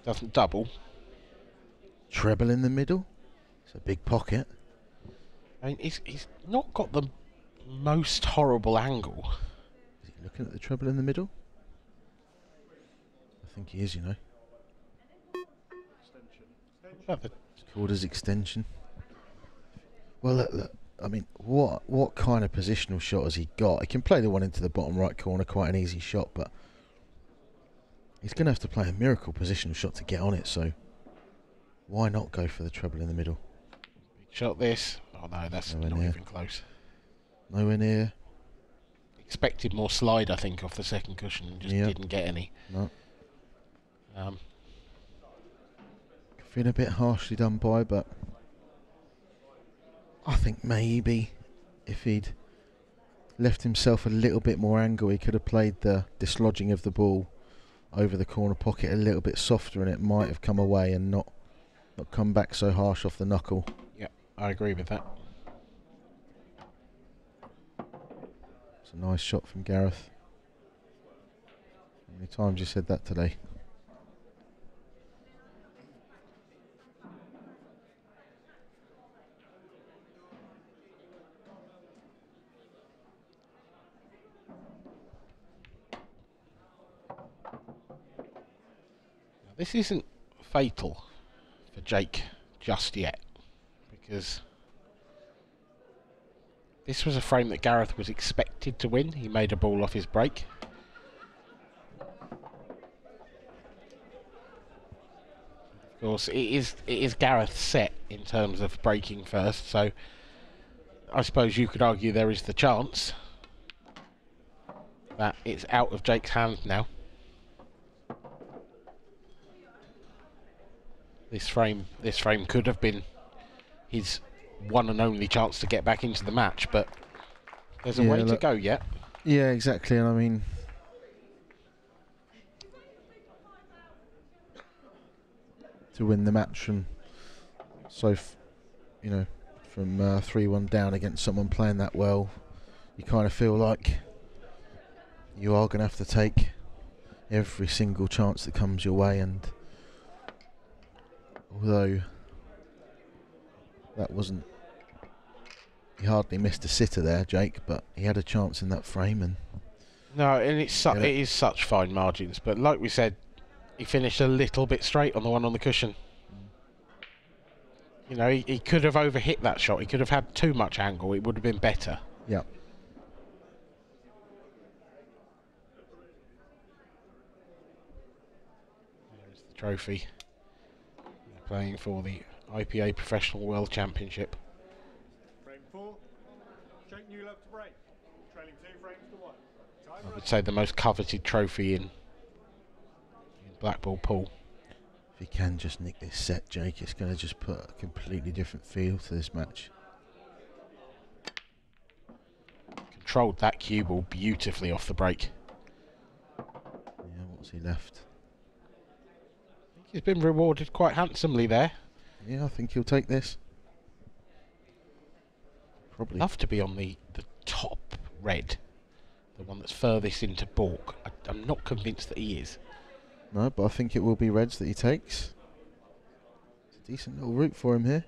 Doesn't double. Treble in the middle. It's a big pocket. I mean, he's he's not got the most horrible angle. Is he looking at the treble in the middle? I think he is. You know, the- it's called his extension. Well, look, look. I mean, what what kind of positional shot has he got? He can play the one into the bottom right corner, quite an easy shot, but he's going to have to play a miracle positional shot to get on it. So why not go for the treble in the middle? Big shot this. Oh no, that's Nowhere not near. even close. Nowhere near. Expected more slide, I think, off the second cushion, and just Yeah. didn't get any. No. Um, Feeling a bit harshly done by, but I think maybe if he'd left himself a little bit more angle, he could have played the dislodging of the ball over the corner pocket a little bit softer, and it might have come away and not not come back so harsh off the knuckle. I agree with that. It's a nice shot from Gareth. How many times you said that today? Now, this isn't fatal for Jake just yet, because this was a frame that Gareth was expected to win. He made a ball off his break. Of course, it is it is Gareth's set in terms of breaking first, so I suppose you could argue there is the chance that it's out of Jake's hands now. This frame, this frame could have been his one and only chance to get back into the match, but there's a Yeah, way to go yet. Yeah, exactly. And I mean, to win the match from so, f- you know, from uh, three-one down against someone playing that well, you kind of feel like you are going to have to take every single chance that comes your way. And although that wasn't he hardly missed a sitter there, Jake, but he had a chance in that frame and No, and it's su- Yeah. it is such fine margins, but like we said, he finished a little bit straight on the one on the cushion. You know, he, he could have overhit that shot. He could have had too much angle. It would have been better. yeah. There's the trophy. They're playing for the IPA Professional World Championship. Frame four. Jake Newlove to break. Trailing two frames to one. I would say the most coveted trophy in, in Blackball pool. If he can just nick this set, Jake, it's going to just put a completely different feel to this match. Controlled that cue ball beautifully off the break. Yeah, what's What's he left? He's been rewarded quite handsomely there. Yeah, I think he'll take this. Probably. Love to be on the, the top red, the one that's furthest into balk. I, I'm not convinced that he is. No, but I think it will be Reds that he takes. It's a decent little route for him here.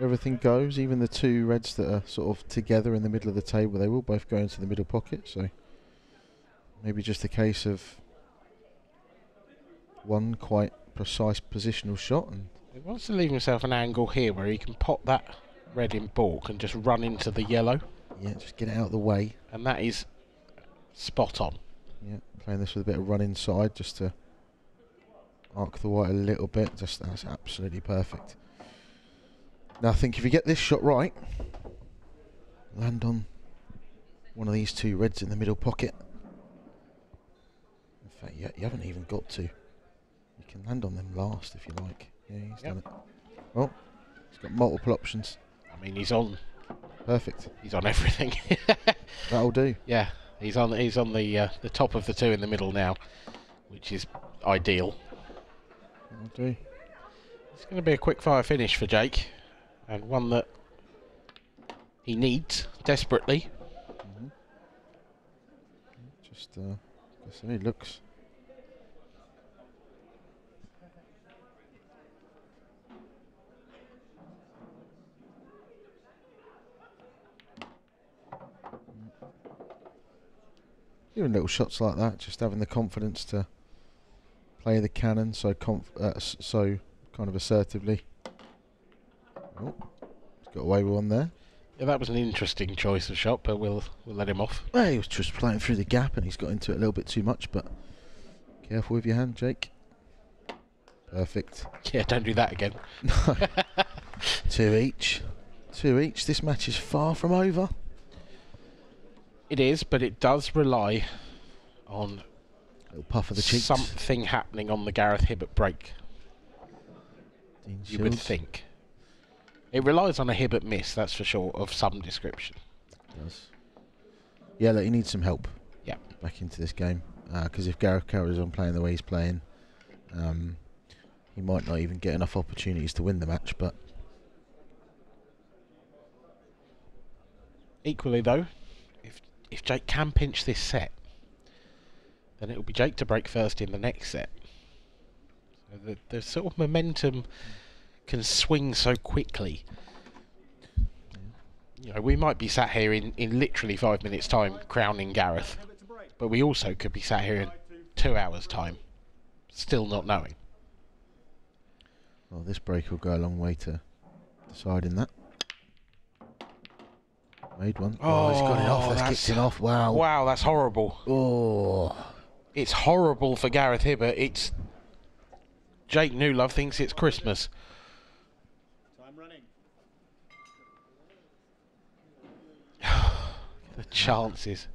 Everything goes, even the two Reds that are sort of together in the middle of the table, they will both go into the middle pocket, so maybe just a case of one quite precise positional shot and He wants to leave himself an angle here where he can pop that red in balk and just run into the yellow, yeah, just get it out of the way. and that is spot on. Yeah, playing this with a bit of run inside just to arc the white a little bit. Just that's absolutely perfect. Now I think if you get this shot right, land on one of these two reds in the middle pocket. In fact, you, you haven't even got to. You can land on them last if you like. Yeah, he's done it. Well, he's got multiple options. I mean, he's on. Perfect. He's on everything. That'll do. yeah, he's on. He's on the uh, the top of the two in the middle now, which is ideal. That'll do. It's going to be a quick fire finish for Jake, and one that he needs desperately. Mhm. Just, uh, looks. Even little shots like that, just having the confidence to play the cannon so conf- uh, so kind of assertively. Oh, he's got away with one there. Yeah, that was an interesting choice of shot, but we'll we'll let him off. Well, he was just playing through the gap and he's got into it a little bit too much, but careful with your hand, Jake. Perfect. Yeah, don't do that again. Two each. Two each. This match is far from over. It is, but it does rely on Little puff of the cheeks. something happening on the Gareth Hibbott break. Dean You would think. It relies on a Hibbott miss, that's for sure, of some description. does. Yeah, look, he needs some help. Yeah. Back into this game. Because if Gareth carries on playing the way he's playing, um, he might not even get enough opportunities to win the match, but Equally, though, if Jake can pinch this set, then it will be Jake to break first in the next set. So the, the sort of momentum can swing so quickly. You know, we might be sat here in, in literally five minutes' time crowning Gareth, but we also could be sat here in two hours' time, still not knowing. well, this break will go a long way to deciding that. Made one. Oh, he's got it off. Oh, That's, that's- kicked it off. Wow. Wow, that's horrible. Oh. It's horrible for Gareth Hibbott. It's Jake Newlove thinks it's Christmas. Time running. the chances.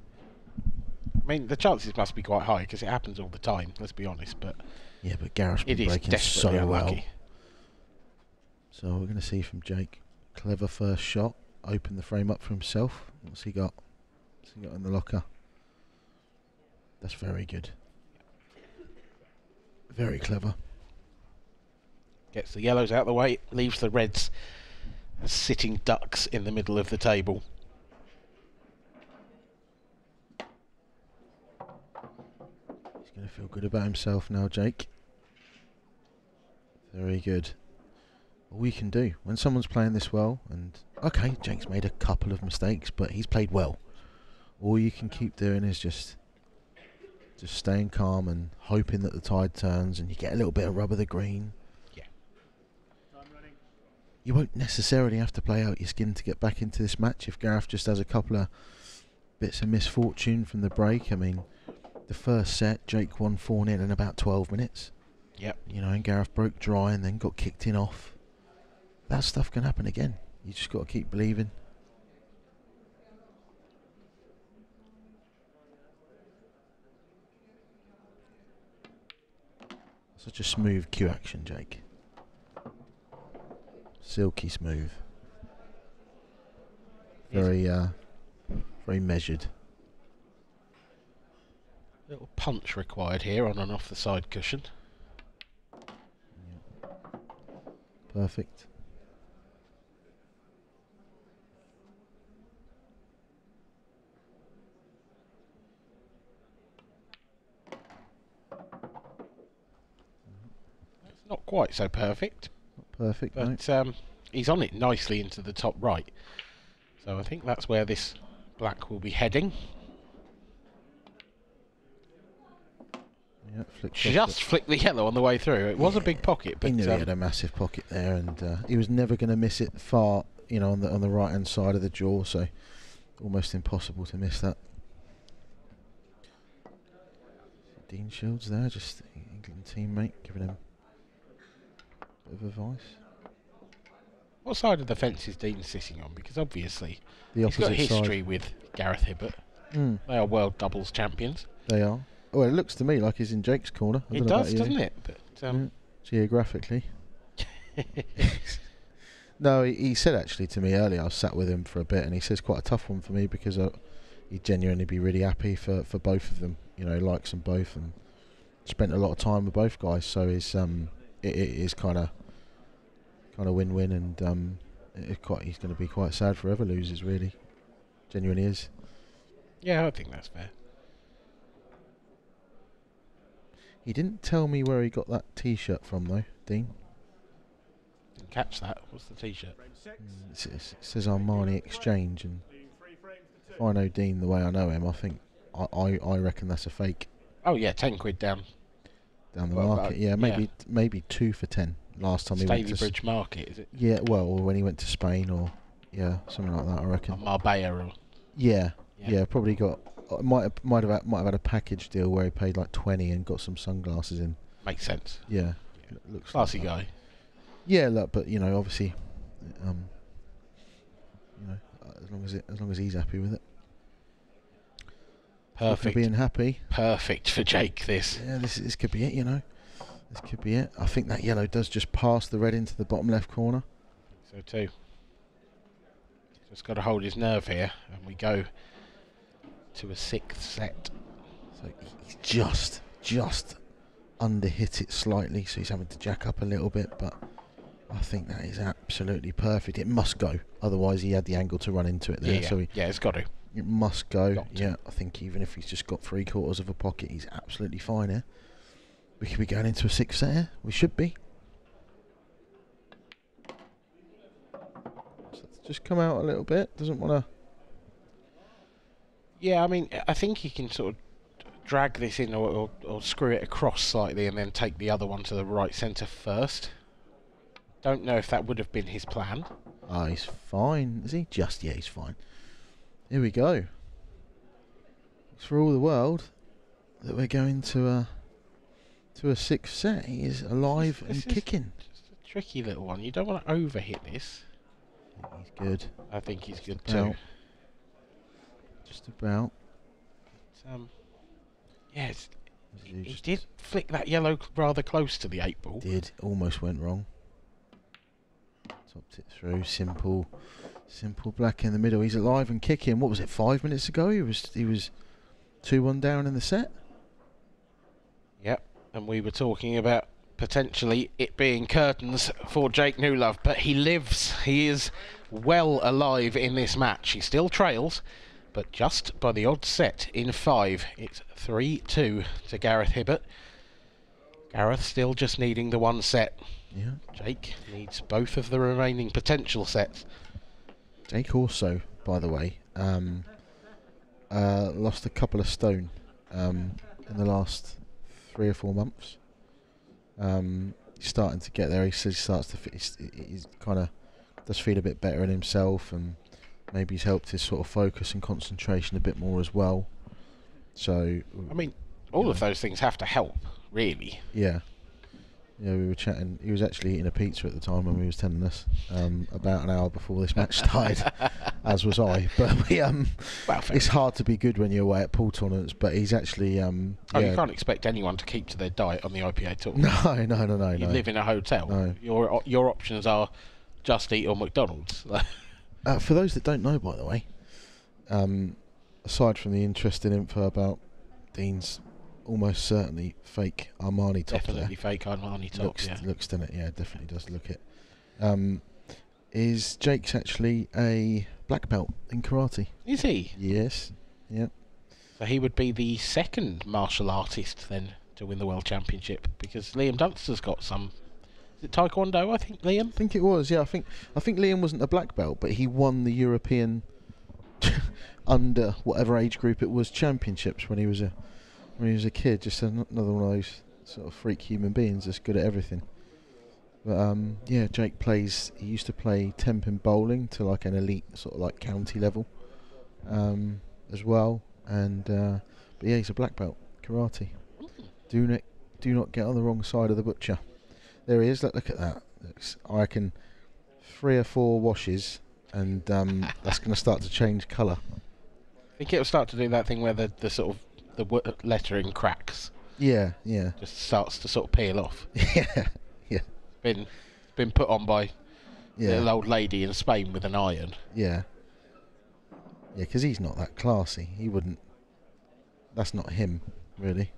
I mean, the chances must be quite high because it happens all the time. Let's be honest, but Yeah, but Gareth's been it is breaking so desperately well. unlucky. So we're going to see from Jake. Clever first shot. Open the frame up for himself. What's he got? What's he got in the locker? That's very good. Very clever. Gets the yellows out of the way, leaves the reds sitting ducks in the middle of the table. He's going to feel good about himself now, Jake. Very good. All we can do when someone's playing this well, and okay, Jake's made a couple of mistakes, but he's played well. All you can keep doing is just, just staying calm and hoping that the tide turns, and you get a little bit of rub of the green. Yeah. You won't necessarily have to play out your skin to get back into this match if Gareth just has a couple of bits of misfortune from the break. I mean, the first set, Jake won 4 0 in about 12 minutes. Yep. You know, and Gareth broke dry and then got kicked in off. That stuff can happen again. You just got to keep believing. Such a smooth cue action, Jake. Silky smooth. Very, uh, very measured. Little punch required here on and off the side cushion. Perfect. Not quite so perfect, Not Perfect. no. but um, he's on it nicely into the top right. So I think that's where this black will be heading. Yeah, Just flicked the yellow on the way through. It was a big pocket, the- he but knew he um, had a massive pocket there, and uh, he was never going to miss it far. You know, on the on the right hand side of the jaw, so almost impossible to miss that. Dean Shields there, just England teammate, giving him of advice. what side of the fence is Dean sitting on? Because obviously The he's got history with Gareth Hibbott. Mm, They are world doubles champions. they are. Well, it looks to me like he's in Jake's corner. I It don't know about does, doesn't it? But um, Geographically. No, he, he said actually to me earlier. I was sat with him for a bit, and he says quite a tough one for me because uh, he'd genuinely be really happy for, for both of them. You know, he likes them both, and spent a lot of time with both guys. So it's um, it, it is kind of kind of win win, and um, it, it quite he's going to be quite sad forever losers. Really, genuinely is. yeah, I think that's fair. He didn't tell me where he got that T-shirt from though, Dean. Didn't catch that. What's the t-shirt? Mm, It says, it says Armani Exchange, and if I know Dean the way I know him, I think I, I, I reckon that's a fake Oh yeah, ten quid down down the Well, market. about- yeah, yeah. maybe maybe two for ten last time he went to. Bridge Market. Is it? Yeah, well, or when he went to Spain, or yeah, something like that. I Or reckon. Marbella or Yeah, Yeah. yeah, probably got. uh, Might have, might have had- might have had a package deal where he paid like twenty and got some sunglasses in. makes sense. Yeah, l- looks Classy like guy. Yeah, look, but you know, obviously, um, you know, uh, as long as it, as long as he's happy with it, Perfect. being happy. Perfect for Jake. This. Yeah, this this could be it. You know, this could be it. I think that yellow does just pass the red into the bottom left corner. So too. Just got to hold his nerve here, and we go to a sixth set. So he's just just under hit it slightly, so he's having to jack up a little bit. But I think that is absolutely perfect. It must go, otherwise he had the angle to run into it there. yeah, yeah. So he, yeah, it's got to. it must go. Got to. Yeah, I think even if he's just got three quarters of a pocket, he's absolutely fine here. We could be going into a sixth set here. We should be. So just come out a little bit. Doesn't want to. Yeah, I mean, I think he can sort of drag this in or, or, or screw it across slightly and then take the other one to the right centre first. Don't know if that would have been his plan. Ah, he's fine. Is he? Just yeah, he's fine. Here we go. It's for all the world that we're going to a to a six set, He is alive This and kicking. Just a tricky little one. You don't want to overhit this. He's good. I think he's good about. too. Just about. Um, yes, He he, he did flick that yellow rather close to the eight ball. Did almost went wrong. Topped it through. Simple, simple black in the middle. He's alive and kicking. What was it? Five minutes ago, he was he was two one down in the set. Yep, and we were talking about potentially it being curtains for Jake Newlove, but he lives. He is well alive in this match. He still trails, but just by the odd set in five. It's 3 2 to Gareth Hibbott. Gareth still just needing the one set. Yeah. Jake needs both of the remaining potential sets. Jake also, by the way, um, uh, lost a couple of stone um, in the last three or four months. Um, he's starting to get there. He says he starts to. He's, he's kind of does feel a bit better in himself, and maybe he's helped his sort of focus and concentration a bit more as well. So, I mean, all of those things have to help, really. yeah. Yeah, we were chatting. He was actually eating a pizza at the time when we was telling us um, about an hour before this match started, as was I. But we um, Well, it's hard to be good when you're away at pool tournaments. But he's actually um, Oh, yeah. you can't expect anyone to keep to their diet on the IPA tour. No, no, no, no, you no. live in a hotel. No. Your your options are Just Eat or McDonald's. Uh, for those that don't know, by the way, um, aside from the interesting info about Dean's almost certainly fake Armani top Definitely fake Armani top. Looks, yeah. looks done it. Yeah, definitely does look it. Um, is Jake's actually a black belt in karate? Is he? Yes. Yep. So he would be the second martial artist then to win the world championship because Liam Dunster's got some. Is it Taekwondo? I think Liam. I think it was. Yeah, I think I think Liam wasn't a black belt, but he won the European under whatever age group it was championships when he was a when he was a kid. Just another one of those sort of freak human beings that's good at everything. But um, yeah, Jake plays. He used to play temp temping bowling to like an elite sort of like county level, um, as well. And uh, but yeah, he's a black belt karate. Do not do not get on the wrong side of the butcher. There he is. Look, look at that. Looks, I reckon three or four washes, and um, that's going to start to change colour. I think it'll start to do that thing where the, the sort of the lettering cracks, Yeah, yeah, just starts to sort of peel off. yeah, yeah. Been been put on by yeah, little old lady in Spain with an iron. yeah, yeah. Because he's not that classy. He wouldn't. That's not him, really.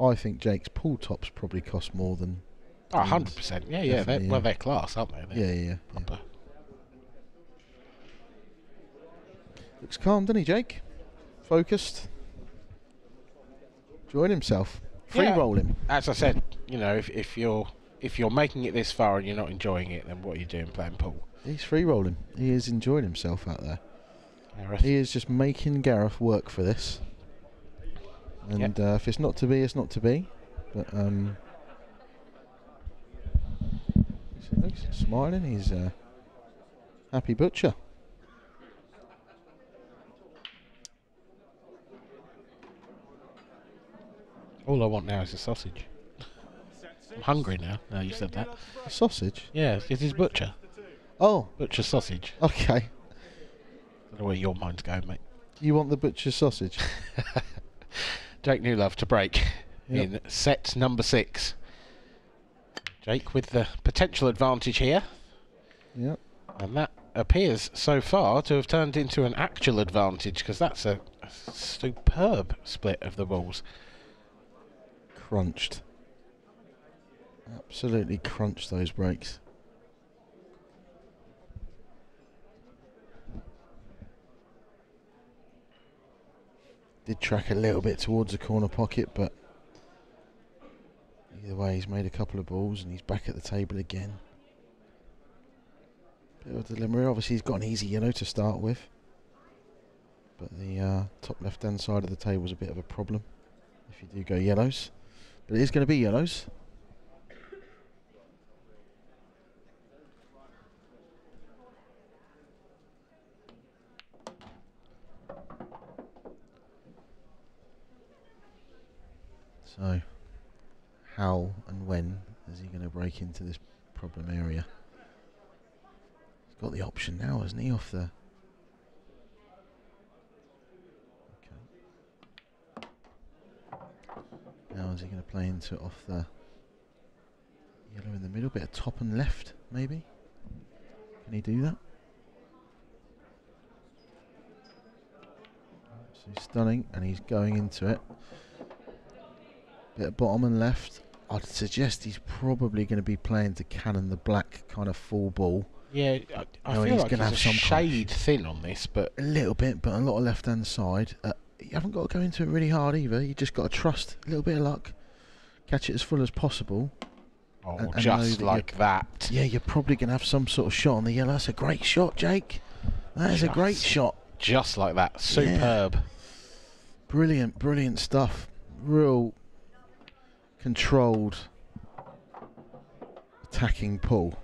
I think Jake's pool tops probably cost more than. Oh, 100%. Yeah, yeah. They're, Definitely, Well, they're class, aren't they? They're Yeah, yeah, yeah. yeah. proper. Looks calm, doesn't he, Jake? Focused. Enjoying himself. Free Yeah. rolling. As I said, you know, if, if you're if you're making it this far and you're not enjoying it, then what are you doing playing pool? He's free rolling. He is enjoying himself out there. Gareth? He is just making Gareth work for this. And uh, if it's not to be, it's not to be. But um, he looks smiling. He's a happy butcher. All I want now is a sausage. I'm hungry now. Now you said that. A sausage. Yeah, it is butcher. Oh, Butcher sausage. okay. I don't know where your mind's going, mate. You want the butcher's sausage? Jake Newlove to break Yep. in set number six. Jake with the potential advantage here, Yep. and that appears so far to have turned into an actual advantage because that's a, a superb split of the balls. Crunched. Absolutely crunched those breaks. Did track a little bit towards the corner pocket, but either way, he's made a couple of balls and he's back at the table again. Bit of a dilemma. Obviously, he's got an easy yellow to start with, but the uh, top left-hand side of the table is a bit of a problem if you do go yellows. But it is going to be yellows. So, how and when is he going to break into this problem area? He's got the option now, hasn't he, off the... Now is he going to play into it off the yellow in the middle? Bit of top and left, maybe? Can he do that? So he's stunning and he's going into it. Bit of bottom and left. I'd suggest he's probably going to be playing to cannon the black kind of full ball. Yeah, I, I feel he's like gonna he's have some shade thin on this, but A little bit, but a lot of left hand side. Uh, you haven't got to go into it really hard either. You just got to trust a little bit of luck, catch it as full as possible. oh, And- and just that like that. Yeah, you're probably going to have some sort of shot on the yellow. That's a great shot, Jake. That is a great shot. Just like that. Superb. Brilliant, brilliant stuff. Real controlled attacking pull.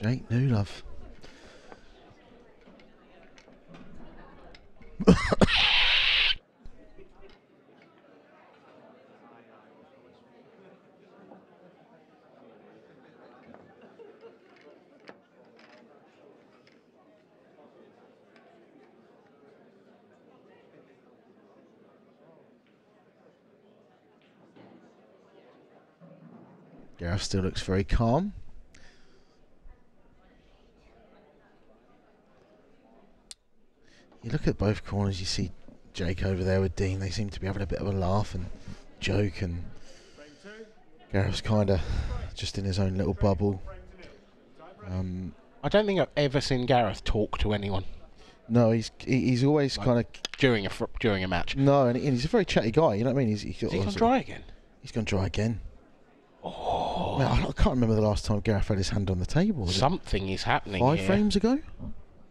Jake Newlove. Still looks very calm. You look at both corners, you see Jake over there with Dean. They seem to be having a bit of a laugh and joke, and Gareth's kind of just in his own little bubble. Um, I don't think I've ever seen Gareth talk to anyone no, he's he- he's always Like- kind of during a during a match. no, and, he's a very chatty guy. You know what I mean? He's, he's, Is he got gone dry again? He's gone dry again. I, I can't remember the last time Gareth had his hand on the table. Something is happening five here. frames ago?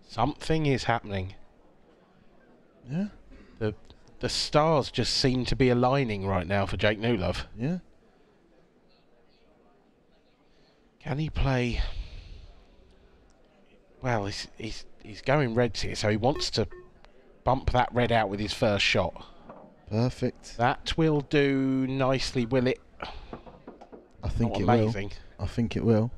Something is happening. Yeah, The the stars just seem to be aligning right now for Jake Newlove. yeah. Can he play? Well, he's he's he's going reds here, so he wants to bump that red out with his first shot. Perfect. That will do nicely, will it? I think Not it amazing. will. I think it will.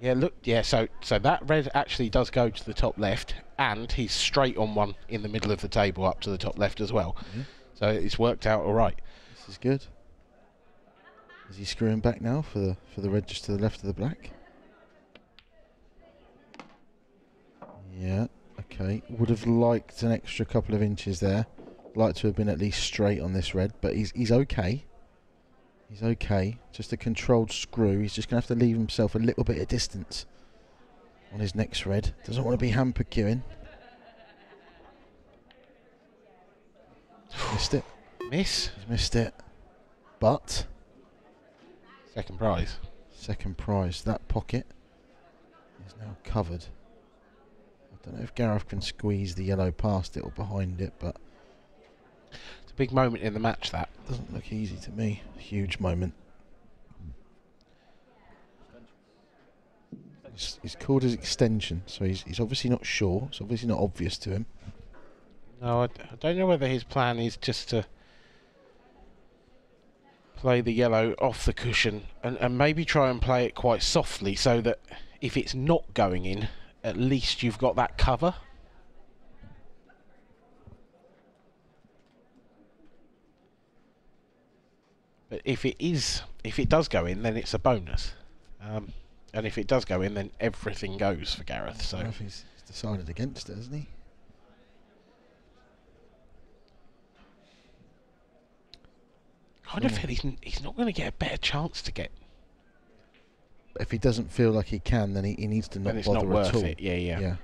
Yeah, look, yeah. So so that red actually does go to the top left, and he's straight on one in the middle of the table up to the top left as well. Mhm. So it's worked out all right. This is good. Is he screwing back now for the for the red just to the left of the black? Yeah. Okay. Would have liked an extra couple of inches there. Like to have been at least straight on this red, but he's he's okay. He's okay. Just a controlled screw. He's just gonna have to leave himself a little bit of distance on his next red. Doesn't want to be hamper cueing. Missed it. Miss He's missed it. But second prize. second prize, that pocket is now covered. I don't know if Gareth can squeeze the yellow past it or behind it, but big moment in the match. That doesn't look easy to me. Huge moment. He's, he's called his extension, so he's, he's obviously not sure. It's obviously not obvious to him. no, I, d- I don't know whether his plan is just to play the yellow off the cushion and, and maybe try and play it quite softly, so that if it's not going in, at least you've got that cover. But if it is, if it does go in, then it's a bonus. Um, and if it does go in, then everything goes for Gareth. So Gareth, he's, decided against it, hasn't he? kind of Hmm. feel he's, he's not going to get a better chance to get. If he doesn't feel like he can, then he, he needs to not bother not at all. it. Yeah, yeah. yeah.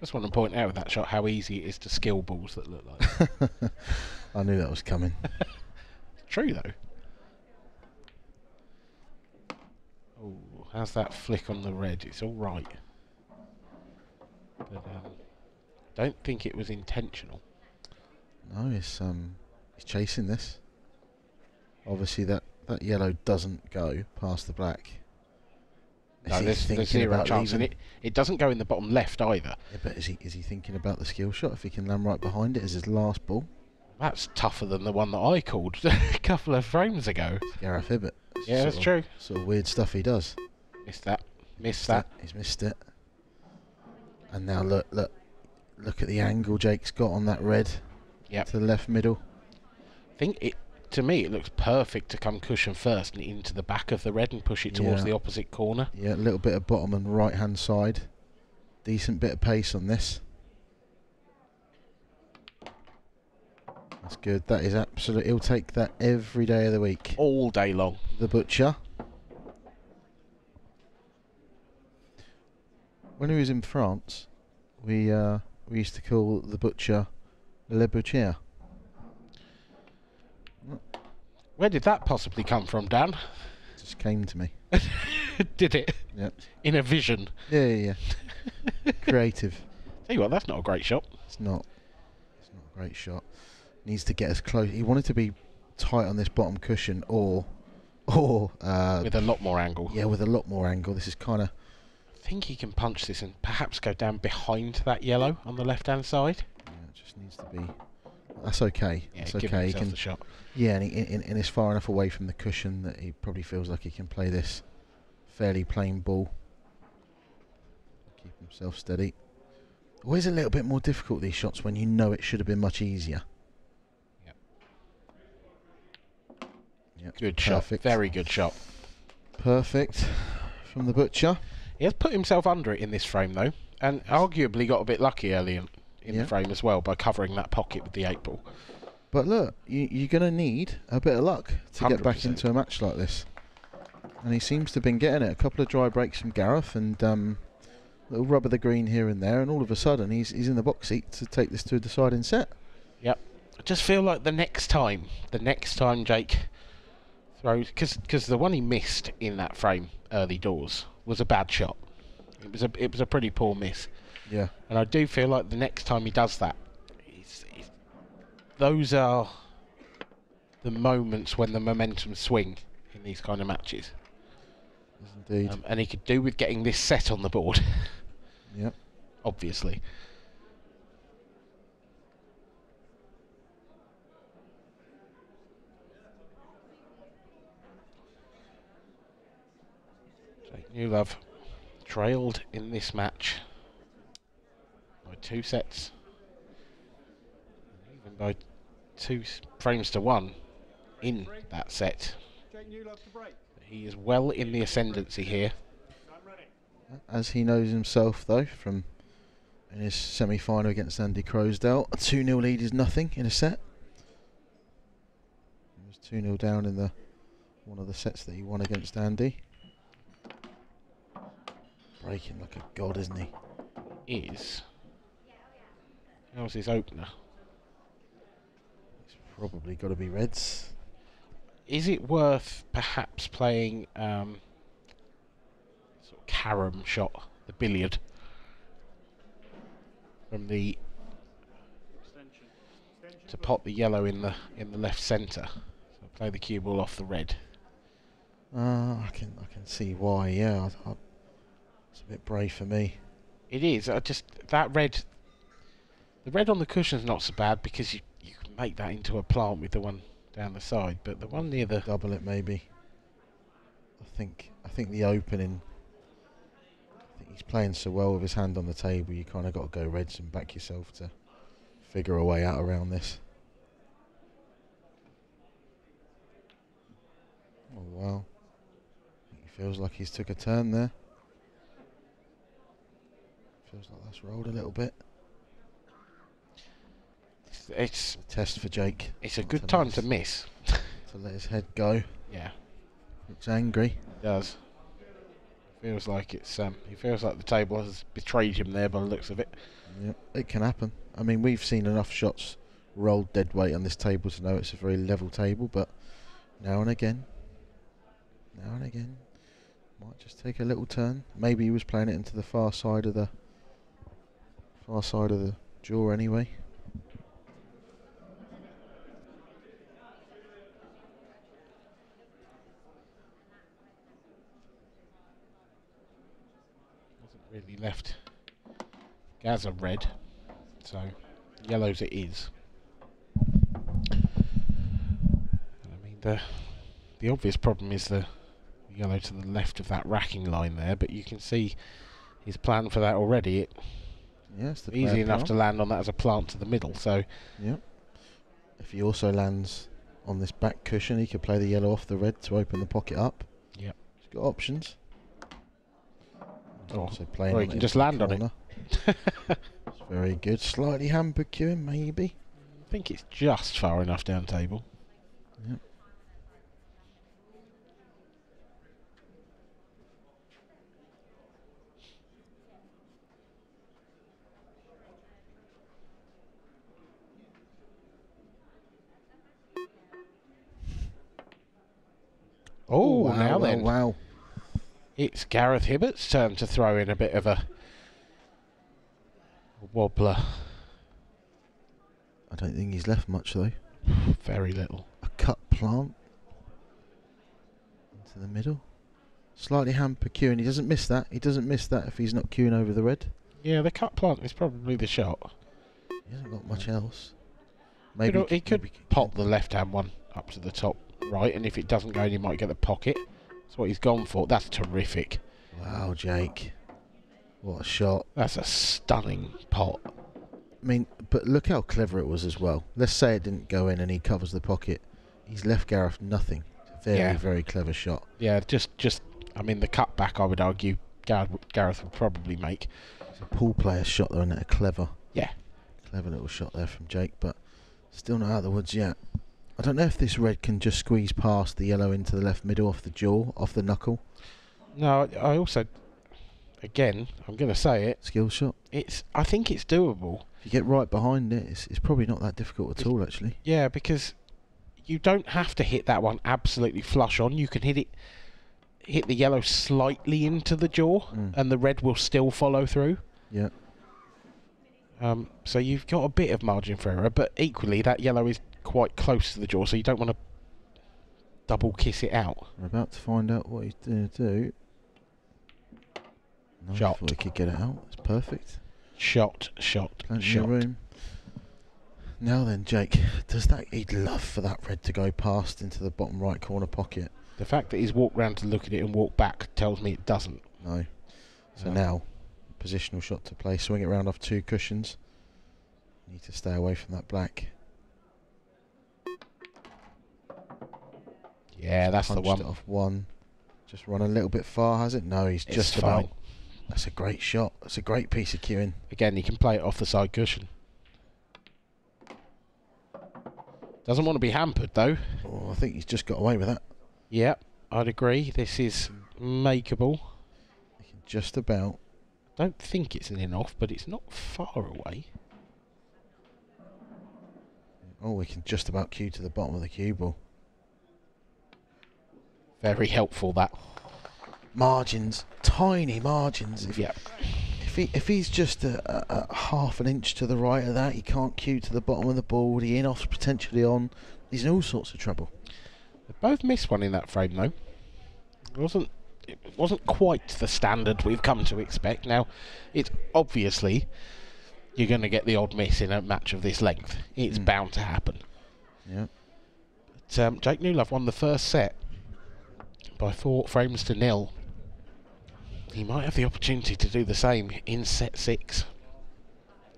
Just want to point out with that shot how easy it is to skill balls that look like. I knew that was coming. True though. Oh, how's that flick on the red? It's all right. But um, don't think it was intentional. No, he's um he's chasing this. Obviously that, that yellow doesn't go past the black. Is No, he there's, zero about chance, and leaving- it, it doesn't go in the bottom left either. Yeah, but is he is he thinking about the skill shot? If he can land right behind it as his last ball, That's tougher than the one that I called a couple of frames ago. Gareth Hibbott. Yeah, that's of, true. Sort of weird stuff he does. Missed that. Missed that. He's missed it. And now look look look at the angle Jake's got on that red Yep. to the left middle. I think it to me it looks perfect to come cushion first and into the back of the red and push it towards Yeah. the opposite corner. Yeah, a little bit of bottom and right hand side. Decent bit of pace on this. That's good. That is absolute. He'll take that every day of the week. All day long. The butcher. When he was in France, we uh, we used to call the butcher Le Butcher. Where did that possibly come from, Dan? Just came to me. did it? Yep. In a vision. Yeah, yeah, yeah. Creative. Tell you what, that's not a great shot. It's not. It's not a great shot. Needs to get as close. He wanted to be tight on this bottom cushion, or, or uh, with a lot more angle. yeah, with a lot more angle. This is kind of I think he can punch this and perhaps go down behind that yellow on the left hand side. yeah, it just needs to be. That's okay. Yeah, That's okay. He can. shot. Yeah, and, he, and, and it's far enough away from the cushion that he probably feels like he can play this fairly plain ball. Keep himself steady. Always a little bit more difficult these shots when you know it should have been much easier. Yep. Yep. Good shot. Perfect. Very good shot. Perfect from the butcher. He has put himself under it in this frame though, and arguably got a bit lucky early in, Yeah. the frame as well by covering that pocket with the eight ball. But look, you, you're going to need a bit of luck to get back into a match like this. And he seems to have been getting it. A couple of dry breaks from Gareth and um, little rub of the green here and there, and all of a sudden he's he's in the box seat to take this to a deciding set. Yep. I just feel like the next time, the next time Jake throws, because the one he missed in that frame early doors was a bad shot. It was a it was a pretty poor miss, Yeah. and I do feel like the next time he does that, it's, it's, those are the moments when the momentum swing in these kind of matches. Yes, indeed. Um, and he could do with getting this set on the board, yep. obviously. Jake Newlove trailed in this match two sets, even by two frames to one in that set. He is well in the ascendancy here. As he knows himself, though, from in his semi-final against Andy Crosdale, a 2-0 lead is nothing in a set. He was 2-0 down in the one of the sets that he won against Andy. Breaking like a god, isn't he? Is how's his opener? It's probably got to be Reds. Is it worth perhaps playing um, sort of carom shot, the billiard from the to pot the yellow in the in the left centre? So play the cue ball off the red. Uh, I can I can see why. Yeah, I, I, it's a bit brave for me. It is. I just that red. The red on the cushion's not so bad because you you can make that into a plant with the one down the side, but the one near the Double it maybe. I think I think the opening. I think he's playing so well with his hand on the table. You kind of got to go Reds and back yourself to figure a way out around this. Oh wow! He feels like he's took a turn there. Feels like that's rolled a little bit. It's test for Jake it's a good time to miss. to let his head go. Yeah. Looks angry. does. Feels like it's um he feels like the table has betrayed him there by the looks of it. Yep, it can happen. I mean, we've seen enough shots rolled dead weight on this table to know it's a very level table, but now and again, now and again, might just take a little turn. Maybe he was playing it into the far side of the far side of the jaw anyway. Left Gaza red. So yellows it is. And I mean the the obvious problem is the yellow to the left of that racking line there, but you can see his plan for that already. It Yes, the easy enough plan. to land on that as a plant to the middle. So Yep. If he also lands on this back cushion, he could play the yellow off the red to open the pocket up. Yep. He's got options. Or- also playing on he can just land on it. It's very good. Slightly hampered cueing, maybe. I think it's just far enough down table. Yep. Oh, wow, now wow, then. Wow. It's Gareth Hibbott's turn to throw in a bit of a wobbler. I don't think he's left much though. Very little. A cut plant into the middle. Slightly hampered cueing. He doesn't miss that. He doesn't miss that if he's not cueing over the red. Yeah, the cut plant is probably the shot. He hasn't got much else. Maybe Maybe he could maybe pop the left hand one up to the top right, and if it doesn't go, in, he might get the pocket. That's what he's gone for. That's terrific. Wow, Jake. What a shot. That's a stunning pot. I mean, but look how clever it was as well. Let's say it didn't go in and he covers the pocket. He's left Gareth nothing. Very, Yeah. very clever shot. Yeah, just just I mean the cutback I would argue Gareth, Gareth would probably make. It's a pool player shot though, and a clever. Yeah. Clever little shot there from Jake, but still not out of the woods yet. I don't know if this red can just squeeze past the yellow into the left middle off the jaw, off the knuckle. No, I also again, I'm gonna say it, Skill shot. it's I think it's doable. If you get right behind it, it's, it's probably not that difficult at It's- all, actually. Yeah, because you don't have to hit that one absolutely flush on. You can hit it hit the yellow slightly into the jaw Mm. and the red will still follow through. Yeah. Um, so you've got a bit of margin for error, but equally that yellow is quite close to the jaw, so you don't want to double kiss it out. We're about to find out what he's going to do. Nice, Shot. thought he could get it out. It's perfect. Shot, shot, Plenty shot. of room. Now then, Jake, does that he'd love for that red to go past into the bottom right corner pocket? The fact that he's walked round to look at it and walked back tells me it doesn't. No. So Um, now, positional shot to play. Swing it round off two cushions. Need to stay away from that black. Yeah, that's the one. Off one. Just run a little bit far, has it? No, he's It's just fine. about. That's a great shot. That's a great piece of cueing. Again, he can play it off the side cushion. Doesn't want to be hampered though. Oh, I think he's just got away with that. Yep, I'd agree. This is makeable. He can just about. Don't think it's an in off, but it's not far away. Oh, we can just about cue to the bottom of the cue ball. Very helpful that. Margins, tiny margins. If, Yeah. if he if he's just a, a, a half an inch to the right of that, he can't cue to the bottom of the ball. The in off's potentially on. He's in all sorts of trouble. They both missed one in that frame though. It wasn't it wasn't quite the standard we've come to expect. Now, it's obviously you're going to get the odd miss in a match of this length. It's Mm. bound to happen. Yeah. But, um, Jake Newlove won the first set by four frames to nil. He might have the opportunity to do the same in set six.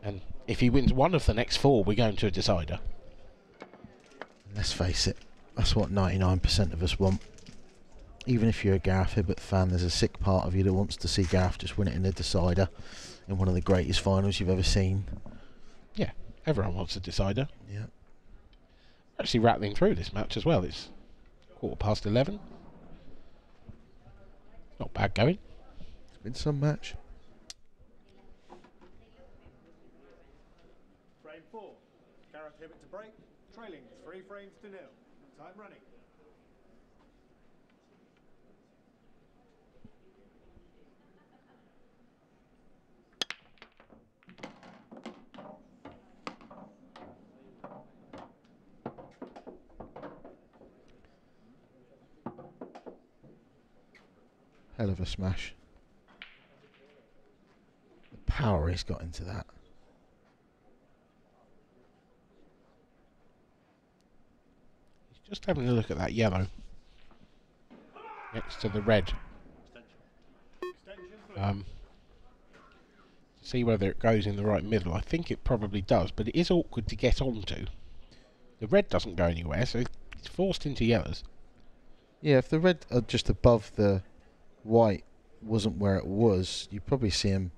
And if he wins one of the next four, we're going to a decider. Let's face it, that's what 99% of us want. Even if you're a Gareth Hibbott fan, there's a sick part of you that wants to see Gareth just win it in a decider in one of the greatest finals you've ever seen. Yeah, everyone wants a decider. Yeah. Actually, rattling through this match as well. It's quarter past 11. Not bad going. It's been some match. Frame four. Gareth Hibbott to break, trailing three frames to nil. Time running. Hell of a smash. The power he's got into that. He's just having a look at that yellow next to the red. Um, see whether it goes in the right middle. I think it probably does, but it is awkward to get onto. The red doesn't go anywhere, so it's forced into yellows. Yeah, if the red are just above the white wasn't where it was, you'd probably see him.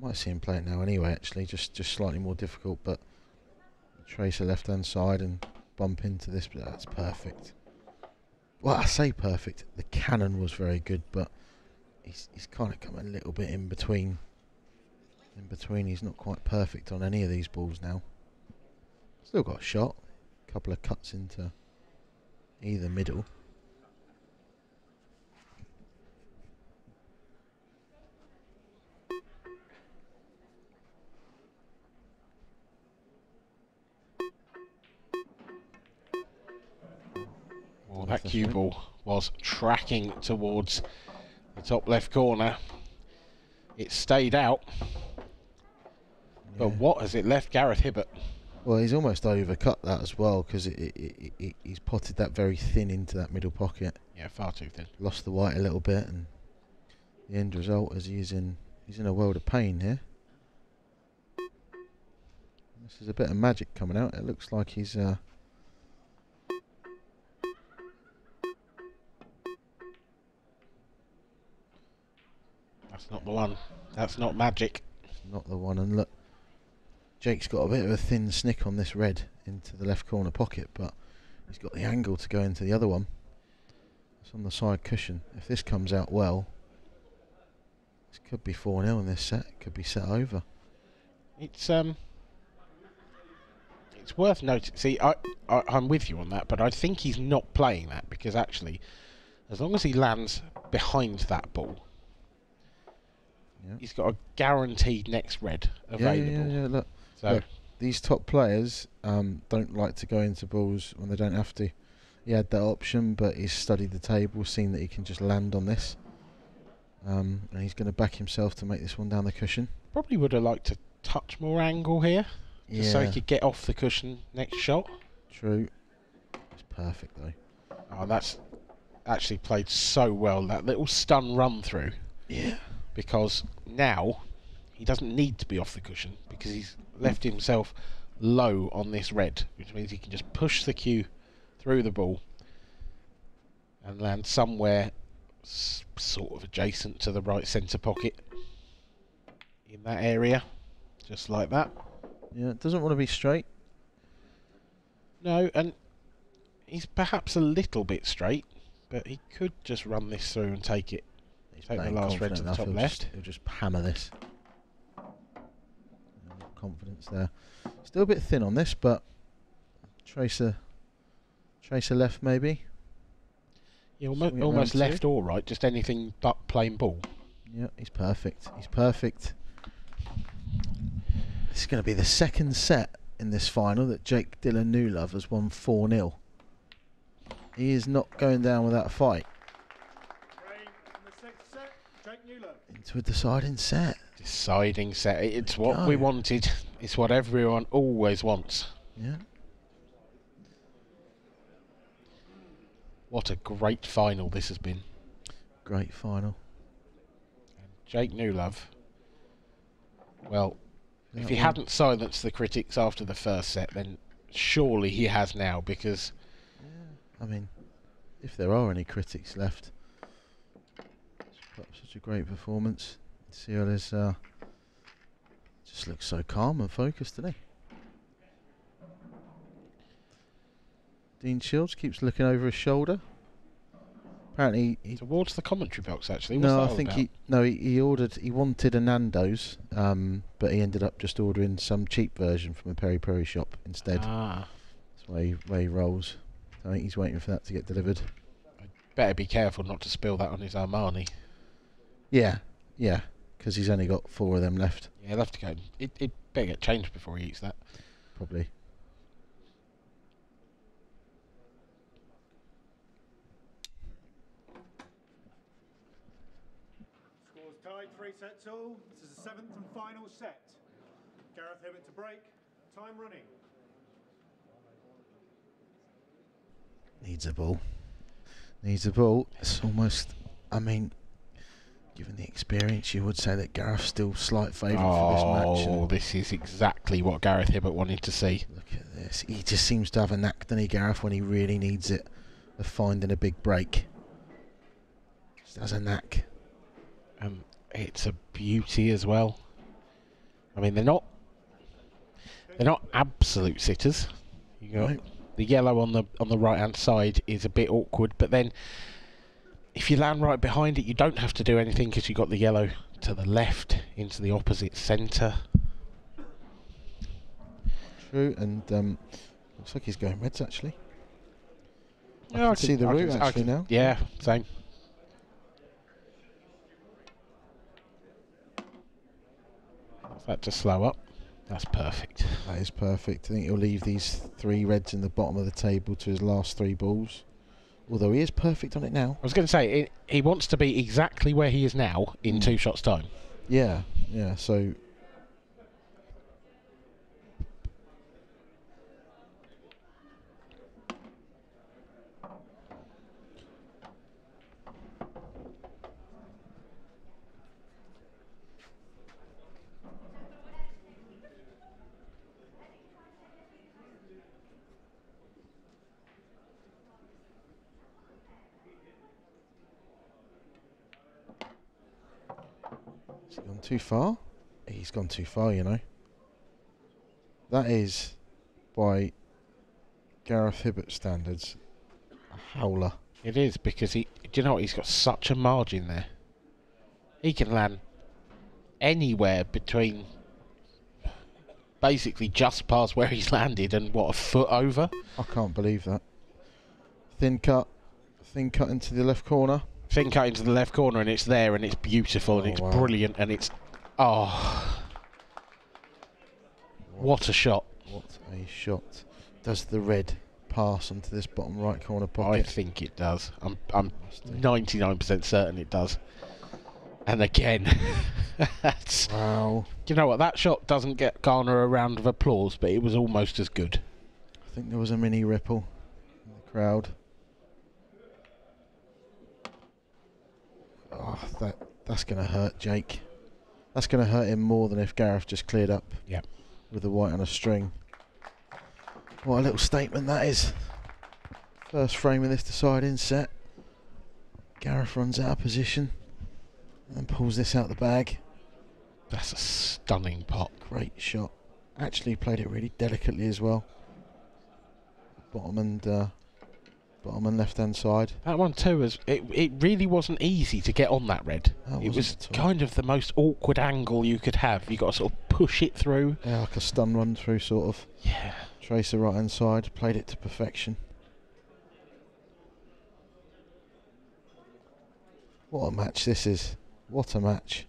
Might see him play it now anyway. Actually, just just slightly more difficult, but trace the left hand side and bump into this. But that's perfect. Well, I say perfect. The cannon was very good, but he's he's kind of come a little bit in between. In between, he's not quite perfect on any of these balls now. Still got a shot. A couple of cuts into either middle. Cue ball was tracking towards the top left corner. It stayed out, but Yeah. what has it left Gareth Hibbott? Well, he's almost overcut that as well because he's potted that very thin into that middle pocket. Yeah, far too thin. Lost the white a little bit, and the end result is he's in he's in a world of pain here. This is a bit of magic coming out. It looks like he's uh, That's not the one. That's not magic. not the one. And look, Jake's got a bit of a thin snick on this red into the left corner pocket, but he's got the angle to go into the other one. It's on the side cushion. If this comes out well, this could be 4 0 in this set. It could be set over. It's um. It's worth noting. See, I, I I'm with you on that, but I think he's not playing that because actually, as long as he lands behind that ball, Yeah. he's got a guaranteed next red available. yeah, yeah, yeah. Look, So Look. these top players um, don't like to go into balls when they don't have to. He had that option, but he's studied the table, seen that he can just land on this. Um, and he's going to back himself to make this one down the cushion. probably would have liked to touch more angle here, Yeah, just so he could get off the cushion next shot. true. It's perfect though. Oh, that's actually played so well. That little stun run through. Yeah. Because now he doesn't need to be off the cushion because he's left himself low on this red, which means he can just push the cue through the ball and land somewhere s- sort of adjacent to the right centre pocket in that area, just like that. Yeah, it doesn't want to be straight. No, and he's perhaps a little bit straight, but he could just run this through and take it. He's Take the last red to the enough, top he'll left. Just, he'll just hammer this. Confidence there. Still a bit thin on this, but tracer, tracer left maybe. Yeah, almost, almost left or right, just anything but plain ball. Yeah, he's perfect. He's perfect. This is going to be the second set in this final that Jake Dillon Newlove has won 4 0. He is not going down without a fight into a deciding set. deciding set. It's what we wanted. It's what everyone always wants. Yeah. What a great final this has been. Great final. Jake Newlove. Well, if he one- hadn't silenced the critics after the first set, then surely he has now because I mean, if there are any critics left, it's put up such a great performance. Seal is uh, just looks so calm and focused today. Dean Shields keeps looking over his shoulder. Apparently, he, towards the commentary box actually. What's no, I think about? he no he, he ordered he wanted a Nando's, um, but he ended up just ordering some cheap version from a peri peri shop instead. Ah, That's why he, where he rolls. I think he's waiting for that to get delivered. better be careful not to spill that on his Armani. Yeah, yeah, because he's only got four of them left, Yeah, he'll have to go. It, it better get changed before he eats that. probably. Scores tied, three sets all. This is the seventh and final set. Gareth Hibbott to break. Time running. Needs a ball. Needs a ball. It's almost. I mean, given the experience, you would say that Gareth's still slight favourite for this match. Oh, this is exactly what Gareth Hibbott wanted to see. Look at this. He just seems to have a knack, doesn't he, Gareth, when he really needs it, of finding a big break. Just has a knack. Um, it's a beauty as well. I mean, they're not they're not absolute sitters. You got No. the yellow on the on the right hand side is a bit awkward, but then if you land right behind it, you don't have to do anything because you've got the yellow to the left into the opposite centre. True, and um, looks like he's going reds actually. I Yeah, can see the I route can- actually can- now. Yeah, same. That to slow up. That's perfect. That is perfect. I think he'll leave these three reds in the bottom of the table to his last three balls. Although he is perfect on it now. I was going to say it, he wants to be exactly where he is now in Mm. two shots time. Yeah, yeah. So too far? He's gone too far, you know. That is, by Gareth Hibbott standards, a howler. It is because he. Do you know what? He's got such a margin there. He can land anywhere between basically just past where he's landed and what a foot over. I can't believe that. Thin cut, thin cut into the left corner. Thin cut into the left corner and it's there and it's beautiful and Oh, it's wow. brilliant and it's oh what a shot! What a shot. Does the red pass onto this bottom right corner pocket? I think it does. I'm I'm 99% certain it does. And again, that's Wow. you know what that shot doesn't get garner a round of applause, but it was almost as good. I think there was a mini ripple in the crowd. Oh, that that's going to hurt Jake. That's going to hurt him more than if Gareth just cleared up. Yep. With the white on a string. What a little statement that is. First frame of this deciding set. Gareth runs out of position and pulls this out of the bag. That's a stunning pot. Great shot. Actually played it really delicately as well. Bottom and uh, bottom and left hand side. That one too was it. It really wasn't easy to get on that red. That it was wasn't at all. kind of the most awkward angle you could have. You got to sort of push it through. Yeah, like a stun run through sort of. Yeah. Tracer right hand side, played it to perfection. What a match this is. What a match.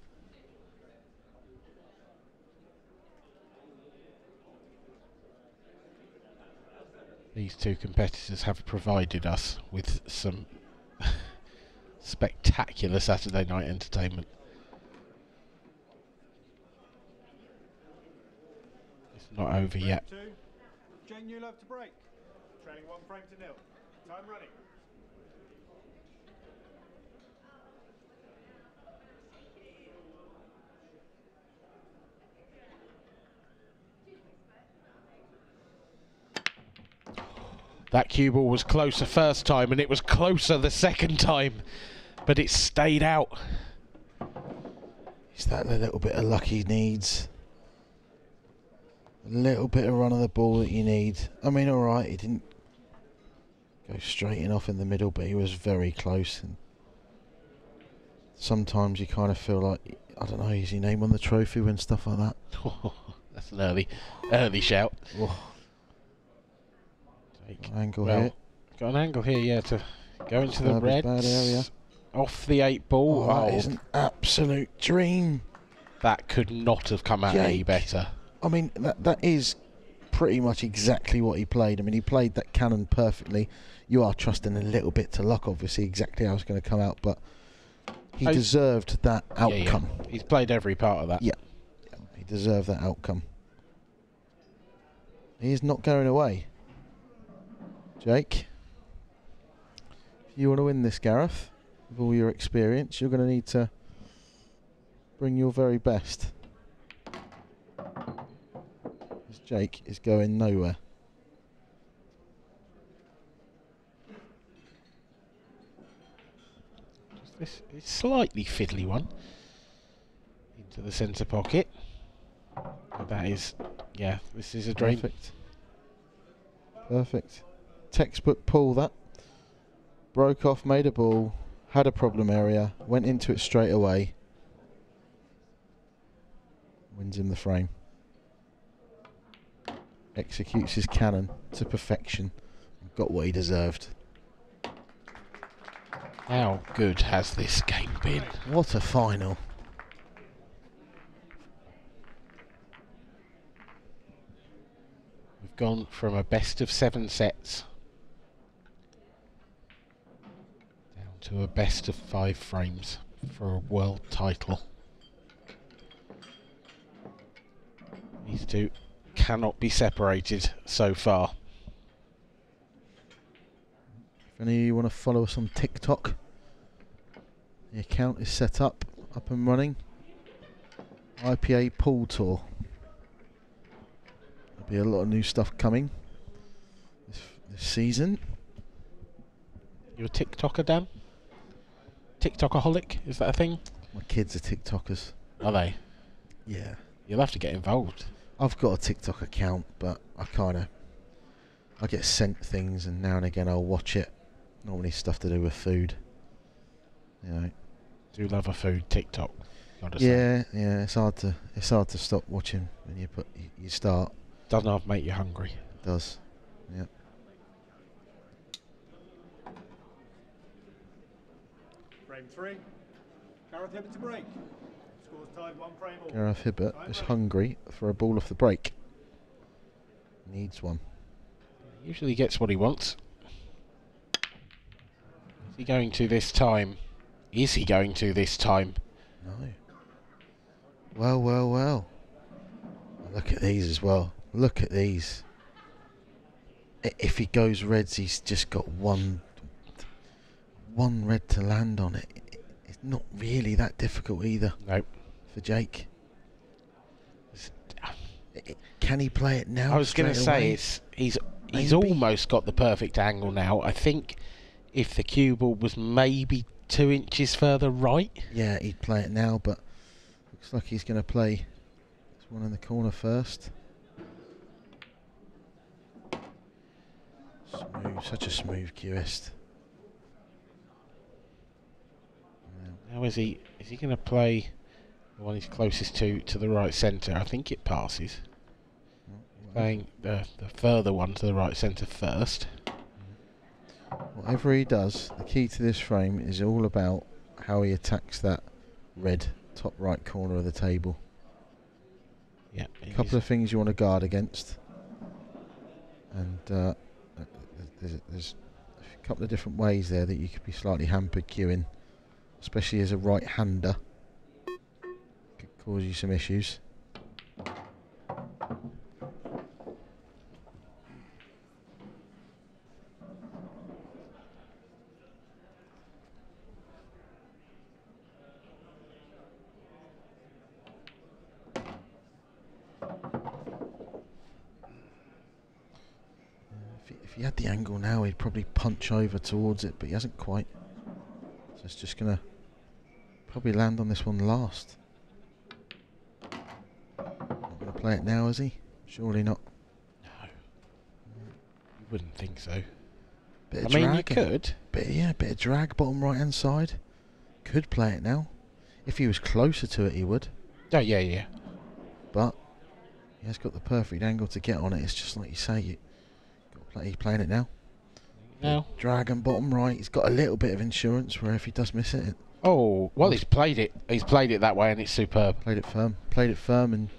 These two competitors have provided us with some spectacular Saturday night entertainment. It's not over yet. two, Jen Newlove to break. Trailing one frame to nil. Time running. That cue ball was closer first time and it was closer the second time, but it stayed out. Is that the little bit of luck he needs? A little bit of run of the ball that you need. I mean, alright, he didn't go straight in off in the middle, but he was very close. And sometimes you kind of feel like, I don't know, is he name on the trophy when stuff like that? That's an early, early shout. Oh. Take- angle well, here. got an angle here, yeah, to go into the red. area. Off the eight ball. Oh, that Oh, is an absolute dream. that could not have come out any better. I mean, that that is pretty much exactly what he played. I mean, he played that cannon perfectly. You are trusting a little bit to luck, obviously, exactly how it's going to come out, but he I- deserved that Yeah, yeah. outcome. He's played every part of that. Yeah. He deserved that outcome. He is not going away. Jake, if you want to win this, Gareth, with all your experience, you're going to need to bring your very best. 'Cause Jake is going nowhere. This is slightly fiddly one into the centre pocket. But that is, yeah, this is a dream. Perfect. Perfect. Textbook pull that. Broke off, made a ball, had a problem area, went into it straight away. Wins him the frame. Executes his cannon to perfection. Got what he deserved. How good has this game been? What a final. We've gone from a best of seven sets down to a best of five frames for a world title. These two cannot be separated so far. If any of you want to follow us on TikTok, the account is set up, up and running. IPA Pool Tour. There'll be a lot of new stuff coming this, this season. You're a TikToker, Dan? TikTokaholic? Is that a thing? My kids are TikTokers. Are they? Yeah. You'll have to get involved. I've got a TikTok account, but I kind of I get sent things, and now and again I'll watch it. Normally stuff to do with food. You know. Do love a food TikTok. Yeah, yeah. It's hard to it's hard to stop watching when you put you, you start. Doesn't half make you hungry. It does. Yeah. Frame three. Gareth Hibbott to break. Scores tied one frame all. Gareth Hibbott Time is break. hungry for a ball off the break. Needs one. Usually gets what he wants. Is he going to this time? Is he going to this time? No. Well, well, well. Look at these as well. Look at these. If he goes reds, he's just got one, one red to land on it. It's not really that difficult either Nope. for Jake. I- uh, Can he play it now? I was going to say it's he's he's Maybe. almost got the perfect angle now. I think if the cue ball was maybe two inches further right, Yeah, he'd play it now, but looks like he's going to play this one in the corner first. Smooth, such a smooth QS. Now is he is he going to play the one he's closest to to the right centre? I think it passes. Playing the the further one to the right centre first. Whatever he does, the key to this frame is all about how he attacks that red top right corner of the table. Yeah, A couple of things you want to guard against, and uh, there's, there's a couple of different ways there that you could be slightly hampered cueing, especially as a right-hander. Could cause you some issues. If he, had the angle now, he'd probably punch over towards it, but he hasn't quite. It's just gonna probably land on this one last. Not gonna play it now, is he? Surely not. No, you wouldn't think so. Bit I of mean, you eh? could. Bit yeah, bit of drag bottom right hand side. Could play it now. If he was closer to it, he would. Oh yeah, yeah. But he has got the perfect angle to get on it. It's just like you say, you got to play, he's playing it now. No. Dragon bottom right. He's got a little bit of insurance where if he does miss it, it Oh well, he's played it. He's played it that way, and it's superb. played it firm. Played it firm and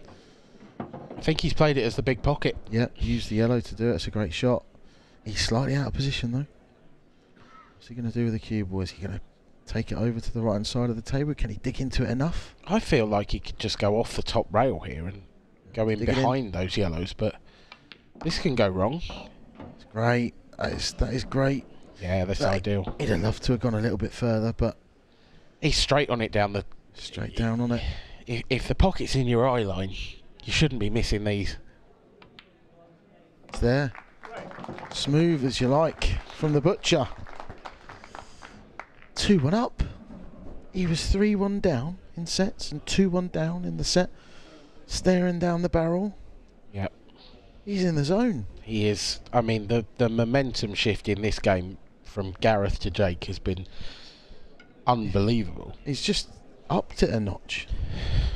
I think he's played it as the big pocket. yeah, used the yellow to do it. It's a great shot. He's slightly out of position though. What's he going to do with the cue ball? Is he going to take it over to the right hand side of the table? Can he dig into it enough? I feel like he could just go off the top rail here and go in Dig it in. behind those yellows, but this can go wrong. It's great. That is, that is great. Yeah, that's Right. ideal. He'd have loved to have gone a little bit further, but He's straight on it down the. straight down on it. If, if the pocket's in your eye line, you shouldn't be missing these. It's there. Smooth as you like from the butcher. 2 1 up. He was 3 1 down in sets and 2 1 down in the set. Staring down the barrel. Yep. He's in the zone. He is. I mean, the the momentum shift in this game from Gareth to Jake has been unbelievable. He's just upped it a notch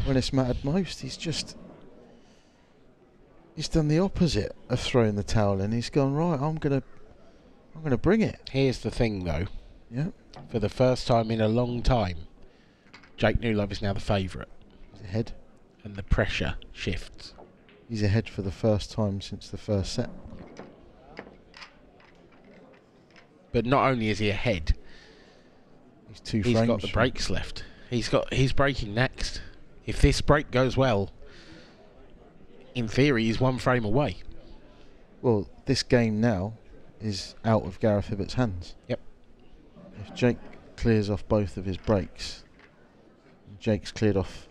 when it's mattered most. He's just. He's done the opposite of throwing the towel in. He's gone, right, I'm going to. I'm going to bring it. Here's the thing, though. Yeah. For the first time in a long time, Jake Newlove is now the favourite, He's ahead. and the pressure shifts. He's ahead for the first time since the first set. But not only is he ahead, He's two he's frames. got the breaks left. He's got he's breaking next. If this break goes well, in theory, he's one frame away. Well, this game now is out of Gareth Hibbott's hands. Yep. If Jake clears off both of his breaks, Jake's cleared off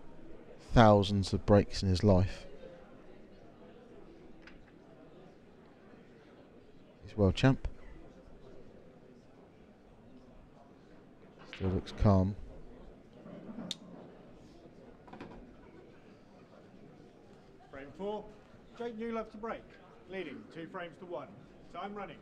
thousands of breaks in his life. He's world champ. Still looks calm. Frame four, Jake Newlove to break, leading two frames to one. Time running.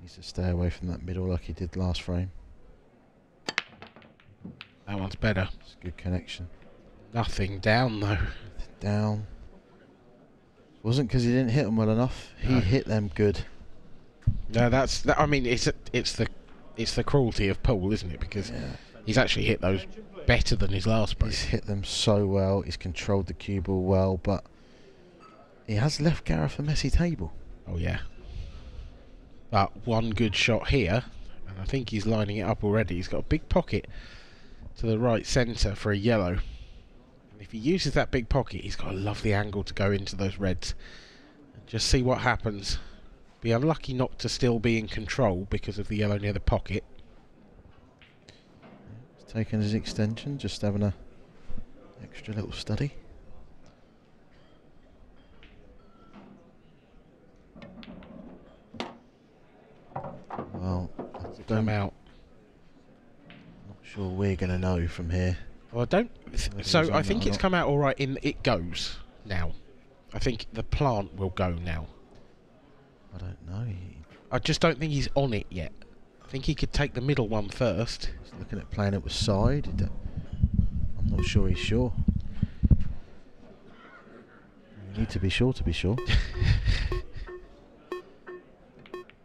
Needs to stay away from that middle like he did last frame. That one's better. It's a good connection. Nothing down though. Down. Wasn't because he didn't hit them well enough. He No. hit them good. No, that's. That, I mean, it's a, it's the it's the cruelty of pool, isn't it? Because he's actually hit those better than his last break. He's hit them so well. He's controlled the cue ball well, but he has left Gareth a messy table. Oh yeah. But one good shot here, and I think he's lining it up already. He's got a big pocket to the right centre for a yellow. And if he uses that big pocket, he's got a lovely angle to go into those reds. And just see what happens. Be unlucky not to still be in control because of the yellow near the pocket. He's taking his extension, just having a extra little study. Well, Come don't, out. Sure we're going to know from here. Well, I don't. So I think it's come out all right. In it goes now. I think the plant will go now. I don't know. I just don't think he's on it yet. I think he could take the middle one first. He's looking at playing it with side. I'm not sure he's sure. You need to be sure to be sure.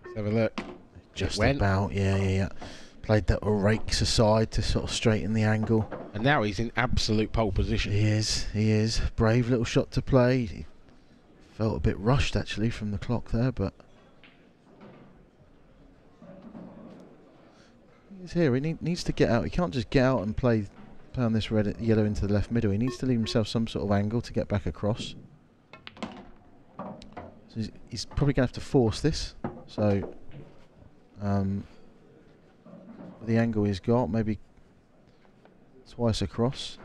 Let's have a look. Just went. about, yeah, yeah, yeah. Played that rakes aside to sort of straighten the angle. And now he's in absolute pole position. He is, he is. Brave little shot to play. He felt a bit rushed actually from the clock there, but he's here. He need, needs to get out. He can't just get out and play pound this red yellow into the left middle. He needs to leave himself some sort of angle to get back across. So he's, he's probably going to have to force this. So um, the angle he's got, maybe twice across.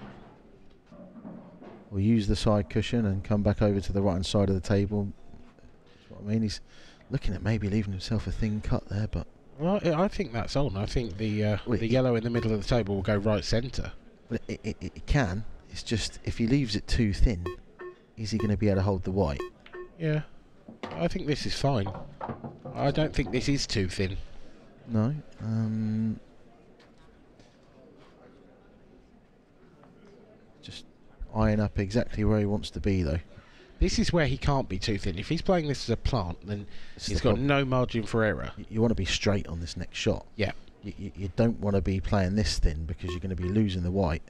Or use the side cushion and come back over to the right hand side of the table. That's what I mean. He's looking at maybe leaving himself a thin cut there, but Well, I think that's on. I think the uh, Well, the yellow in the middle of the table will go right centre. it, it, it, it can. It's just if he leaves it too thin, is he going to be able to hold the white? Yeah. I think this is fine. I don't think this is too thin. No. Um, eyeing up exactly where he wants to be, though. This is where he can't be too thin. If he's playing this as a plant, then is he's the got problem. no margin for error. Y- You want to be straight on this next shot. Yeah. You, you, you don't want to be playing this thin because you're going to be losing the white.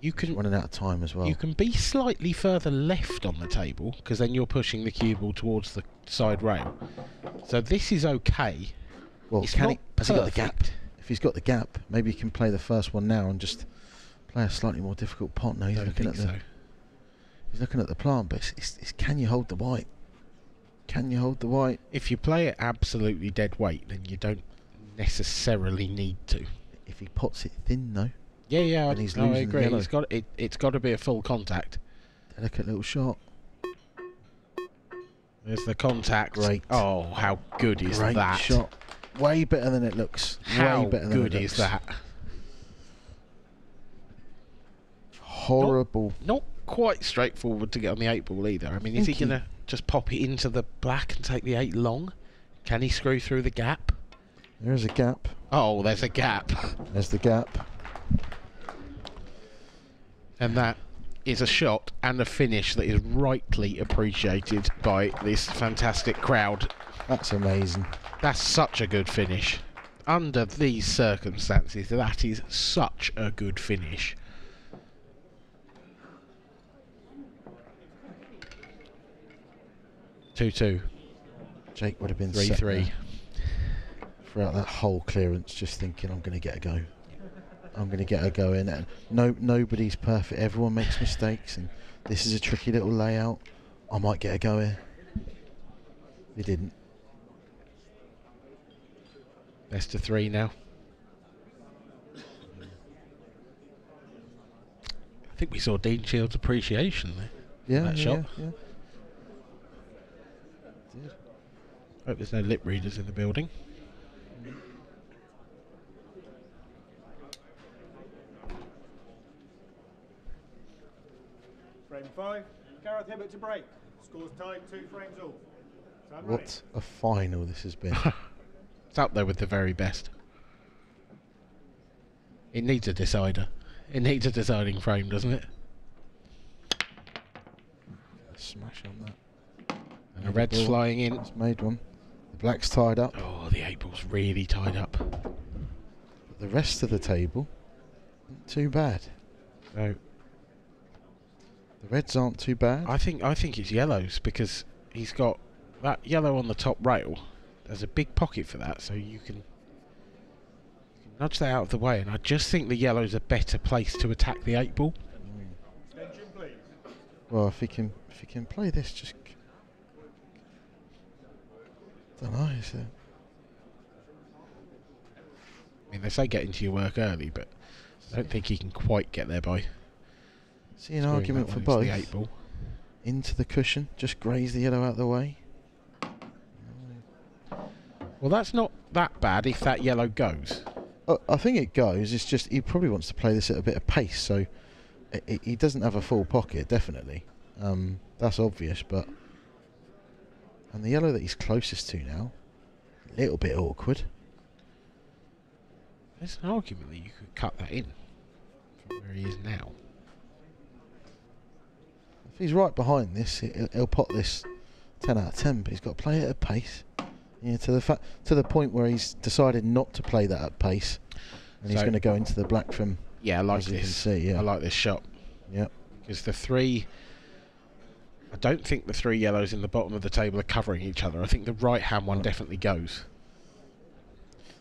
You can Running out of time as well. you can be slightly further left on the table because then you're pushing the cue ball towards the side rail. So this is okay. well, it's can he, has he got the gap? If he's got the gap, maybe he can play the first one now and just play a slightly more difficult pot. now. he's don't looking at the so. he's looking at the plant, but it's, it's, it's can you hold the white? Can you hold the white? If you play it absolutely dead weight, then you don't necessarily need to. If he pots it thin, though, Yeah, yeah, I, And he's no, I losing agree. It's got it. It's got to be a full contact. delicate little shot. There's the contact. Great. Oh, how good is Great that? shot. Way better than it looks. How Way better than good it is looks. that? Horrible. Not quite straightforward to get on the eight ball either. I mean, is he he- gonna just pop it into the black and take the eight long? Can he screw through the gap? There is a gap. Oh, there's a gap, There's the gap. and that is a shot and a finish that is rightly appreciated by this fantastic crowd. That's amazing. That's such a good finish. Under these circumstances, that is such a good finish. Two two, Jake would have been three three. throughout that whole clearance, just thinking, I'm going to get a go. I'm going to get a go in. And no, nobody's perfect. Everyone makes mistakes, and this is a tricky little layout. I might get a go here. He didn't. Best of three now. I think we saw Dean Shields' appreciation there. Yeah, That yeah, shot. yeah. Did. Hope there's no lip readers in the building. Frame five, Gareth Hibbott to break. Scores tied, two frames all. Time ready. What a final this has been. It's up there with the very best. It needs a decider. It needs a deciding frame, doesn't it? Smash on that. And a red's Ball. flying in. It's made one. Black's tied up. Oh, the eight ball's really tied up. But the rest of the table, not too bad. So The reds aren't too bad. I think I think it's yellows because he's got that yellow on the top rail. There's a big pocket for that, so you can, you can nudge that out of the way. And I just think the yellow's a better place to attack the eight ball. Please. Well, if he can, if he can play this, just don't know. It's a, I mean, they say get into your work early, but I don't think he can quite get there by. see an argument for both. into The eight ball. Into the cushion, just graze the yellow out of the way. Well, that's not that bad if that yellow goes. Uh, I think it goes. It's just he probably wants to play this at a bit of pace, so he doesn't have a full pocket. Definitely, um, that's obvious. But and the yellow that he's closest to now, a little bit awkward. There's an argument that you could cut that in from where he is now. If he's right behind this, he- he'll, he'll pot this ten out of ten. But he's got to play it at pace. Yeah, to the fa- to the point where he's decided not to play that at pace, and he's going to go into the black from. Yeah, I like As you can this. see, yeah. I like this shot Yep. because the three. I don't think the three yellows in the bottom of the table are covering each other. I think the right hand one definitely goes.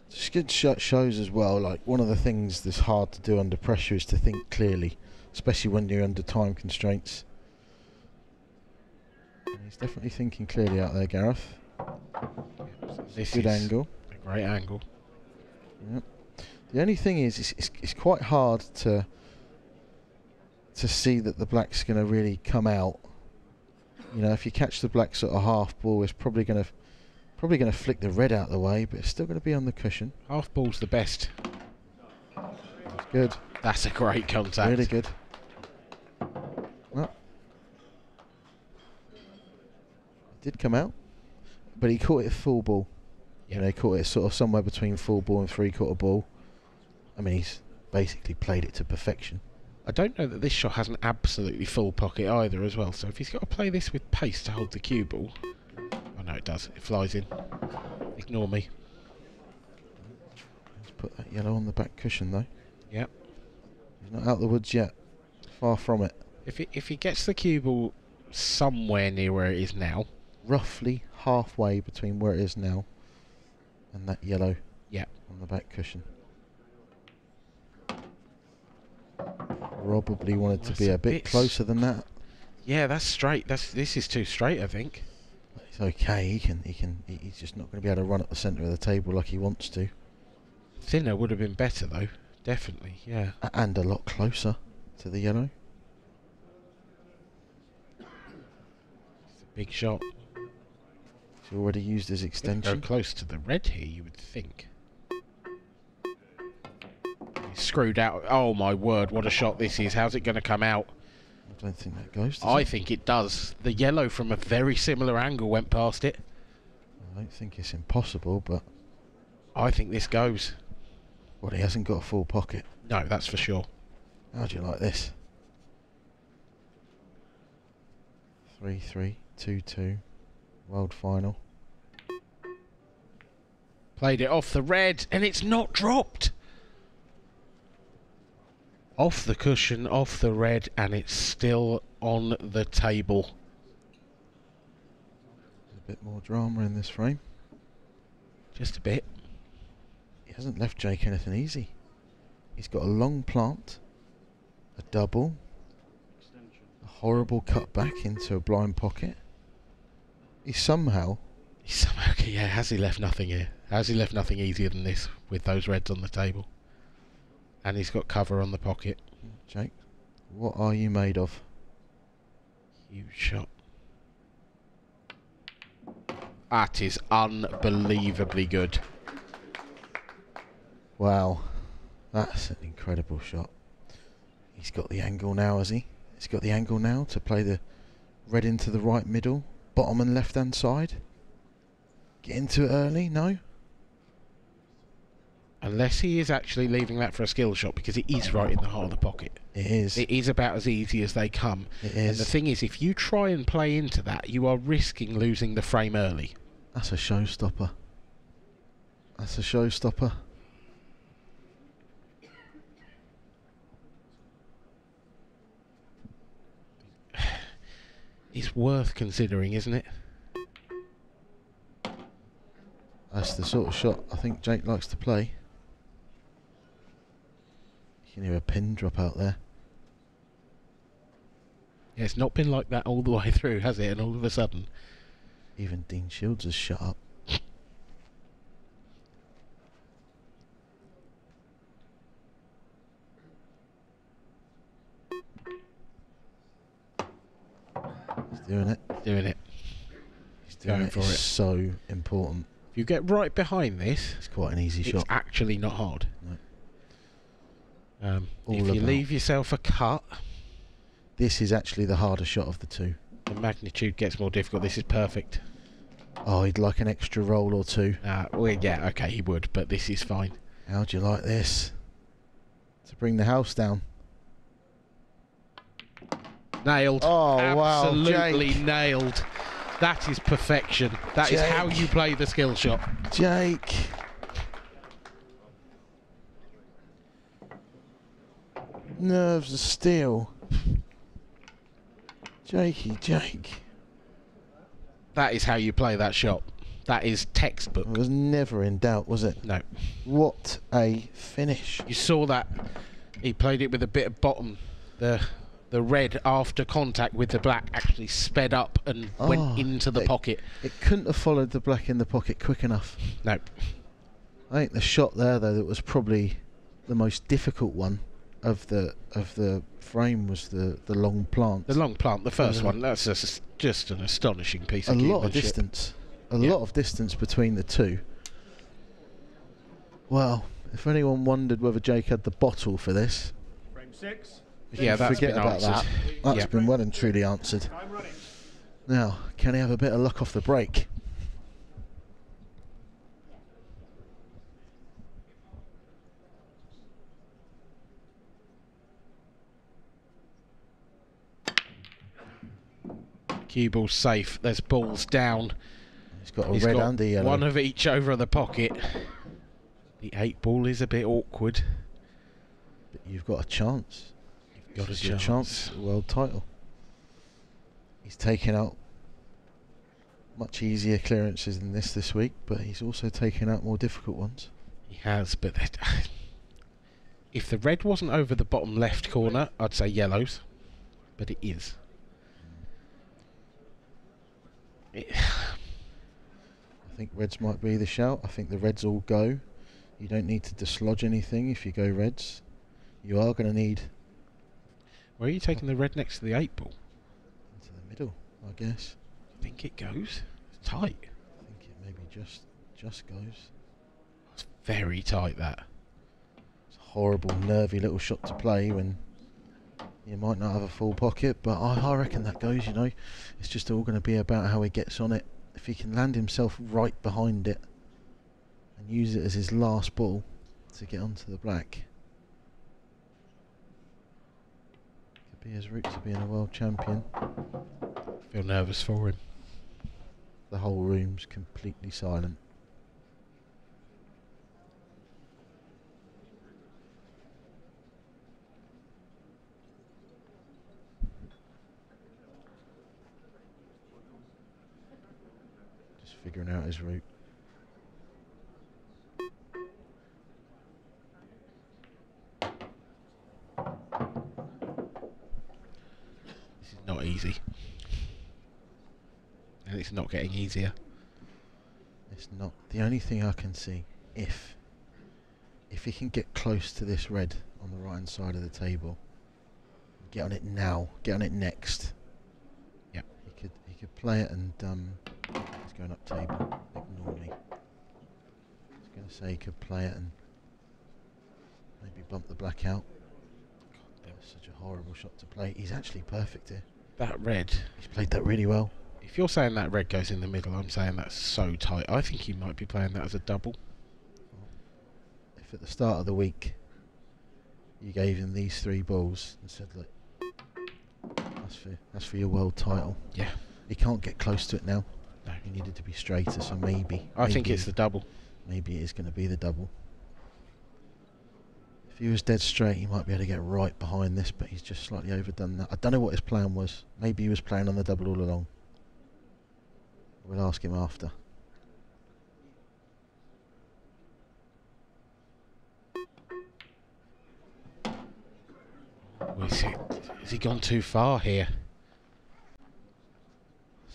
Just good sh- shows as well. Like one of the things that's hard to do under pressure is to think clearly, especially when you're under time constraints. He's definitely thinking clearly out there, Gareth. This Good angle. a great angle. Yep. The only thing is, it's, it's, it's quite hard to to see that the black's going to really come out. You know, if you catch the black sort of half ball, it's probably going to probably going to flick the red out of the way, but it's still going to be on the cushion. Half ball's the best. It's good, That's a great contact. really good. Well, it did come out, but he caught it full ball. You know, he caught it sort of somewhere between full ball and three quarter ball. I mean, he's basically played it to perfection. I don't know that this shot has an absolutely full pocket either as well. So if he's got to play this with pace to hold the cue ball, oh no, it does. It flies in. Ignore me. Let's put that yellow on the back cushion though. Yep. He's not out the woods yet. Far from it. If he, if he gets the cue ball somewhere near where it is now, Roughly halfway between where it is now and that yellow Yep. on the back cushion. Probably wanted to be a a bit bit closer than that. yeah, that's straight. That's this is too straight, I think. It's okay. He can. He can. He's just not going to be able to run up the centre of the table like he wants to, Thinner would have been better though. Definitely, yeah. A- and a lot closer to the yellow. It's a big shot. He's already used his Go extension. close to the red here, you would think. Screwed out. Oh my word! What a shot this is. How's it going to come out? I don't think that goes. I it? think it does. The yellow from a very similar angle went past it. I don't think it's impossible, but I think this goes. well, he hasn't got a full pocket. No, that's for sure. How do you like this? Three three two two, world final. Played it off the red, and it's not dropped. Off the cushion, off the red, and it's still on the table. There's a bit more drama in this frame. Just a bit. He hasn't left Jake anything easy. He's got a long plant, a double, a horrible cutback into a blind pocket. He somehow He's somehow, yeah, has he left nothing here? Has he left nothing easier than this with those reds on the table? And he's got cover on the pocket. Jake, what are you made of? Huge shot. That is unbelievably good. Wow, that's an incredible shot. He's got the angle now, has he? He's got the angle now to play the red into the right middle, bottom and left hand side. Get into it early, no? Unless he is actually leaving that for a skill shot because it is right in the heart of the pocket. It is. It is about as easy as they come. It And the thing is, if you try and play into that, you are risking losing the frame early. That's a showstopper. That's a showstopper. It's worth considering, isn't it? That's the sort of shot I think Jake likes to play. You can hear a pin drop out there. Yeah, it's not been like that all the way through, has it? And all of a sudden, Even Dean Shields has shut up. He's doing it. doing it. He's doing Going it. for It's it. so important. If you get right behind this, It's quite an easy it's shot. actually not hard. Um, if you about- leave yourself a cut, This is actually the harder shot of the two. the magnitude gets more difficult. This is perfect. Oh, he'd like an extra roll or two. Uh, well, yeah, okay, he would, but this is fine. How do you like this? To bring the house down. Nailed. Oh, wow, Absolutely Jake. nailed. That is perfection. That is how you play the skill shot. Jake. Nerves of steel. Jakey, Jake. That is how you play that shot. That is textbook. I was never in doubt, was it? No. What a finish. You saw that he played it with a bit of bottom. The the red after contact with the black actually sped up and Oh, went ah, into the it- pocket. It couldn't have followed the black in the pocket quick enough. No. I think the shot there, though, that was probably the most difficult one of the of the frame was the, the long plant. The long plant, the first one, that's just, just an astonishing piece a of lot of distance. A Yeah. lot of distance between the two. Well, if anyone wondered whether Jake had the bottle for this, Frame six. Yeah, that's forget been about answered. that. That's Yeah. been well and truly answered. Now, can he have a bit of luck off the break? Cue ball safe. There's balls down. He's got a He's red got and a yellow. one of each over the pocket. The eight ball is a bit awkward. but you've got a chance. You've got a your chance. world title. He's taken out much easier clearances than this this week, but he's also taken out more difficult ones. He has, but if the red wasn't over the bottom left corner, I'd say yellows. But it is. It- I think reds might be the shout. I think the reds all go. You don't need to dislodge anything if you go reds. You are going to need where are you taking the red next to the eight ball? into the middle, I guess. I think it goes. It's tight. I think it maybe just just goes. It's very tight that. It's a horrible, nervy little shot to play when you might not have a full pocket, but I, I reckon that goes. You know, it's just all going to be about how he gets on it. If he can land himself right behind it and use it as his last ball to get onto the black, could be his route to being a world champion. I Feel nervous for him. The whole room's completely silent. Just figuring out his route. This is not easy. And it's not getting easier. It's not the only thing I can see. If if he can get close to this red on the right hand side of the table, get on it now, get on it next. Could play it and um, he's going up table. Ignore me. I was going to say he could play it and maybe bump the black out. God, that was such a horrible shot to play. He's actually perfect here. That red. He's played that really well. If you're saying that red goes in the middle, I'm saying that's so tight. I think he might be playing that as a double. If at the start of the week you gave him these three balls and said, "Look, that's for that's for your world title," Yeah. He can't get close to it now. No. He needed to be straighter, so maybe. I think it's the double. Maybe it is going to be the double. If he was dead straight, he might be able to get right behind this, but he's just slightly overdone that. I don't know what his plan was. Maybe he was playing on the double all along. We'll ask him after. Is he gone too far here?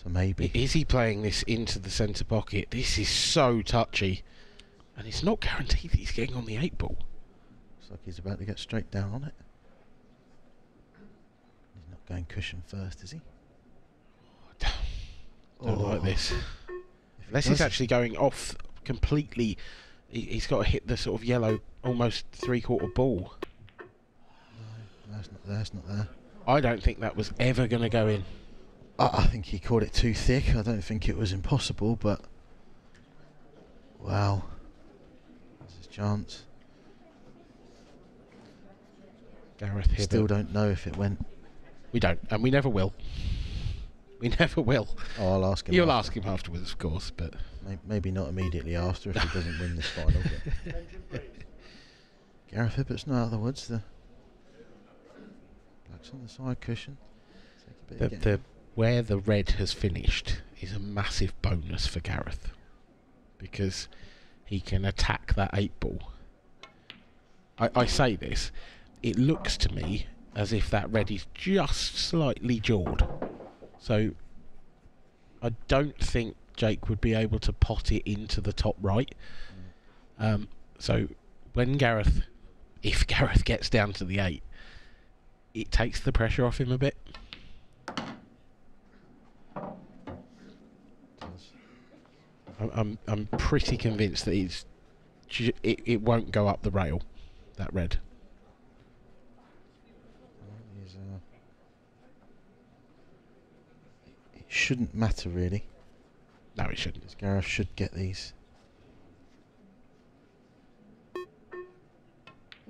So maybe. Is he playing this into the centre pocket? This is so touchy. And it's not guaranteed that he's getting on the eight ball. Looks like he's about to get straight down on it. He's not going cushion first, is he? Don't like Oh. this. If Unless he's actually going off completely. He, he's got to hit the sort of yellow, almost three quarter ball. No, that's not there, it's not there. I don't think that was ever going to go in. I, think he caught it too thick. I don't think it was impossible, but wow, there's his chance. Gareth Hibbott. Still don't know if it went. We don't, and we never will. We never will. Oh, I'll ask him. You'll after. ask him afterwards, of course, but Maybe not immediately after if he doesn't win this final. Gareth Hibbott's not out of the woods. The black's on the side cushion. Take a bit the, the where the red has finished is a massive bonus for Gareth because he can attack that eight ball. I, I say this, it looks to me as if that red is just slightly jawed. So I don't think Jake would be able to pot it into the top right. Um, so when Gareth, if Gareth gets down to the eight, it takes the pressure off him a bit. does. I'm I'm, I'm pretty convinced that it's it, it won't go up the rail. That red. It shouldn't matter really. No, it shouldn't. Because Gareth should get these.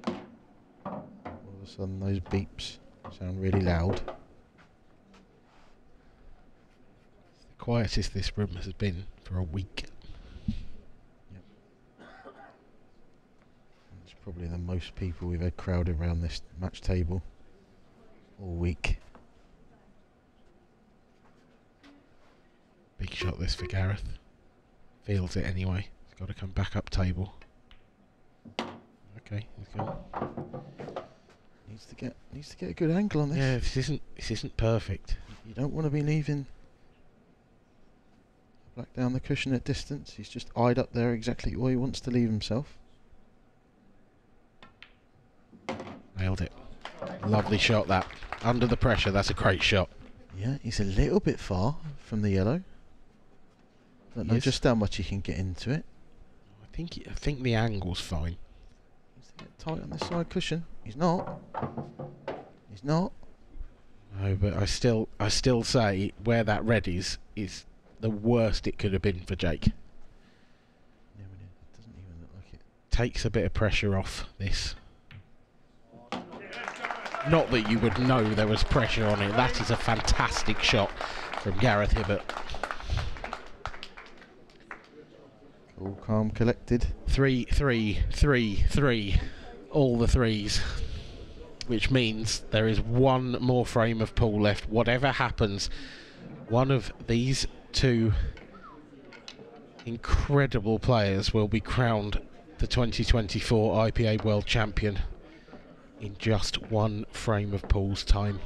All of a sudden, those beeps sound really loud. Quietest this room has been for a week. It's probably the most people we've had crowded around this match table all week. Big shot this for Gareth. Feels it anyway. He's got to come back up table. Okay, he's gone. Needs to get needs to get a good angle on this. Yeah, this isn't this isn't perfect. You don't want to be leaving black down the cushion at distance. He's just eyed up there exactly where he wants to leave himself. Nailed it. Lovely shot that. Under the pressure, that's a great shot. Yeah, he's a little bit far from the yellow. Don't know Yes. just how much he can get into it. I think I think the angle's fine. To tight on this side cushion. He's not. He's not. No, but I still I still say where that red is is the worst it could have been for Jake. Yeah, but it doesn't even look like it. Takes a bit of pressure off this. Not that you would know there was pressure on it. That is a fantastic shot from Gareth Hibbott. All calm, collected. Three, three, three, three. All the threes. Which means there is one more frame of pool left. Whatever happens, one of these two incredible players will be crowned the 2024 IPA World Champion in just one frame of pool's time.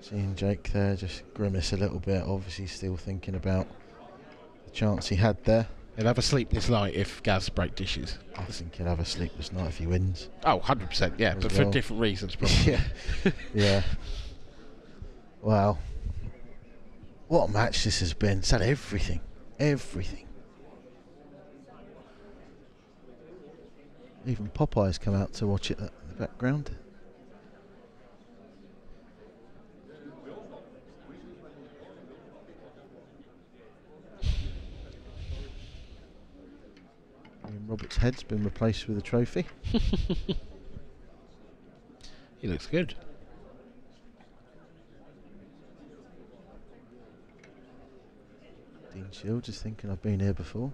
Seeing Jake there just grimace a little bit, obviously still thinking about the chance he had there. He'll have a sleepless night if Gaz break dishes. I think he'll have a sleepless night if he wins. Oh, 100%, yeah, but for different reasons, probably. yeah. yeah. Wow. What a match this has been. It's had everything. Everything. Even Popeye's come out to watch it in the background. Roberts' head's been replaced with a trophy. He looks good. Dean Shield just thinking I've been here before.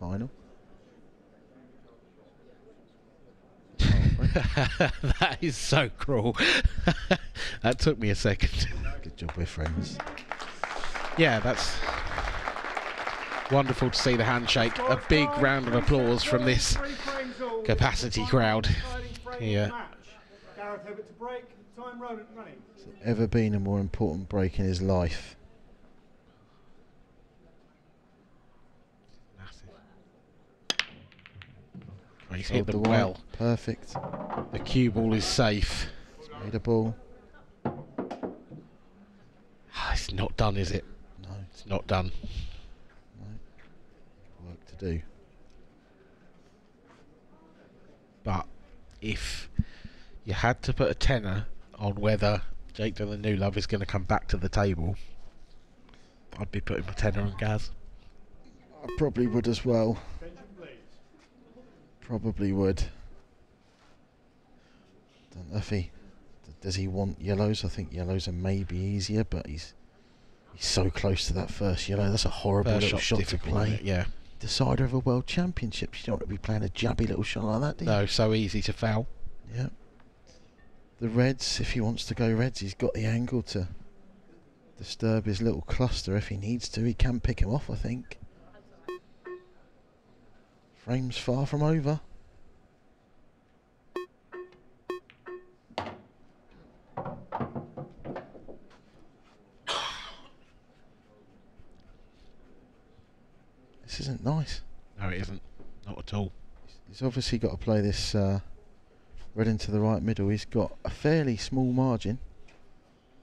Final. that is so cruel. that took me a second. Good job, we're friends. Yeah, that's wonderful to see the handshake. A big round of applause from this capacity crowd. Yeah. Gareth Hibbott to break. Time run- running. Has there ever been a more important break in his life? He's hit the white. well. Perfect. The cue ball is safe. Made a ball. It's not done, is it? No, It's not done. work to do. But if you had to put a tenner on whether Jake Dillon Newlove is going to come back to the table, I'd be putting my tenner on Gaz. I probably would as well. Probably would. Don't know if he does he want yellows. I think yellows are maybe easier, but he's he's so close to that first yellow. That's a horrible little shot to play. Yeah. Decider of a world championship. You don't want to be playing a jabby little shot like that, do you? No, so easy to foul. Yeah. The Reds, if he wants to go Reds, he's got the angle to disturb his little cluster if he needs to. He can pick him off, I think. Frames far from over. This isn't nice. No, it isn't. Not at all. He's obviously got to play this uh, red into the right middle. He's got a fairly small margin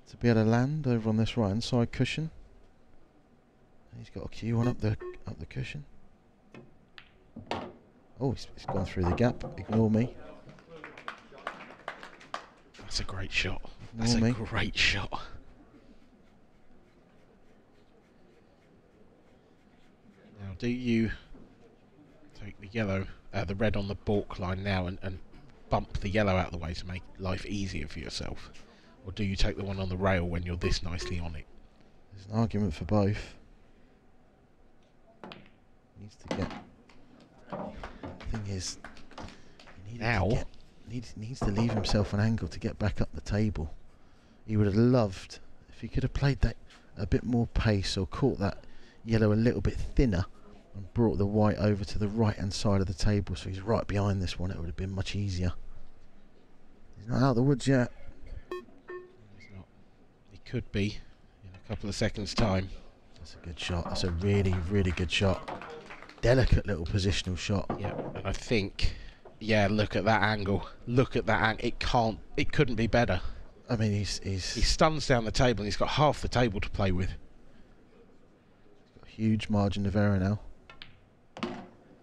to be able to land over on this right hand side cushion. He's got a cue on up the up the cushion. Oh, he's, he's gone through the gap. Ignore me. That's a great shot. That's Ignore a me. great shot. Now, do you take the yellow, uh, the red on the balk line now and, and bump the yellow out of the way to make life easier for yourself? Or do you take the one on the rail when you're this nicely on it? There's an argument for both. Needs to get. Thing is, he needed Now? to get, needs needs to leave himself an angle to get back up the table. He would have loved if he could have played that a bit more pace or caught that yellow a little bit thinner and brought the white over to the right hand side of the table so he's right behind this one. It would have been much easier. He's not out of the woods yet. He's not. He could be in a couple of seconds' time. That's a good shot. That's a really, really good shot. Delicate little positional shot. Yeah, and I think, yeah, look at that angle. Look at that angle. It can't. It couldn't be better. I mean, he's he's He stuns down the table and he's got half the table to play with. got a huge margin of error now.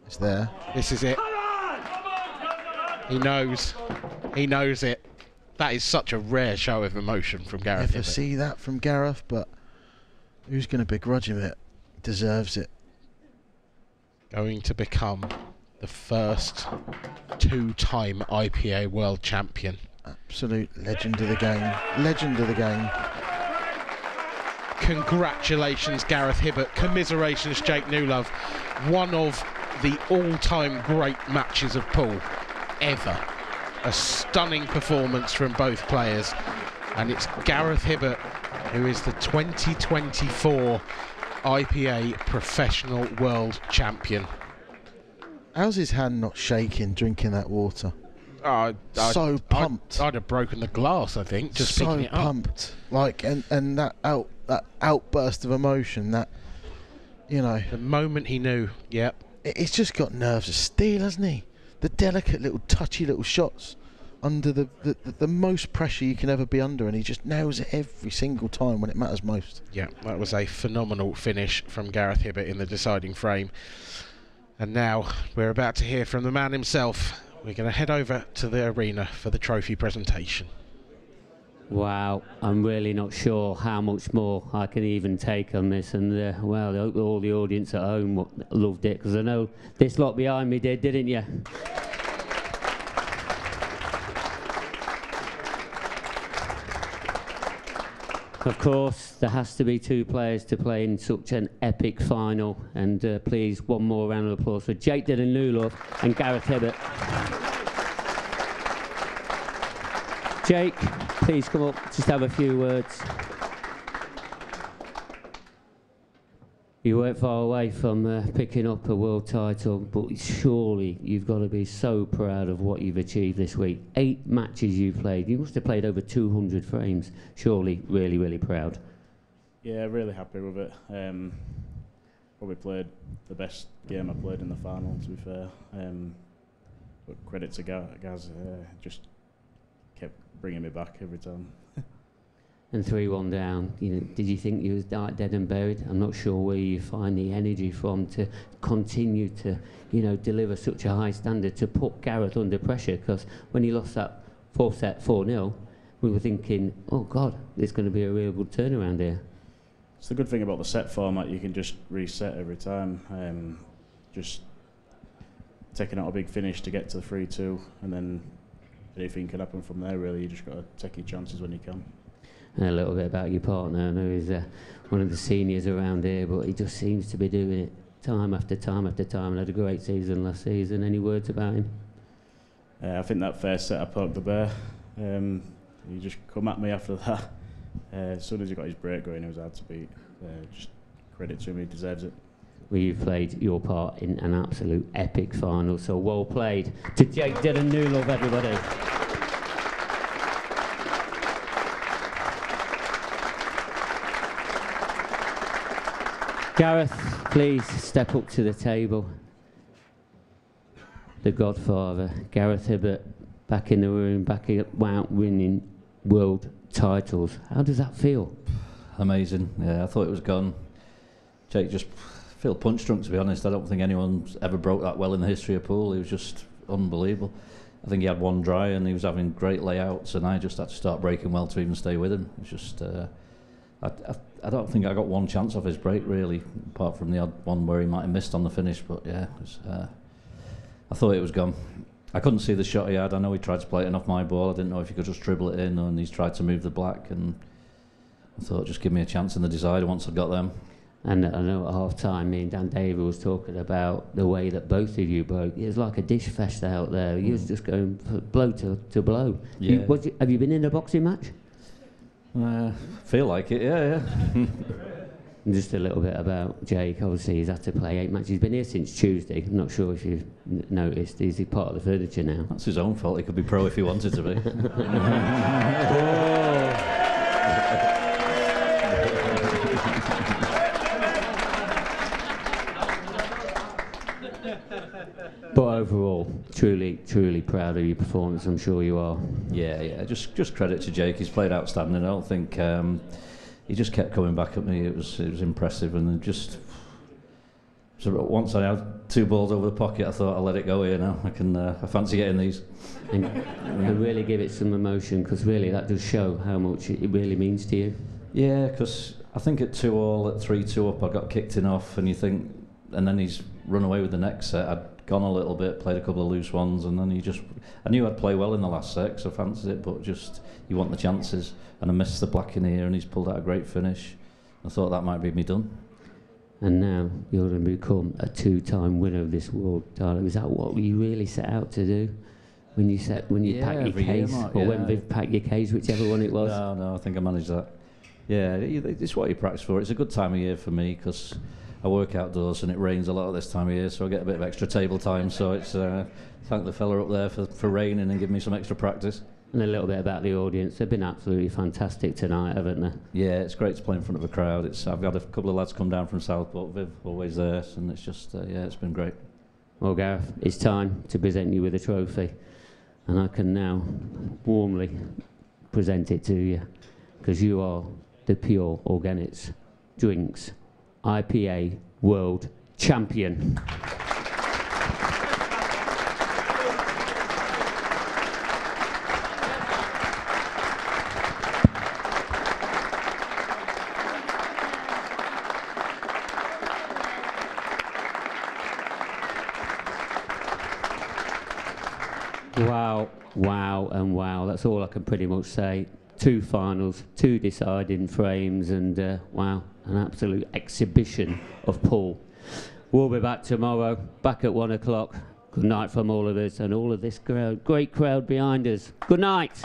It's there. This is it. He knows. He knows it. That is such a rare show of emotion from Gareth. Never see that from Gareth, but who's going to begrudge him it? Deserves it. Going to become the first two-time IPA world champion. Absolute legend of the game. Legend of the game. Congratulations, Gareth Hibbott. Commiserations, Jake Newlove. One of the all-time great matches of pool ever. A stunning performance from both players. And it's Gareth Hibbott who is the 2024 IPA Professional World Champion. How's his hand not shaking drinking that water? Oh, So pumped. I'd, I'd have broken the glass, I think, just so picking it up. pumped. Like and and that out that outburst of emotion. That you know, The moment he knew, yep, it- it's just got nerves of steel, hasn't he? The delicate little touchy little shots under the, the, the, the most pressure you can ever be under, and he just nails it every single time when it matters most. Yeah, that was a phenomenal finish from Gareth Hibbott in the deciding frame. And now we're about to hear from the man himself. We're going to head over to the arena for the trophy presentation. Wow, I'm really not sure how much more I can even take on this. And uh, well, I hope all the audience at home loved it because I know this lot behind me did, didn't you? Of course, there has to be two players to play in such an epic final. And uh, please, one more round of applause for Jake Dillon Newlove and Gareth Hibbott. Jake, please come up, just have a few words. You weren't far away from uh, picking up a world title, but surely you've got to be so proud of what you've achieved this week. Eight matches you've played. You must have played over 200 frames. Surely, really, really proud. Yeah, really happy with it. Um, probably played the best game I played in the final, to be fair. Um, but credit to Gaz, uh, just kept bringing me back every time. And 3 1 down. You know, did you think you was dead and buried? I'm not sure where you find the energy from to continue to, you know, deliver such a high standard to put Gareth under pressure. Because when he lost that fourth set 4 0, we were thinking, oh God, there's going to be a real good turnaround here. It's the good thing about the set format, you can just reset every time. Um, just taking out a big finish to get to the 3 2, and then anything can happen from there, really. You just got to take your chances when you can. a little bit about your partner. I know he's uh, one of the seniors around here, but he just seems to be doing it time after time after time and had a great season last season. Any words about him? Uh, I think that first set I poked the bear. Um, he just come at me after that. Uh, as soon as he got his break going, it was hard to beat. Uh, just credit to him, he deserves it. Well, you played your part in an absolute epic final, so well played to Jake Dillon Newlove, everybody. Gareth, please step up to the table. The Godfather, Gareth Hibbott, back in the room, back out winning world titles. How does that feel? Amazing. Yeah, I thought it was gone. Jake just feel punch drunk to be honest. I don't think anyone's ever broke that well in the history of pool. It was just unbelievable. I think he had one dry and he was having great layouts, and I just had to start breaking well to even stay with him. It was just. Uh, I, I, I don't think I got one chance off his break really, apart from the odd one where he might have missed on the finish. But yeah, it was, uh, I thought it was gone. I couldn't see the shot he had. I know he tried to play it off my ball. I didn't know if he could just dribble it in, and he's tried to move the black. And I thought, just give me a chance in the decider once I've got them. And I know at half time, me and Dan David was talking about the way that both of you broke. It was like a dish fest out there. You was just going blow to, to blow. You, Yeah. was you, have you been in a boxing match? Uh, feel like it, yeah, yeah. Just a little bit about Jake. Obviously, he's had to play eight matches. He's been here since Tuesday. I'm not sure if you've n- noticed. He's part of the furniture now. That's his own fault. He could be pro if he wanted to be. But overall, truly, truly proud of your performance. I'm sure you are. Yeah, yeah. Just just credit to Jake. He's played outstanding. I don't think um, he just kept coming back at me. It was it was impressive, and just so once I had two balls over the pocket, I thought I'll let it go here now. I can uh, I fancy getting these. And, and really give it some emotion because really that does show how much it really means to you. Yeah, because I think at two all, at three two up, I got kicked in off, and you think, and then he's run away with the next set. I'd gone a little bit, played a couple of loose ones, and then he just. I knew I'd play well in the last six, I fancied it, but just you want the chances, and I missed the black in here, and he's pulled out a great finish. I thought that might be me done. And now you're going to become a two-time winner of this world title. Is that what you really set out to do when you set when you Yeah, packed your year, case, or when yeah. Viv packed your case, whichever one it was? No, no, I think I managed that. Yeah, it's what you practice for. It's a good time of year for me because I work outdoors and it rains a lot at this time of year, so I get a bit of extra table time. So it's uh, thank the fella up there for, for raining and giving me some extra practice. And a little bit about the audience. They've been absolutely fantastic tonight, haven't they? Yeah, it's great to play in front of a crowd. It's I've got a couple of lads come down from Southport, Viv always there, and it's just uh, yeah, it's been great. Well, Gareth, it's time to present you with a trophy. And I can now warmly present it to you because you are the Pure Organics Drinks IPA World Champion. Wow, wow, and wow. That's all I can pretty much say. Two finals, two deciding frames, and uh, wow, an absolute exhibition of pool. We'll be back tomorrow, back at one o'clock. Good night from all of us and all of this crowd, great crowd behind us. Good night.